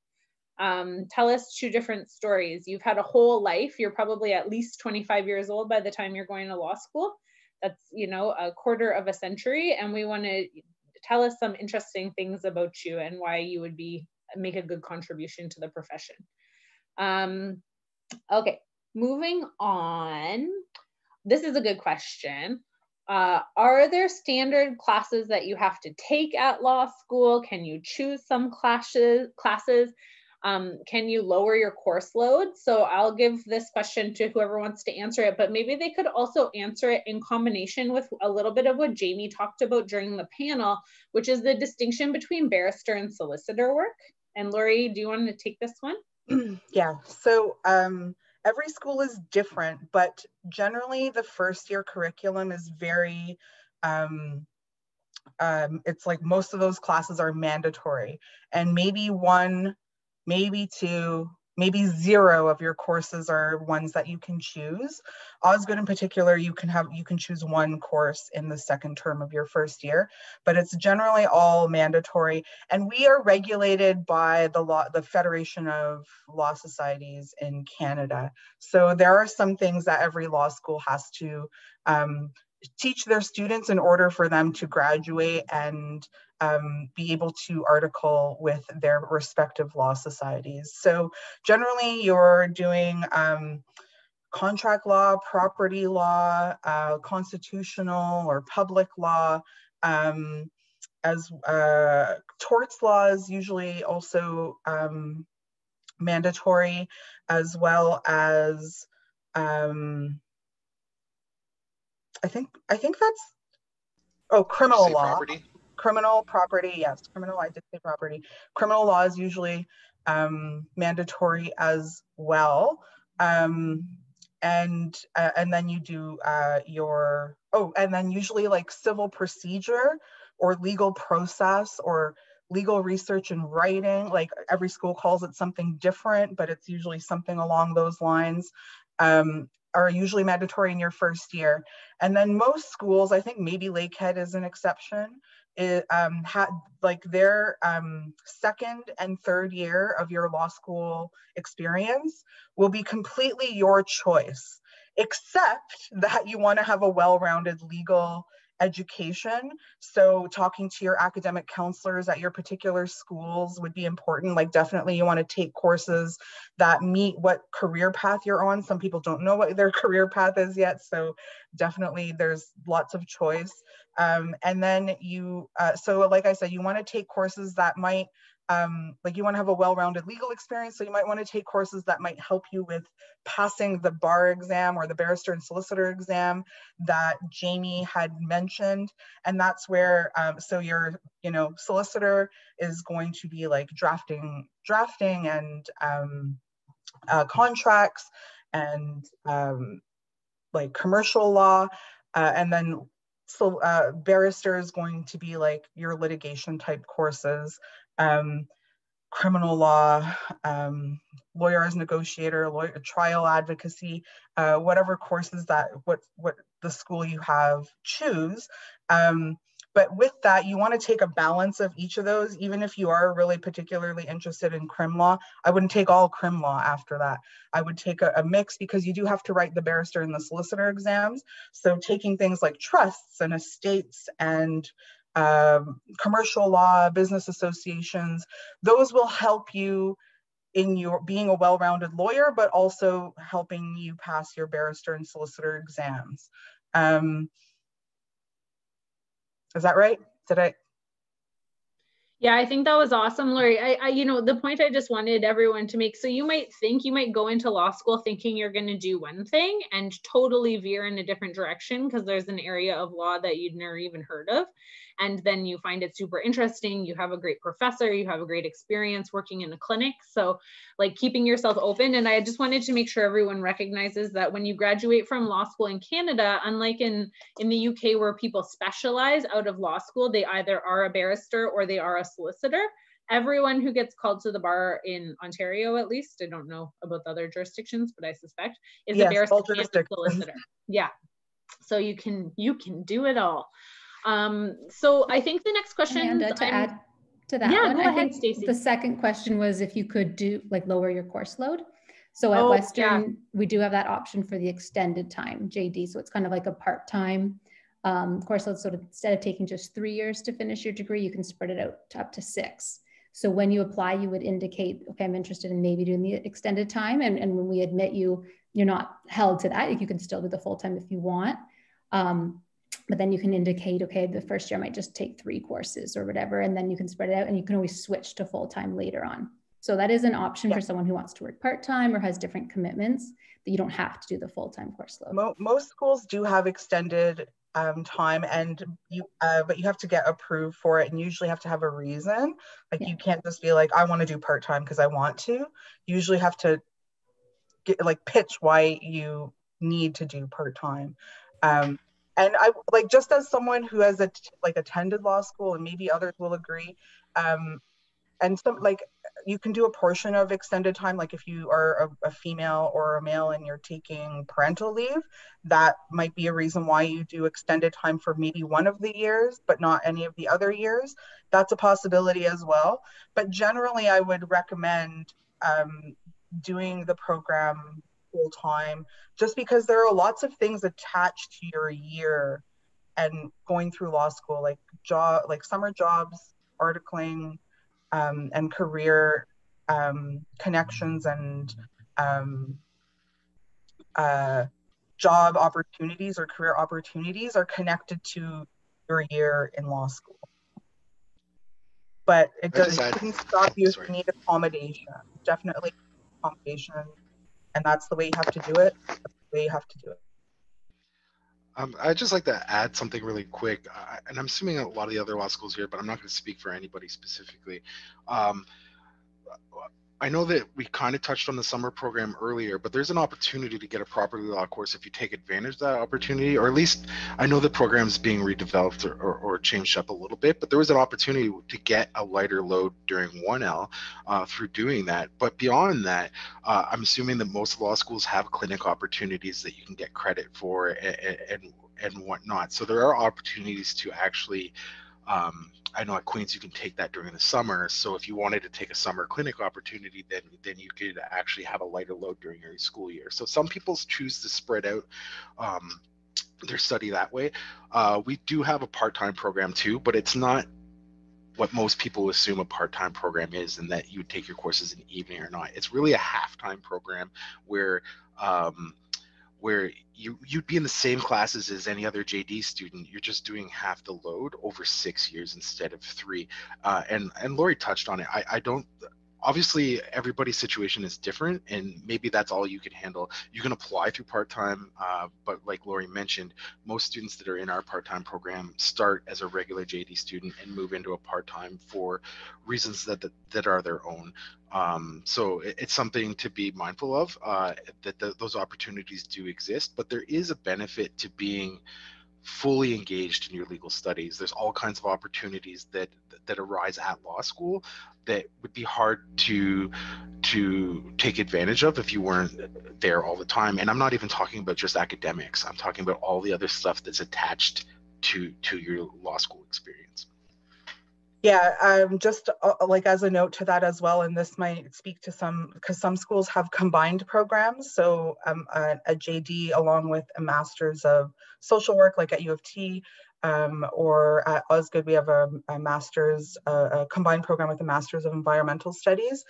Speaker 1: Um, tell us two different stories. You've had a whole life you're probably at least 25 years old by the time you're going to law school. That's you know a quarter of a century and we want to tell us some interesting things about you and why you would be make a good contribution to the profession. Um, okay, moving on. This is a good question. Uh, are there standard classes that you have to take at law school? Can you choose some classes? Classes. Um, can you lower your course load? So I'll give this question to whoever wants to answer it, but maybe they could also answer it in combination with a little bit of what Jamie talked about during the panel, which is the distinction between barrister and solicitor work. And Lori, do you want to take this one? *clears throat*
Speaker 9: yeah, so um, every school is different, but generally the first year curriculum is very, um, um, it's like most of those classes are mandatory and maybe one maybe two, maybe zero of your courses are ones that you can choose. Osgoode in particular, you can have you can choose one course in the second term of your first year, but it's generally all mandatory. And we are regulated by the law, the Federation of Law Societies in Canada. So there are some things that every law school has to um, teach their students in order for them to graduate and um, be able to article with their respective law societies. So generally you're doing um, contract law, property law, uh, constitutional or public law, um, as uh, torts laws usually also um, mandatory, as well as um, I think I think that's oh criminal law. Property? Criminal property, yes, criminal. I did say property. Criminal law is usually um, mandatory as well, um, and uh, and then you do uh, your oh, and then usually like civil procedure or legal process or legal research and writing. Like every school calls it something different, but it's usually something along those lines. Um, are usually mandatory in your first year. And then most schools, I think maybe Lakehead is an exception, it um, had like their um, second and third year of your law school experience will be completely your choice, except that you want to have a well-rounded legal education. So talking to your academic counselors at your particular schools would be important. Like definitely you want to take courses that meet what career path you're on. Some people don't know what their *laughs* career path is yet. So definitely there's lots of choice. Um, and then you, uh, so like I said, you want to take courses that might um, like you want to have a well-rounded legal experience so you might want to take courses that might help you with passing the bar exam or the barrister and solicitor exam that jamie had mentioned and that's where um, so your you know solicitor is going to be like drafting drafting and um, uh, contracts and um, like commercial law uh, and then so uh, barrister is going to be like your litigation type courses um, criminal law, um, lawyer as negotiator, lawyer, trial advocacy, uh, whatever courses that what what the school you have choose. Um, but with that, you want to take a balance of each of those, even if you are really particularly interested in crim law. I wouldn't take all crim law after that. I would take a, a mix because you do have to write the barrister and the solicitor exams. So taking things like trusts and estates and um, commercial law, business associations, those will help you in your being a well-rounded lawyer, but also helping you pass your barrister and solicitor exams. Um, is that right? Did I?
Speaker 1: Yeah, I think that was awesome, Lori. I, I, you know, the point I just wanted everyone to make. So you might think you might go into law school thinking you're going to do one thing and totally veer in a different direction because there's an area of law that you'd never even heard of and then you find it super interesting you have a great professor you have a great experience working in a clinic so like keeping yourself open and i just wanted to make sure everyone recognizes that when you graduate from law school in canada unlike in in the uk where people specialize out of law school they either are a barrister or they are a solicitor everyone who gets called to the bar in Ontario, at least, I don't know about the other jurisdictions, but I suspect is yes, a barrister and solicitor. Yeah. So you can you can do it all. Um, so I think the next question
Speaker 15: Amanda, to I'm, add to that
Speaker 1: yeah,
Speaker 15: one,
Speaker 1: go
Speaker 15: I
Speaker 1: ahead, Stacey.
Speaker 15: The second question was if you could do like lower your course load. So at oh, Western, yeah. we do have that option for the extended time JD. So it's kind of like a part-time um, course load. So instead of taking just three years to finish your degree, you can spread it out to up to six. So when you apply, you would indicate, okay, I'm interested in maybe doing the extended time. And, and when we admit you, you're not held to that. You can still do the full time if you want. Um, but then you can indicate, okay, the first year I might just take three courses or whatever, and then you can spread it out and you can always switch to full time later on. So that is an option yeah. for someone who wants to work part-time or has different commitments that you don't have to do the full-time course load.
Speaker 9: Most schools do have extended um, time and you uh, but you have to get approved for it and usually have to have a reason like yeah. you can't just be like i want to do part-time because i want to you usually have to get like pitch why you need to do part-time um, and i like just as someone who has a, like attended law school and maybe others will agree um, and some like you can do a portion of extended time like if you are a, a, female or a male and you're taking parental leave that might be a reason why you do extended time for maybe one of the years but not any of the other years. That's a possibility as well. But generally i would recommend um, doing the program full time just because there are lots of things attached to your year and going through law school like job like summer jobs articling um, and career um, connections and um, uh, job opportunities or career opportunities are connected to your year in law school. But it does not stop you if you need accommodation. Definitely accommodation. And that's the way you have to do it. That's the way you have to do it.
Speaker 14: Um, I'd just like to add something really quick, uh, and I'm assuming a lot of the other law schools here, but I'm not going to speak for anybody specifically. Um, I know that we kind of touched on the summer program earlier, but there's an opportunity to get a property law course if you take advantage of that opportunity, or at least I know the program's being redeveloped or, or, or changed up a little bit, but there was an opportunity to get a lighter load during 1L uh, through doing that. But beyond that, uh, I'm assuming that most law schools have clinic opportunities that you can get credit for and, and, and whatnot. So there are opportunities to actually um, I know at Queens you can take that during the summer. So if you wanted to take a summer clinic opportunity, then then you could actually have a lighter load during your school year. So some people choose to spread out um, their study that way. Uh, we do have a part-time program too, but it's not what most people assume a part-time program is and that you take your courses in the evening or not. It's really a half-time program where um, where you you'd be in the same classes as any other JD student. You're just doing half the load over six years instead of three. Uh, and and Lori touched on it. I, I don't obviously everybody's situation is different and maybe that's all you can handle. You can apply through part-time uh, but like lori mentioned most students that are in our part-time program start as a regular jd student and move into a part-time for reasons that that, that are their own. Um, so it, it's something to be mindful of uh, that the, those opportunities do exist but there is a benefit to being fully engaged in your legal studies. There's all kinds of opportunities that that arise at law school that would be hard to to take advantage of if you weren't there all the time. And I'm not even talking about just academics. I'm talking about all the other stuff that's attached to to your law school experience.
Speaker 9: Yeah, um, just uh, like as a note to that as well, and this might speak to some because some schools have combined programs. So um, a, a, JD along with a master's of social work, like at U of T, um, or at Osgoode, we have a, a master's, a, a combined program with a master's of environmental studies.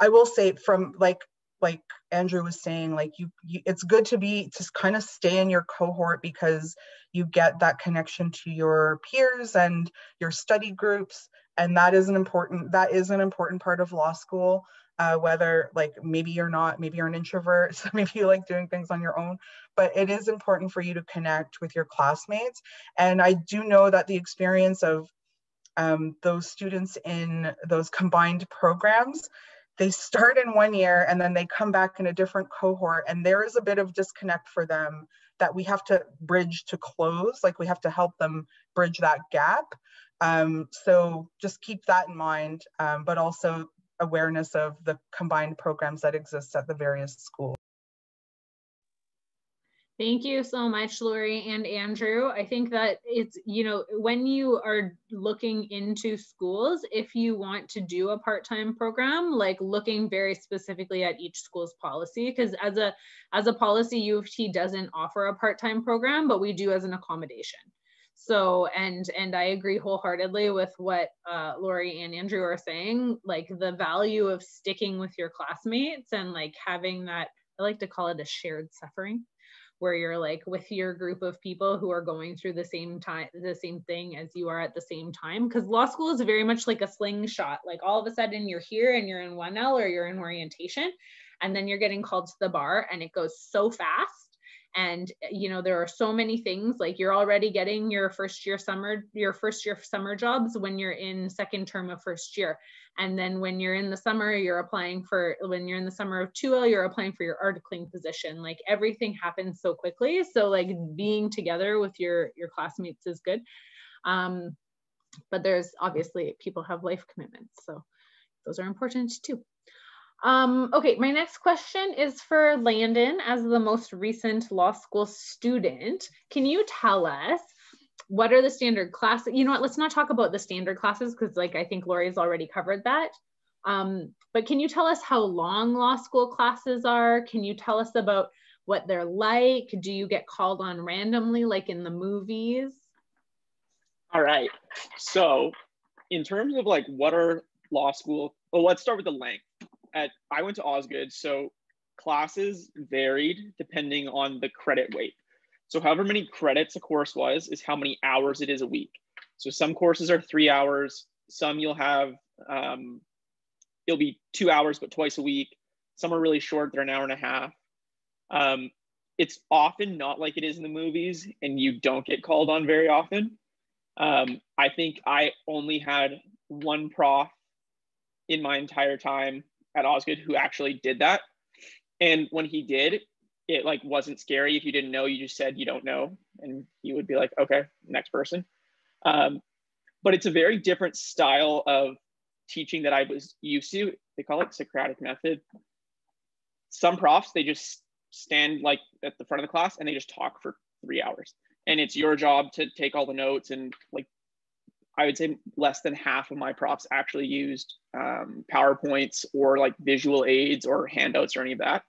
Speaker 9: I will say from like like Andrew was saying, like you, you it's good to be to kind of stay in your cohort because you get that connection to your peers and your study groups, and that is an important that is an important part of law school. Uh, whether like maybe you're not, maybe you're an introvert, *laughs* so maybe you like doing things on your own, but it is important for you to connect with your classmates. And I do know that the experience of um, those students in those combined programs they start in one year and then they come back in a different cohort and there is a bit of disconnect for them that we have to bridge to close like we have to help them bridge that gap. Um, so just keep that in mind um, but also awareness of the combined programs that exist at the various schools
Speaker 1: Thank you so much, Lori and Andrew. I think that it's, you know, when you are looking into schools, if you want to do a part-time program, like looking very specifically at each school's policy, because as a as a policy, U of T doesn't offer a part-time program, but we do as an accommodation. So, and and I agree wholeheartedly with what uh, Lori and Andrew are saying, like the value of sticking with your classmates and like having that, I like to call it a shared suffering where you're like with your group of people who are going through the same time the same thing as you are at the same time because law school is very much like a slingshot like all of a sudden you're here and you're in 1L or you're in orientation and then you're getting called to the bar and it goes so fast and you know there are so many things like you're already getting your first year summer your first year summer jobs when you're in second term of first year. And then when you're in the summer you're applying for when you're in the summer of 2L you're applying for your articling position. Like everything happens so quickly. So like being together with your your classmates is good. Um but there's obviously people have life commitments. So those are important too um, okay, my next question is for Landon as the most recent law school student. Can you tell us what are the standard classes? You know what, let's not talk about the standard classes because like I think Lori's already covered that. Um, but can you tell us how long law school classes are? Can you tell us about what they're like? Do you get called on randomly like in the movies?
Speaker 7: All right. So in terms of like what are law school, well, let's start with the length at I went to Osgoode, so classes varied depending on the credit weight. So however many credits a course was is how many hours it is a week. So some courses are three hours. Some you'll have um, it'll be two hours, but twice a week. Some are really short; they're an hour and a half. Um, it's often not like it is in the movies, and you don't get called on very often. Um, I think I only had one prof in my entire time at Osgoode who actually did that. And when he did, it like wasn't scary. If you didn't know, you just said you don't know, and you would be like, okay, next person. Um, but it's a very different style of teaching that I was used to. They call it Socratic method. Some profs they just stand like at the front of the class and they just talk for three hours, and it's your job to take all the notes and like I would say less than half of my props actually used um, PowerPoints or like visual aids or handouts or any of that.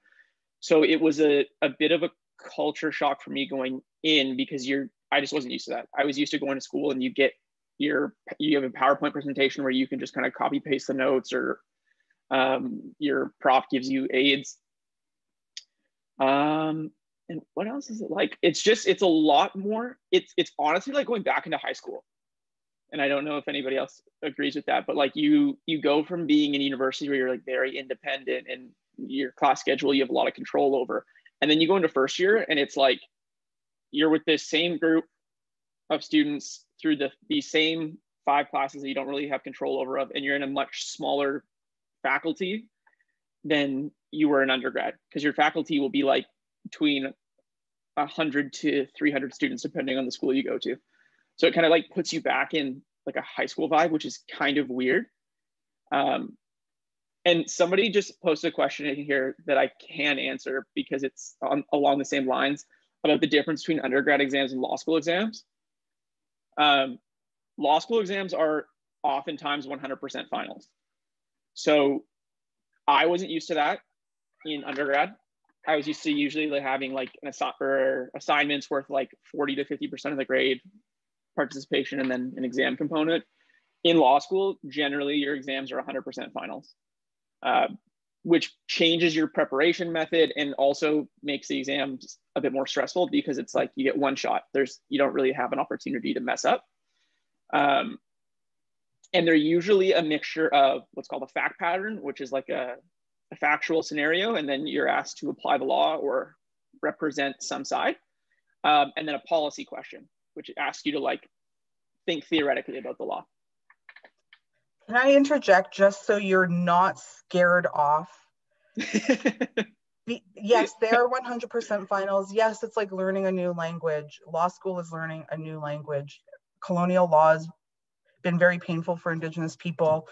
Speaker 7: So it was a, a bit of a culture shock for me going in because you're, I just wasn't used to that. I was used to going to school and you get your, you have a PowerPoint presentation where you can just kind of copy paste the notes or um, your prop gives you aids. Um, and what else is it like? It's just, it's a lot more, it's, it's honestly like going back into high school and I don't know if anybody else agrees with that, but like you you go from being in university where you're like very independent and your class schedule you have a lot of control over, and then you go into first year and it's like you're with this same group of students through the these same five classes that you don't really have control over of, and you're in a much smaller faculty than you were in undergrad because your faculty will be like between 100 to 300 students depending on the school you go to so it kind of like puts you back in like a high school vibe, which is kind of weird. Um, and somebody just posted a question in here that I can answer because it's on, along the same lines about the difference between undergrad exams and law school exams. Um, law school exams are oftentimes 100% finals. So I wasn't used to that in undergrad. I was used to usually like having like an assi- or assignments worth like 40 to 50% of the grade participation and then an exam component. In law school, generally your exams are 100% finals, uh, which changes your preparation method and also makes the exams a bit more stressful because it's like you get one shot. There's you don't really have an opportunity to mess up. Um, and they're usually a mixture of what's called a fact pattern, which is like a, a factual scenario, and then you're asked to apply the law or represent some side, um, and then a policy question which asks you to like think theoretically about the law.
Speaker 9: Can I interject just so you're not scared off? *laughs* yes, they are 100% finals. Yes, it's like learning a new language. Law school is learning a new language. Colonial law has been very painful for Indigenous people.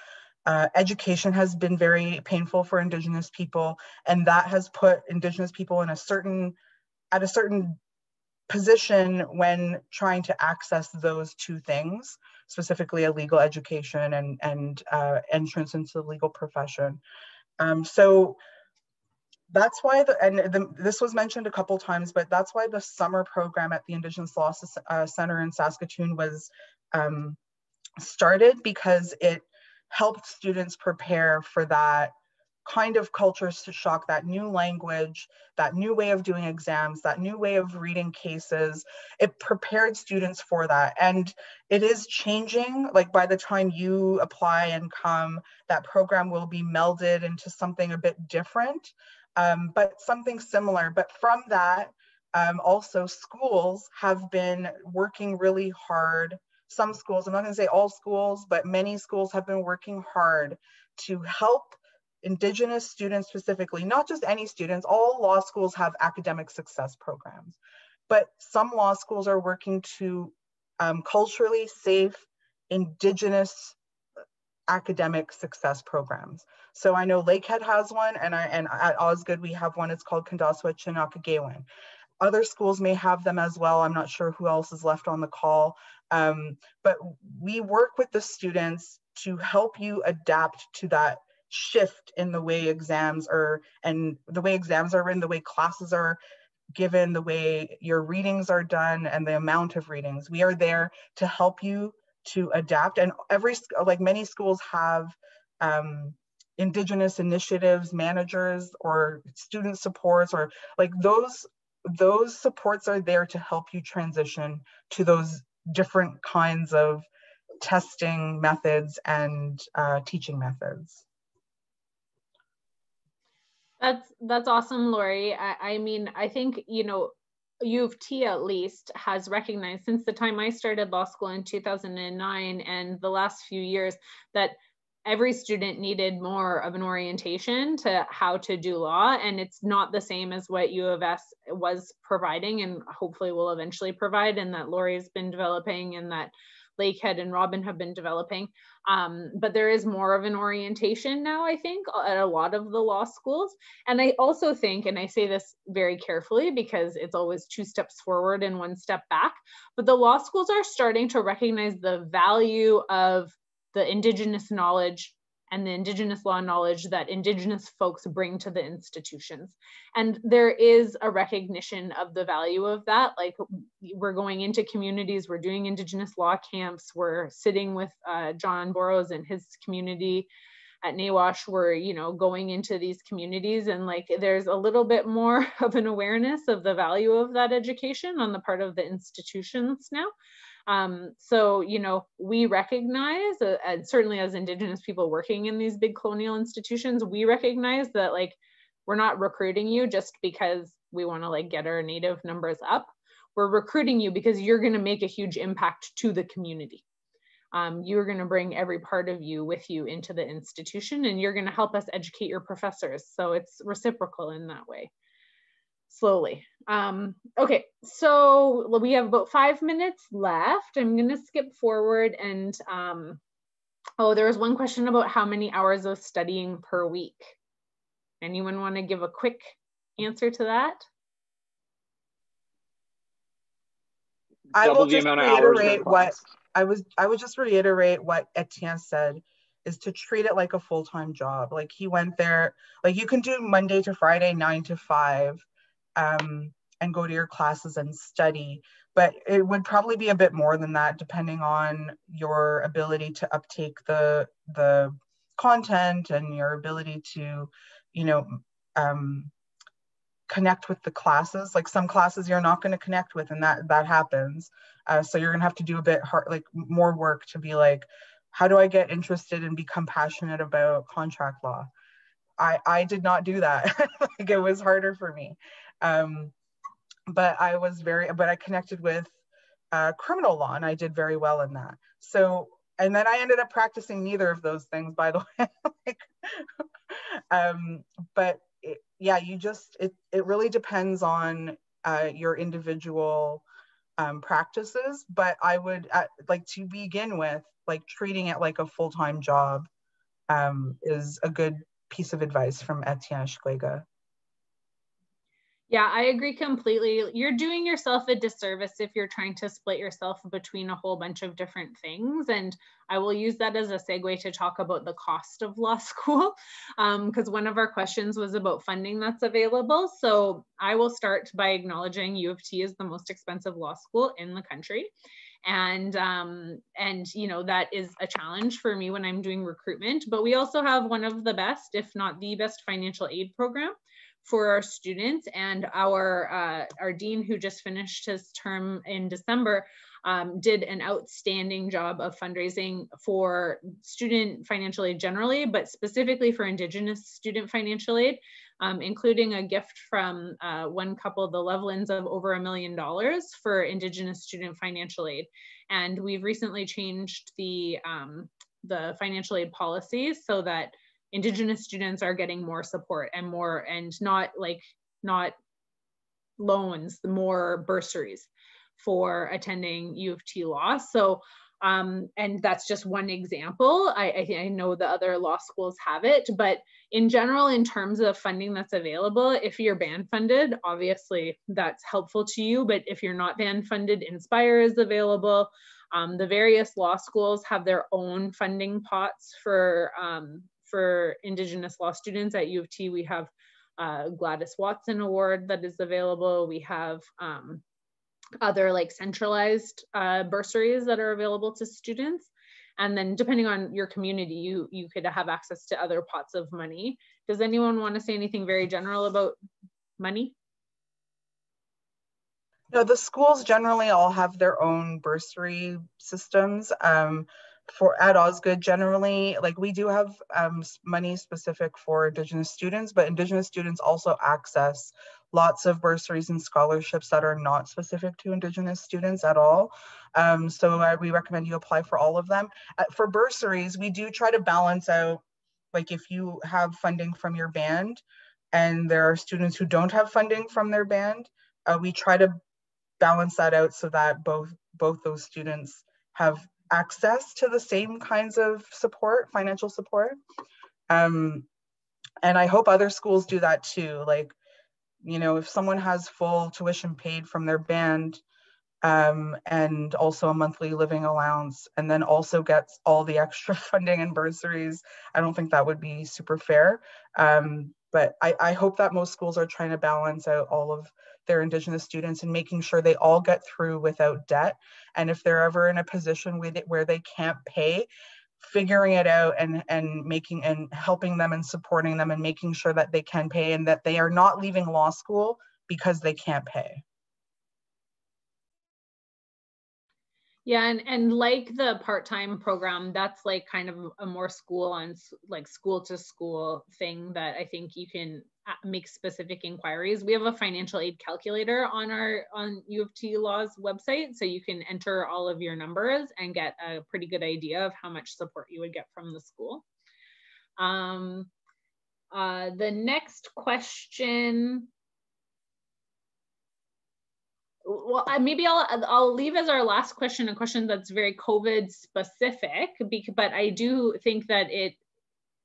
Speaker 9: Uh, education has been very painful for Indigenous people, and that has put Indigenous people in a certain at a certain position when trying to access those two things, specifically a legal education and, and uh, entrance into the legal profession. Um, so that's why, the, and the, this was mentioned a couple times, but that's why the summer program at the Indigenous Law uh, Center in Saskatoon was um, started because it helped students prepare for that kind of cultures to shock, that new language, that new way of doing exams, that new way of reading cases. It prepared students for that. And it is changing. Like by the time you apply and come, that program will be melded into something a bit different, um, but something similar. But from that, um, also schools have been working really hard. Some schools, I'm not gonna say all schools, but many schools have been working hard to help Indigenous students specifically, not just any students, all law schools have academic success programs, but some law schools are working to um, culturally safe Indigenous academic success programs. So I know Lakehead has one and, I, and at Osgoode we have one, it's called Kandaswa Chinakagewin. Other schools may have them as well. I'm not sure who else is left on the call, um, but we work with the students to help you adapt to that shift in the way exams are and the way exams are written, the way classes are given, the way your readings are done and the amount of readings. We are there to help you to adapt. And every, like many schools have um, indigenous initiatives, managers or student supports or like those, those supports are there to help you transition to those different kinds of testing methods and uh, teaching methods.
Speaker 1: That's that's awesome, Lori. I, I mean, I think you know, U of T at least has recognized since the time I started law school in 2009 and the last few years that every student needed more of an orientation to how to do law and it's not the same as what u of s was providing and hopefully will eventually provide and that lori's been developing and that Lakehead and Robin have been developing. Um, but there is more of an orientation now, I think, at a lot of the law schools. And I also think, and I say this very carefully because it's always two steps forward and one step back, but the law schools are starting to recognize the value of the Indigenous knowledge and the Indigenous law knowledge that Indigenous folks bring to the institutions. And there is a recognition of the value of that. Like we're going into communities, we're doing Indigenous law camps, we're sitting with uh, John Borrows and his community at NAWASH, we're, you know, going into these communities and like there's a little bit more *laughs* of an awareness of the value of that education on the part of the institutions now. Um, so, you know, we recognize, uh, and certainly as Indigenous people working in these big colonial institutions, we recognize that like we're not recruiting you just because we want to like get our native numbers up. We're recruiting you because you're going to make a huge impact to the community. Um, you're going to bring every part of you with you into the institution and you're going to help us educate your professors. So it's reciprocal in that way slowly. Um, okay, so we have about five minutes left. I'm gonna skip forward and, um, oh, there was one question about how many hours of studying per week. Anyone wanna give a quick answer to that?
Speaker 9: I will just reiterate what I was, I would just reiterate what Etienne said is to treat it like a full-time job. Like he went there, like you can do Monday to Friday, nine to five, um, and go to your classes and study. But it would probably be a bit more than that, depending on your ability to uptake the the content and your ability to, you know, um, connect with the classes. Like some classes you're not going to connect with, and that that happens. Uh, so you're going to have to do a bit hard, like more work to be like, how do I get interested and become passionate about contract law? I I did not do that. *laughs* like it was harder for me. Um, but I was very, but I connected with uh, criminal law and I did very well in that. So, and then I ended up practicing neither of those things, by the *laughs* way. like, um, but it, yeah, you just, it, it really depends on uh, your individual um, practices. But I would uh, like to begin with, like treating it like a full-time job um, is a good piece of advice from Etienne Schlega.
Speaker 1: Yeah, I agree completely. You're doing yourself a disservice if you're trying to split yourself between a whole bunch of different things. And I will use that as a segue to talk about the cost of law *laughs* school, because um, one of our questions was about funding that's available. So I will start by acknowledging U of T is the most expensive law school in the country. and um, and you know that is a challenge for me when i'm doing recruitment but we also have one of the best if not the best financial aid program for our students and our uh, our dean who just finished his term in december um, did an outstanding job of fundraising for student financial aid generally, but specifically for Indigenous student financial aid um, including a gift from uh, one couple, the Lovelands, of over a million dollars for Indigenous student financial aid. And we've recently changed the, um, the financial aid policies so that Indigenous students are getting more support and more, and not like, not loans, more bursaries for attending U of T law. So um, and that's just one example. I, I, I, know the other law schools have it, but in general, in terms of funding that's available, if you're band funded, obviously that's helpful to you. But if you're not band funded, Indspire is available. Um, the various law schools have their own funding pots for um, for Indigenous law students. At U of T, we have uh, Gladys Watson Award that is available. We have um, other like centralized uh, bursaries that are available to students. And then depending on your community, you, you could have access to other pots of money. Does anyone want to say anything very general about money?
Speaker 9: No, the schools generally all have their own bursary systems. Um, for at Osgoode, generally, like we do have um, money specific for Indigenous students, but Indigenous students also access lots of bursaries and scholarships that are not specific to Indigenous students at all. Um, so uh, we recommend you apply for all of them. Uh, for bursaries, we do try to balance out, like if you have funding from your band and there are students who don't have funding from their band, uh, we try to balance that out so that both both those students have access to the same kinds of support, financial support. Um, and I hope other schools do that too. Like you know, if someone has full tuition paid from their band um, and also a monthly living allowance, and then also gets all the *laughs* extra funding and bursaries, I don't think that would be super fair. Um, but I, I hope that most schools are trying to balance out all of their Indigenous students and making sure they all get through without debt. And if they're ever in a position with it where they can't pay, figuring it out and and making and helping them and supporting them and making sure that they can pay and that they are not leaving law school because they can't pay
Speaker 1: yeah and and like the part-time program that's like kind of a more school on like school to school thing that i think you can make specific inquiries. We have a financial aid calculator on our on U of T Law's website, so you can enter all of your numbers and get a pretty good idea of how much support you would get from the school. Um, uh, the next question. Well, maybe I'll I'll leave as our last question a question that's very COVID specific, but I do think that it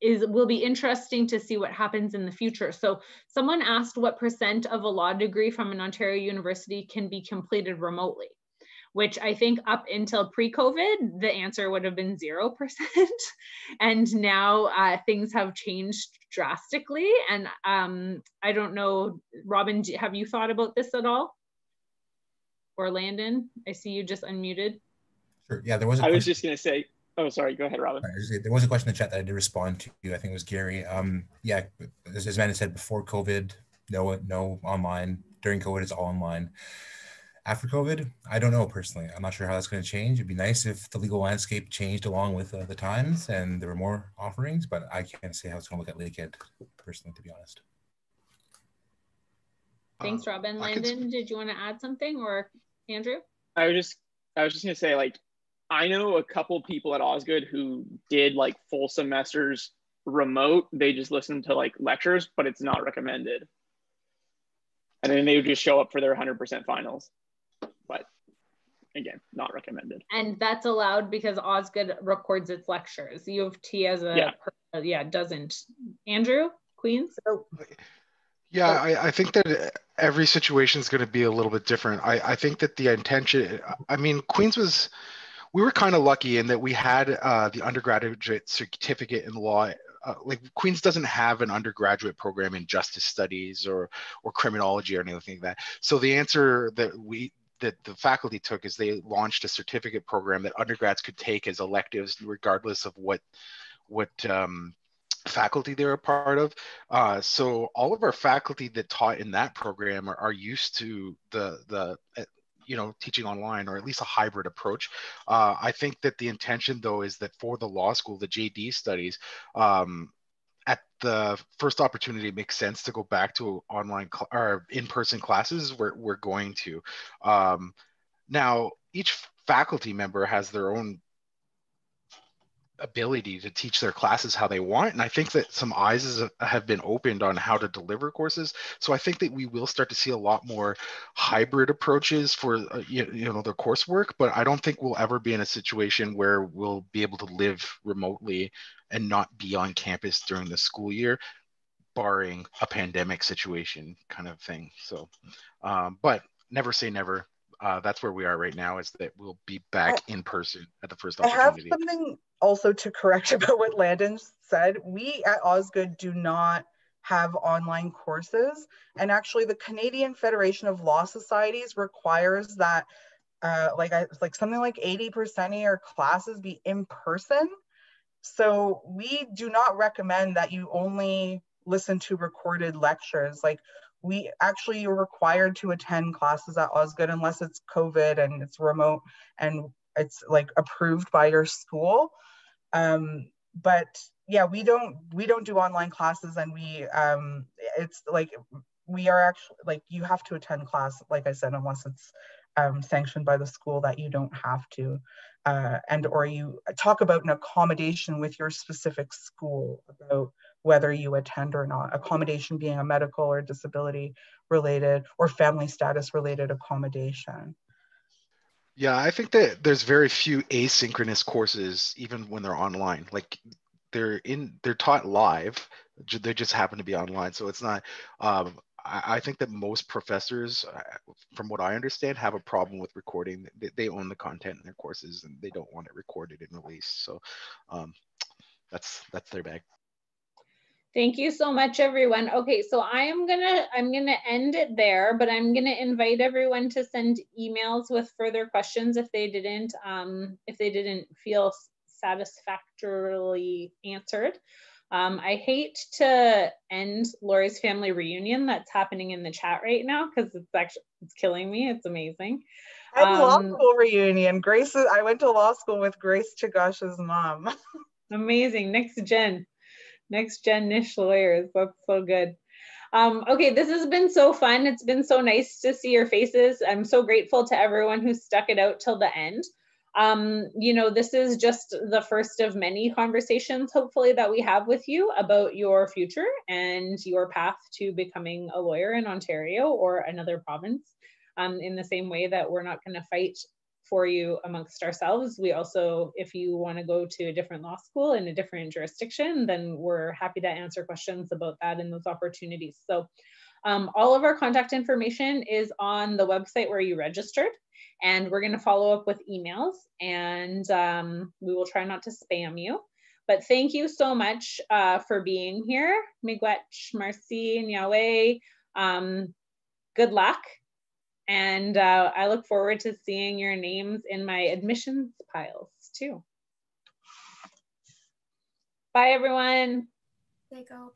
Speaker 1: is will be interesting to see what happens in the future. So someone asked what percent of a law degree from an Ontario university can be completed remotely, which I think up until pre-COVID, the answer would have been 0%. *laughs* and now uh, things have changed drastically. And um, I don't know, Robin, have you thought about this at all? Or Landon, I see you just unmuted.
Speaker 8: Sure. Yeah, there was.
Speaker 7: I was just going to say, Oh, sorry. Go ahead, Robin.
Speaker 8: There was a question in the chat that I did respond to. I think it was Gary. Um, yeah, as, as Amanda said before COVID, no, no online. During COVID, it's all online. After COVID, I don't know personally. I'm not sure how that's going to change. It'd be nice if the legal landscape changed along with uh, the times and there were more offerings, but I can't say how it's going to look at Lakehead personally, to be honest.
Speaker 1: Thanks, uh, Robin. Landon, did you want to add something or Andrew?
Speaker 7: I was just I was just gonna say like I know a couple people at Osgoode who did like full semesters remote. They just listened to like lectures, but it's not recommended. And then they would just show up for their 100% finals. But again, not recommended.
Speaker 1: And that's allowed because Osgoode records its lectures. U of T as a yeah, yeah doesn't. Andrew, Queens?
Speaker 14: Yeah, I, I think that every situation is going to be a little bit different. I, I think that the intention, I mean, Queens was we were kind of lucky in that we had uh, the undergraduate certificate in law. Uh, like Queens doesn't have an undergraduate program in justice studies or or criminology or anything like that. So the answer that we that the faculty took is they launched a certificate program that undergrads could take as electives, regardless of what what um, faculty they're a part of. Uh, so all of our faculty that taught in that program are, are used to the the you know teaching online or at least a hybrid approach. Uh, I think that the intention though is that for the law school, the JD studies. Um, at the first opportunity, it makes sense to go back to online cl- or in-person classes. We're we're going to. Um, now, each faculty member has their own ability to teach their classes how they want and i think that some eyes have been opened on how to deliver courses. So i think that we will start to see a lot more hybrid approaches for uh, you, you know the coursework but i don't think we'll ever be in a situation where we'll be able to live remotely and not be on campus during the school year barring a pandemic situation kind of thing. So um, but never say never. Uh, that's where we are right now is that we'll be back in person at the first opportunity.
Speaker 9: I have something also to correct *laughs* about what Landon said. We at Osgoode do not have online courses. And actually the Canadian Federation of Law Societies requires that uh, like I, like something like 80% of your classes be in person. So we do not recommend that you only listen to recorded lectures. Like we actually you're required to attend classes at Osgoode unless it's COVID and it's remote and it's like approved by your school. Um, but yeah, we don't we don't do online classes and we um, it's like we are actually like you have to attend class like I said unless it's um, sanctioned by the school that you don't have to uh, and or you talk about an accommodation with your specific school about whether you attend or not. Accommodation being a medical or disability related or family status related accommodation.
Speaker 14: Yeah, I think that there's very few asynchronous courses, even when they're online. Like they're in, they're taught live. They just happen to be online, so it's not. Um, I, think that most professors, uh, from what I understand, have a problem with recording. They, they, own the content in their courses, and they don't want it recorded and released. So um, that's that's their bag.
Speaker 1: Thank you so much, everyone. Okay, so I am gonna I'm gonna end it there, but I'm gonna invite everyone to send emails with further questions if they didn't um, if they didn't feel satisfactorily answered. Um, I hate to end Lori's family reunion that's happening in the chat right now because it's actually it's killing me. It's amazing.
Speaker 9: And um, law school reunion. Grace, I went to law school with Grace Chagosh's mom. *laughs*
Speaker 1: amazing. Next gen next gen niche lawyers. That's so good. Um, okay, this has been so fun. It's been so nice to see your faces. I'm so grateful to everyone who stuck it out till the end. Um, you know, this is just the first of many conversations, hopefully, that we have with you about your future and your path to becoming a lawyer in Ontario or another province. Um, in the same way that we're not going to fight for you amongst ourselves. We also, if you want to go to a different law school in a different jurisdiction, then we're happy to answer questions about that and those opportunities. So um, all of our contact information is on the website where you registered and we're going to follow up with emails and um, we will try not to spam you. But thank you so much uh, for being here. Miigwech, Marcy, and Yahweh. Um, good luck and uh, I look forward to seeing your names in my admissions piles too. Bye, everyone. They go.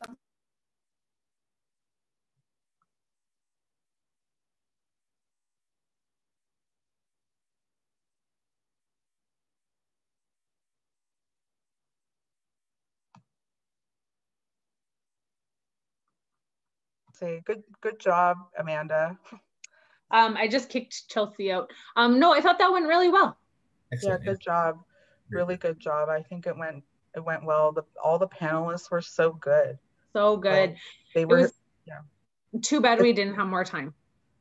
Speaker 9: Say good, good job, Amanda. *laughs*
Speaker 1: Um, I just kicked Chelsea out. Um, no, I thought that went really well.
Speaker 9: Excellent. Yeah, good job. Really good job. I think it went it went well. The all the panelists were so good.
Speaker 1: So good.
Speaker 9: they were. Was,
Speaker 1: yeah. Too bad we didn't have more time.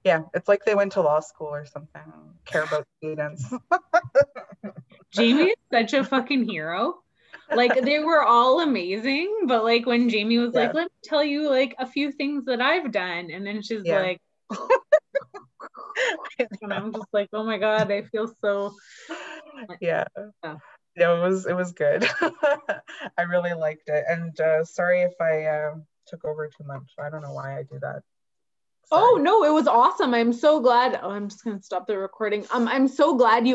Speaker 9: Yeah, it's like they went to law school or something. Care about students. *laughs*
Speaker 1: Jamie is such a fucking hero. Like they were all amazing, but like when Jamie was yeah. like, "Let me tell you like a few things that I've done," and then she's yeah. like. *laughs* and I'm just like, oh my god, I feel so. *sighs*
Speaker 9: Yeah. yeah. Yeah, it was it was good. *laughs* I really liked it, and uh, sorry if I uh, took over too much. I don't know why I do that.
Speaker 1: Oh no, it was awesome. I'm so glad. Oh, I'm just gonna stop the recording. Um, I'm so glad you